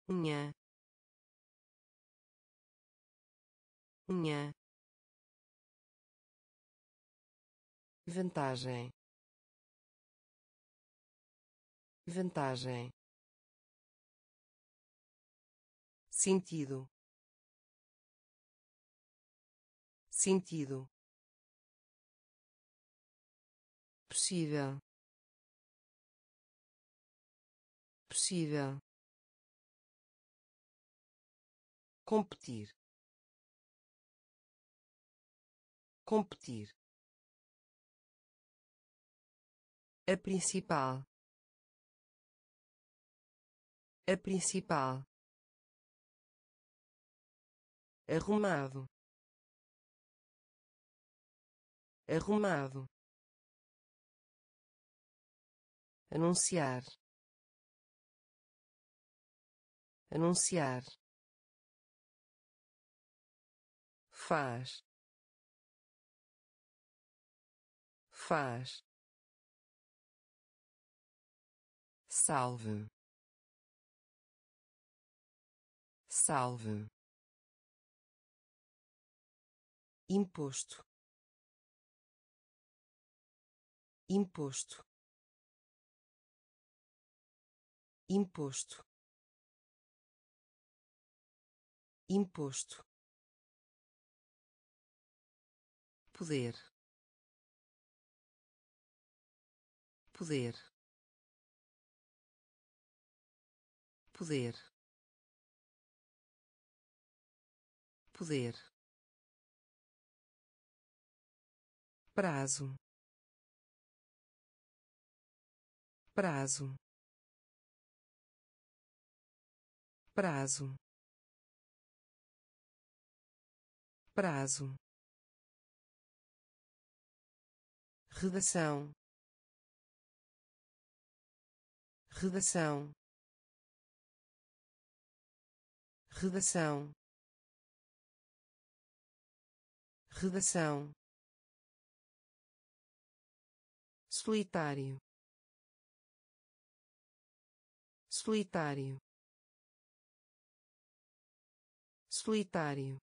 Unha unha vantagem. Vantagem sentido. Sentido. Possível. Possível. Competir. Competir. A principal. A principal arrumado. Arrumado. Anunciar. Anunciar. Faz. Faz. Salve. Salve imposto. Imposto. Imposto. Imposto. Poder. Poder. Poder. Poder prazo. Prazo. Prazo. Prazo. Redação. Redação. Redação. Redação solitário. Solitário. Solitário.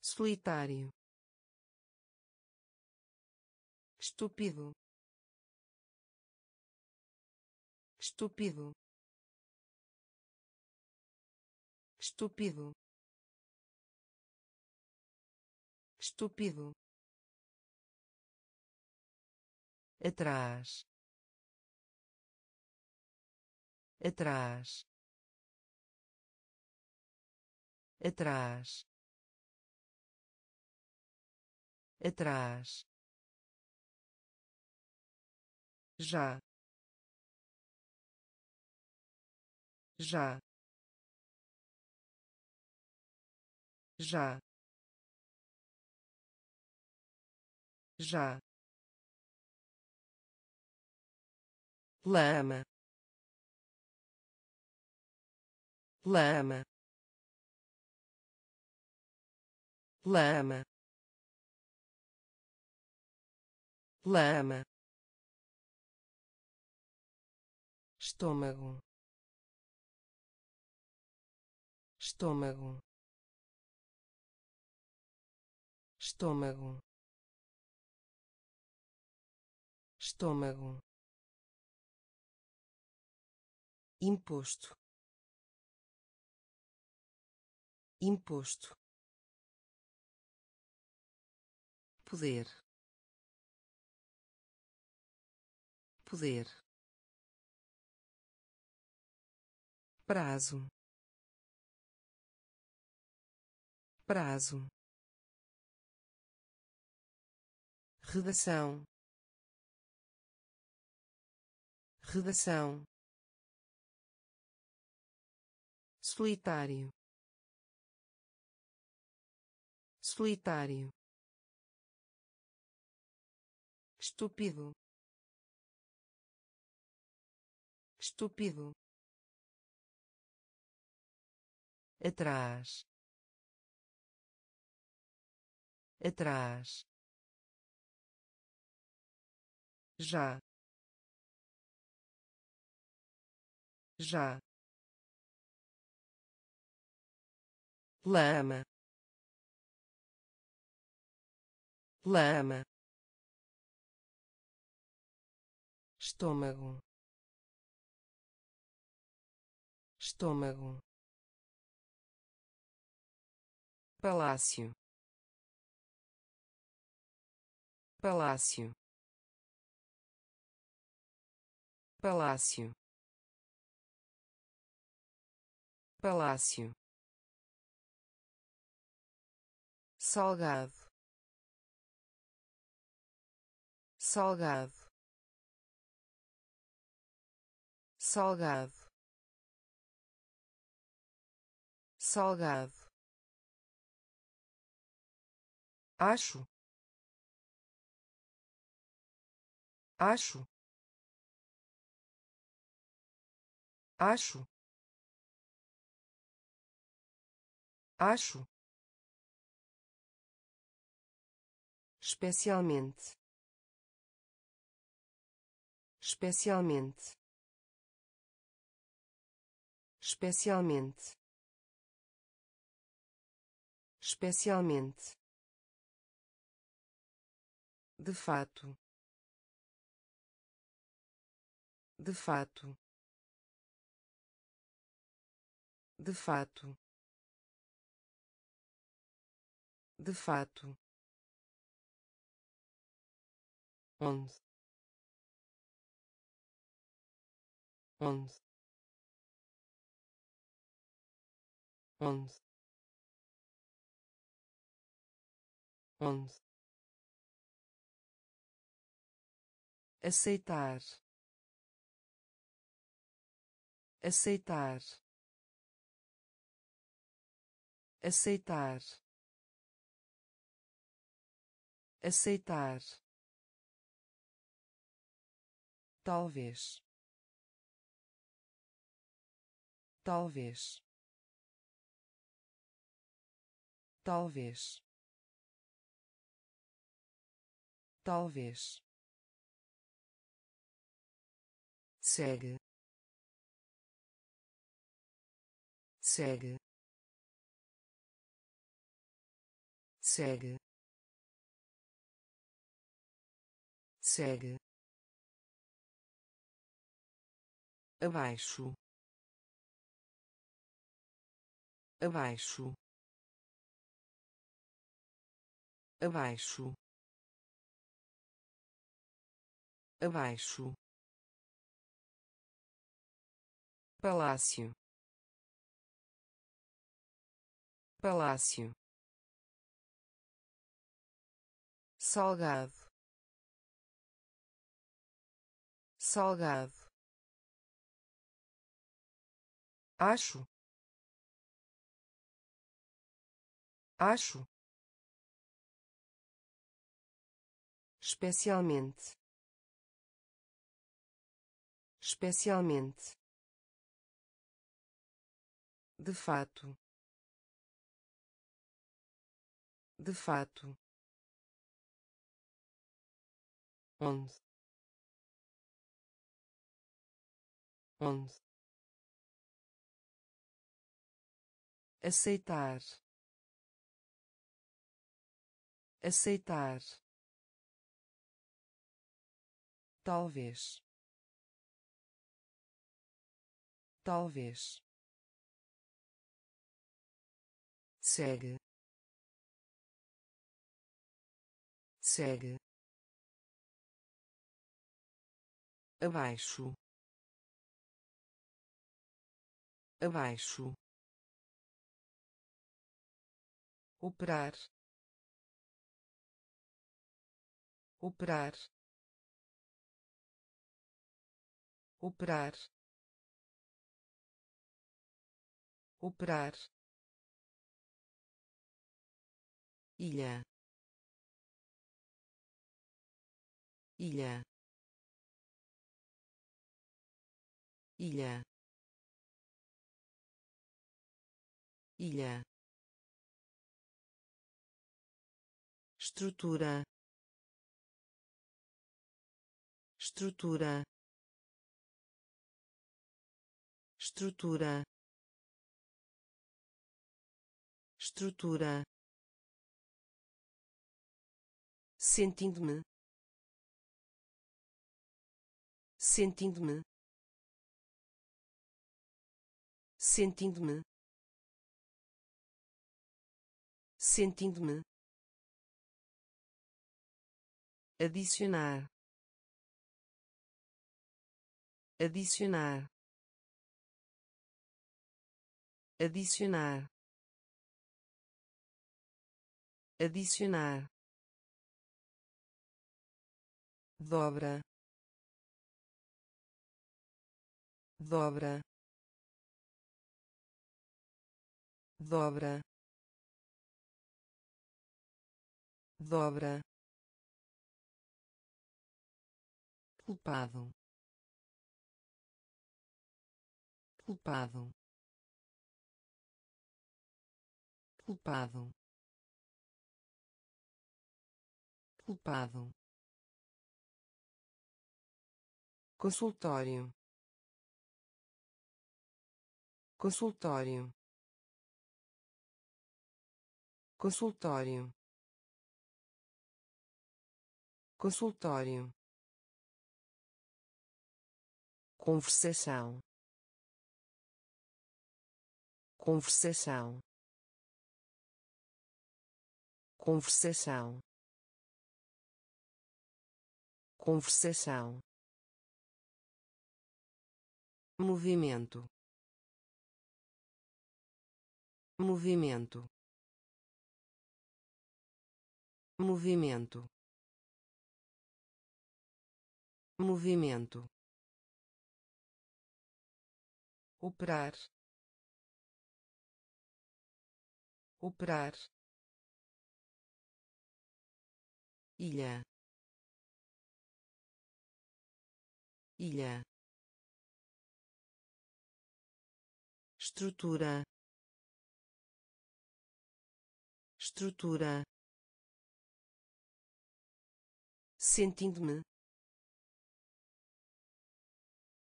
Solitário. Estúpido. Estúpido. Estúpido. Estúpido atrás. Atrás. Atrás. Atrás. Já. Já. Já. Já lama. Lama. Lama. Lama. Estômago. Estômago. Estômago. Estômago imposto. Imposto. Poder. Poder. Prazo. Prazo. Redação. Redação solitário. Solitário. Estúpido. Estúpido. Atrás. Atrás. Já. Já lama. Lama. Estômago. Estômago. Palácio. Palácio. Palácio. Palácio salgado. Salgado. Salgado. Salgado. Acho. Acho. Acho. Acho especialmente. Especialmente. Especialmente. Especialmente. De fato. De fato. De fato. De fato onde onde onde onde aceitar. Aceitar. Aceitar. Aceitar talvez. Talvez. Talvez. Talvez. Segue. Segue. Segue. Segue abaixo. Abaixo. Abaixo. Abaixo. Palácio. Palácio. Salgado. Salgado acho. Acho. Especialmente. Especialmente. De fato. De fato. Onde? Onde aceitar. Aceitar. Talvez. Talvez. Segue. Segue. Abaixo. Abaixo operar. Operar. Operar. Operar. Ilha. Ilha. Ilha. Ilha estrutura. Estrutura. Estrutura. Estrutura. Sentindo-me. Sentindo-me. Sentindo-me. Sentindo-me adicionar. Adicionar. Adicionar. Adicionar. Dobra. Dobra. Dobra. Dobra culpado. Culpado. Culpado. Culpado. Consultório. Consultório. Consultório. Consultório conversação. Conversação. Conversação. Conversação. Movimento. Movimento. Movimento. Movimento operar. Operar. Ilha. Ilha. Estrutura. Estrutura. Sentindo-me.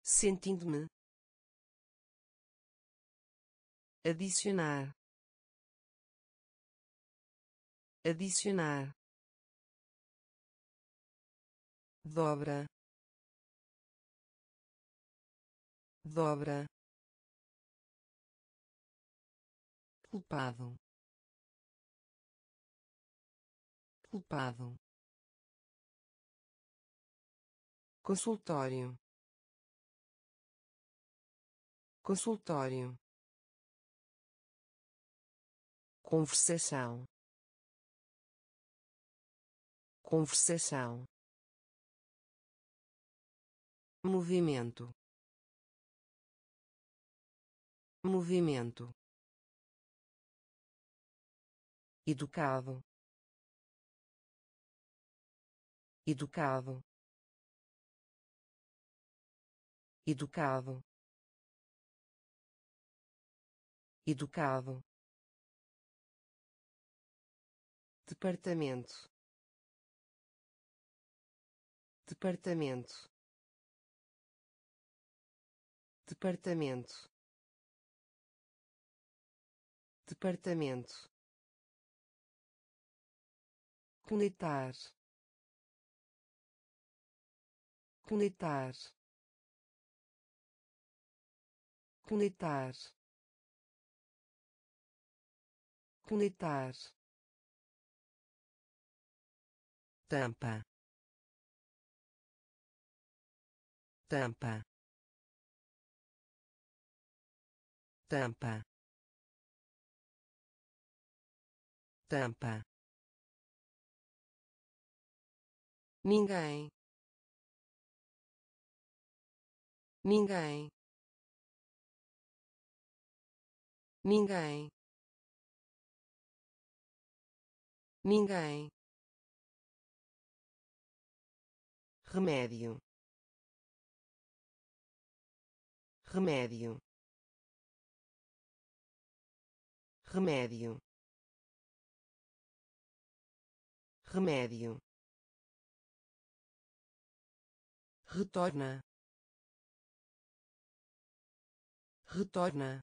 Sentindo-me adicionar adicionar dobra dobra culpado culpado consultório consultório conversação. Conversação. Movimento. Movimento. Educado. Educado. Educado. Educado departamento. Departamento. Departamento. Departamento. Conectar conectar conectar conectar tampa tampa tampa tampa ninguém. Ninguém. Ninguém. Ninguém remédio. Remédio. Remédio. Remédio. Retorna. Retorna.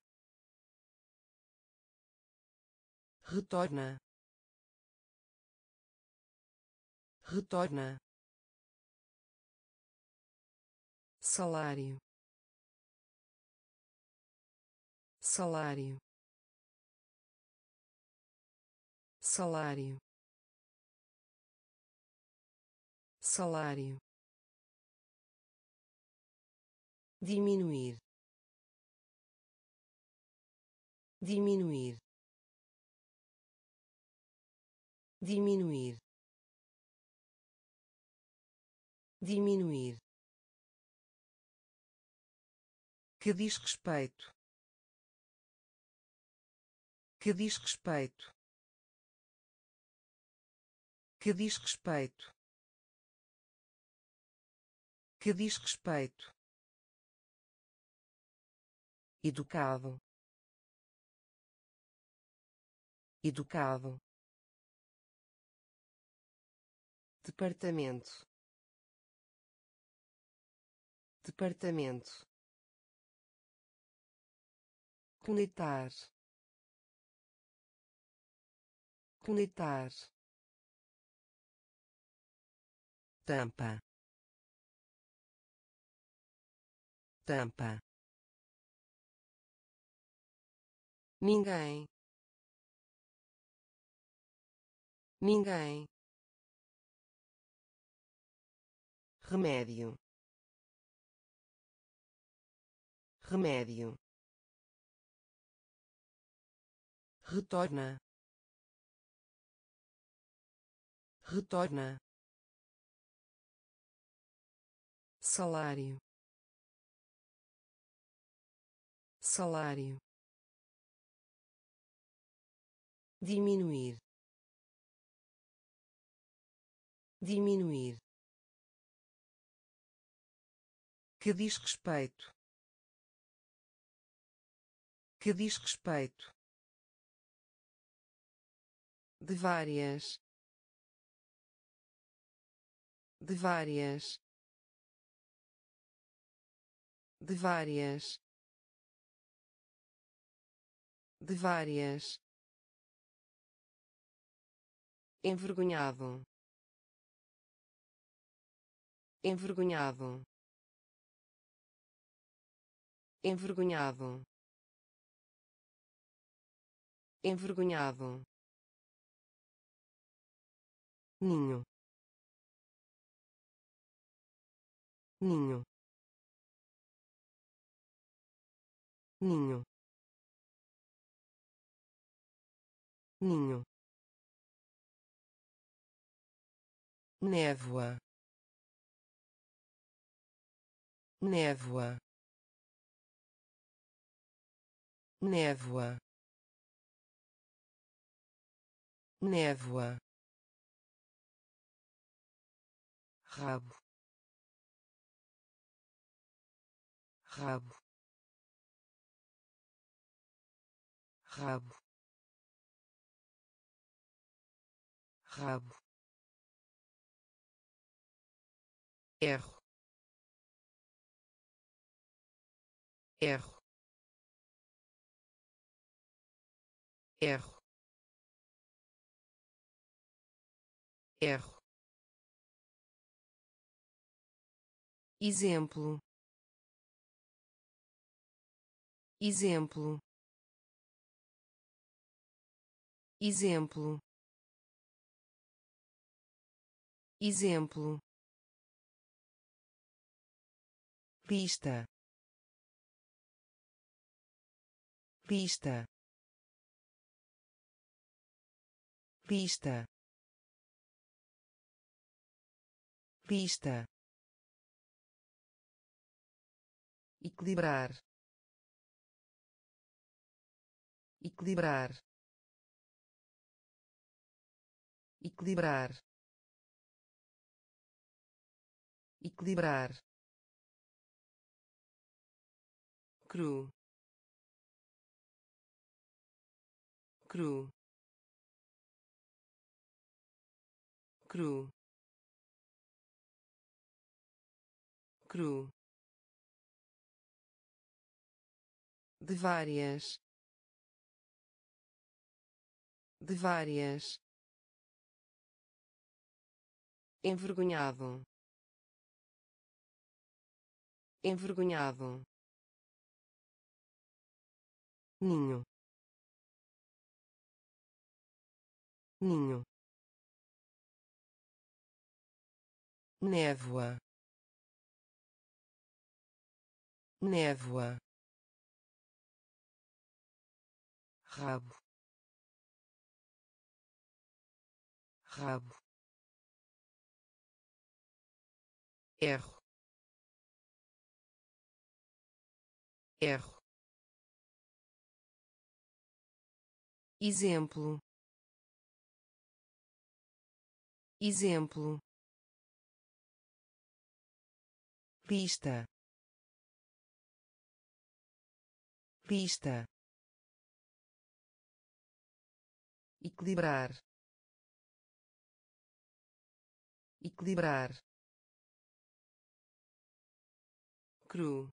Retorna. Retorna salário. Salário. Salário. Salário. Diminuir. Diminuir. Diminuir. Diminuir que diz respeito. Que diz respeito. Que diz respeito. Que diz respeito. Educado. Educado. Departamento. Departamento conectar conectar tampa. Tampa. Ninguém. Ninguém. Remédio. Remédio retorna retorna salário salário diminuir diminuir que diz respeito que diz respeito de várias. De várias. De várias. De várias. Envergonhado. Envergonhado. Envergonhado. Envergonhado ninho. Ninho. Ninho. Ninho. Névoa. Névoa. Névoa. Névoa rabo rabo rabo rabo. Erro erro. Erro erro exemplo. Exemplo. Exemplo. Exemplo. Pista pista pista pista equilibrar. Equilibrar. Equilibrar. Equilibrar. Cru. Cru. Cru. Cru de várias. De várias. Envergonhado. Envergonhado. Ninho. Ninho. Névoa. Névoa rabo. Rabo. Erro. Erro. Exemplo. Exemplo. Pista pista equilibrar. Equilibrar. Cru.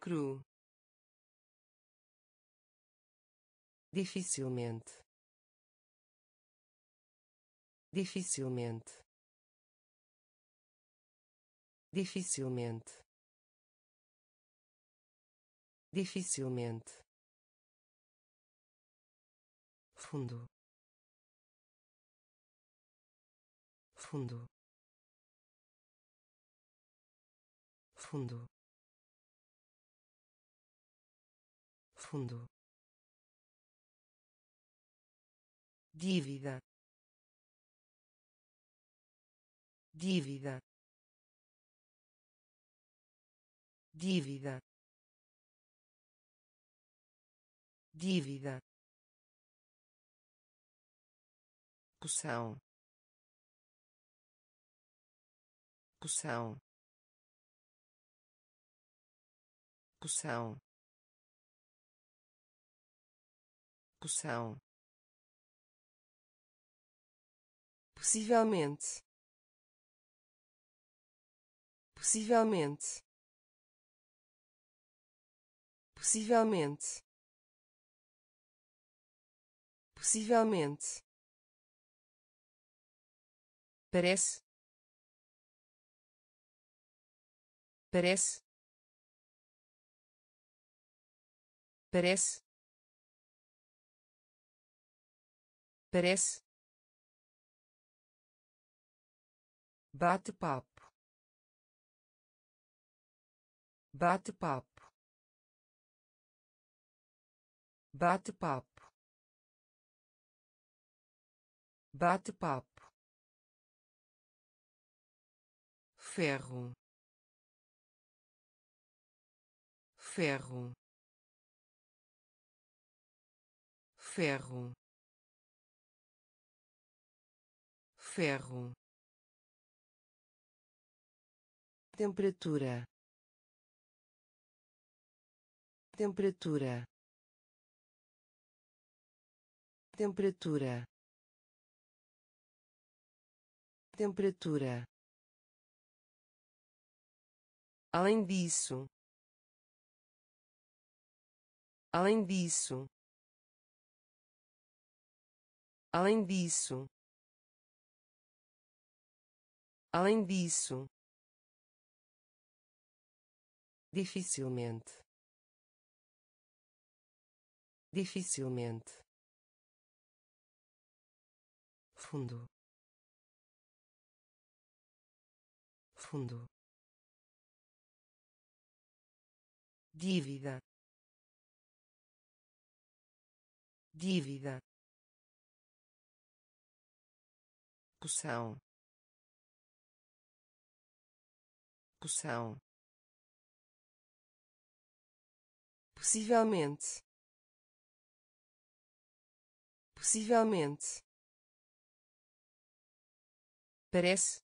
Cru. Dificilmente. Dificilmente. Dificilmente. Dificilmente fundo fundo fundo fundo dívida dívida dívida dívida poção. Poção. Poção. Coção possivelmente. Possivelmente. Possivelmente. Possivelmente parece? Parece? Parece? Parece? Bate-papo. Bate-papo. Bate-papo. Bate-papo ferro ferro ferro ferro. Temperatura temperatura. Temperatura temperatura além disso. Além disso. Além disso. Além disso. Dificilmente. Dificilmente. Fundo. Fundo dívida. Dívida. Poção. Poção. Possivelmente. Possivelmente. Parece.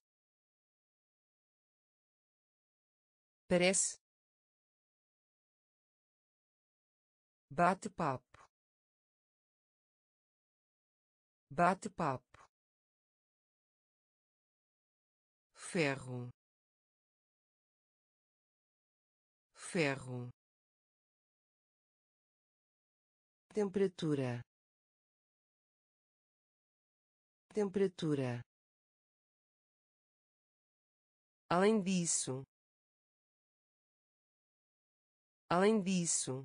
Parece bate-papo. Bate-papo. Ferro. Ferro. Temperatura. Temperatura. Além disso. Além disso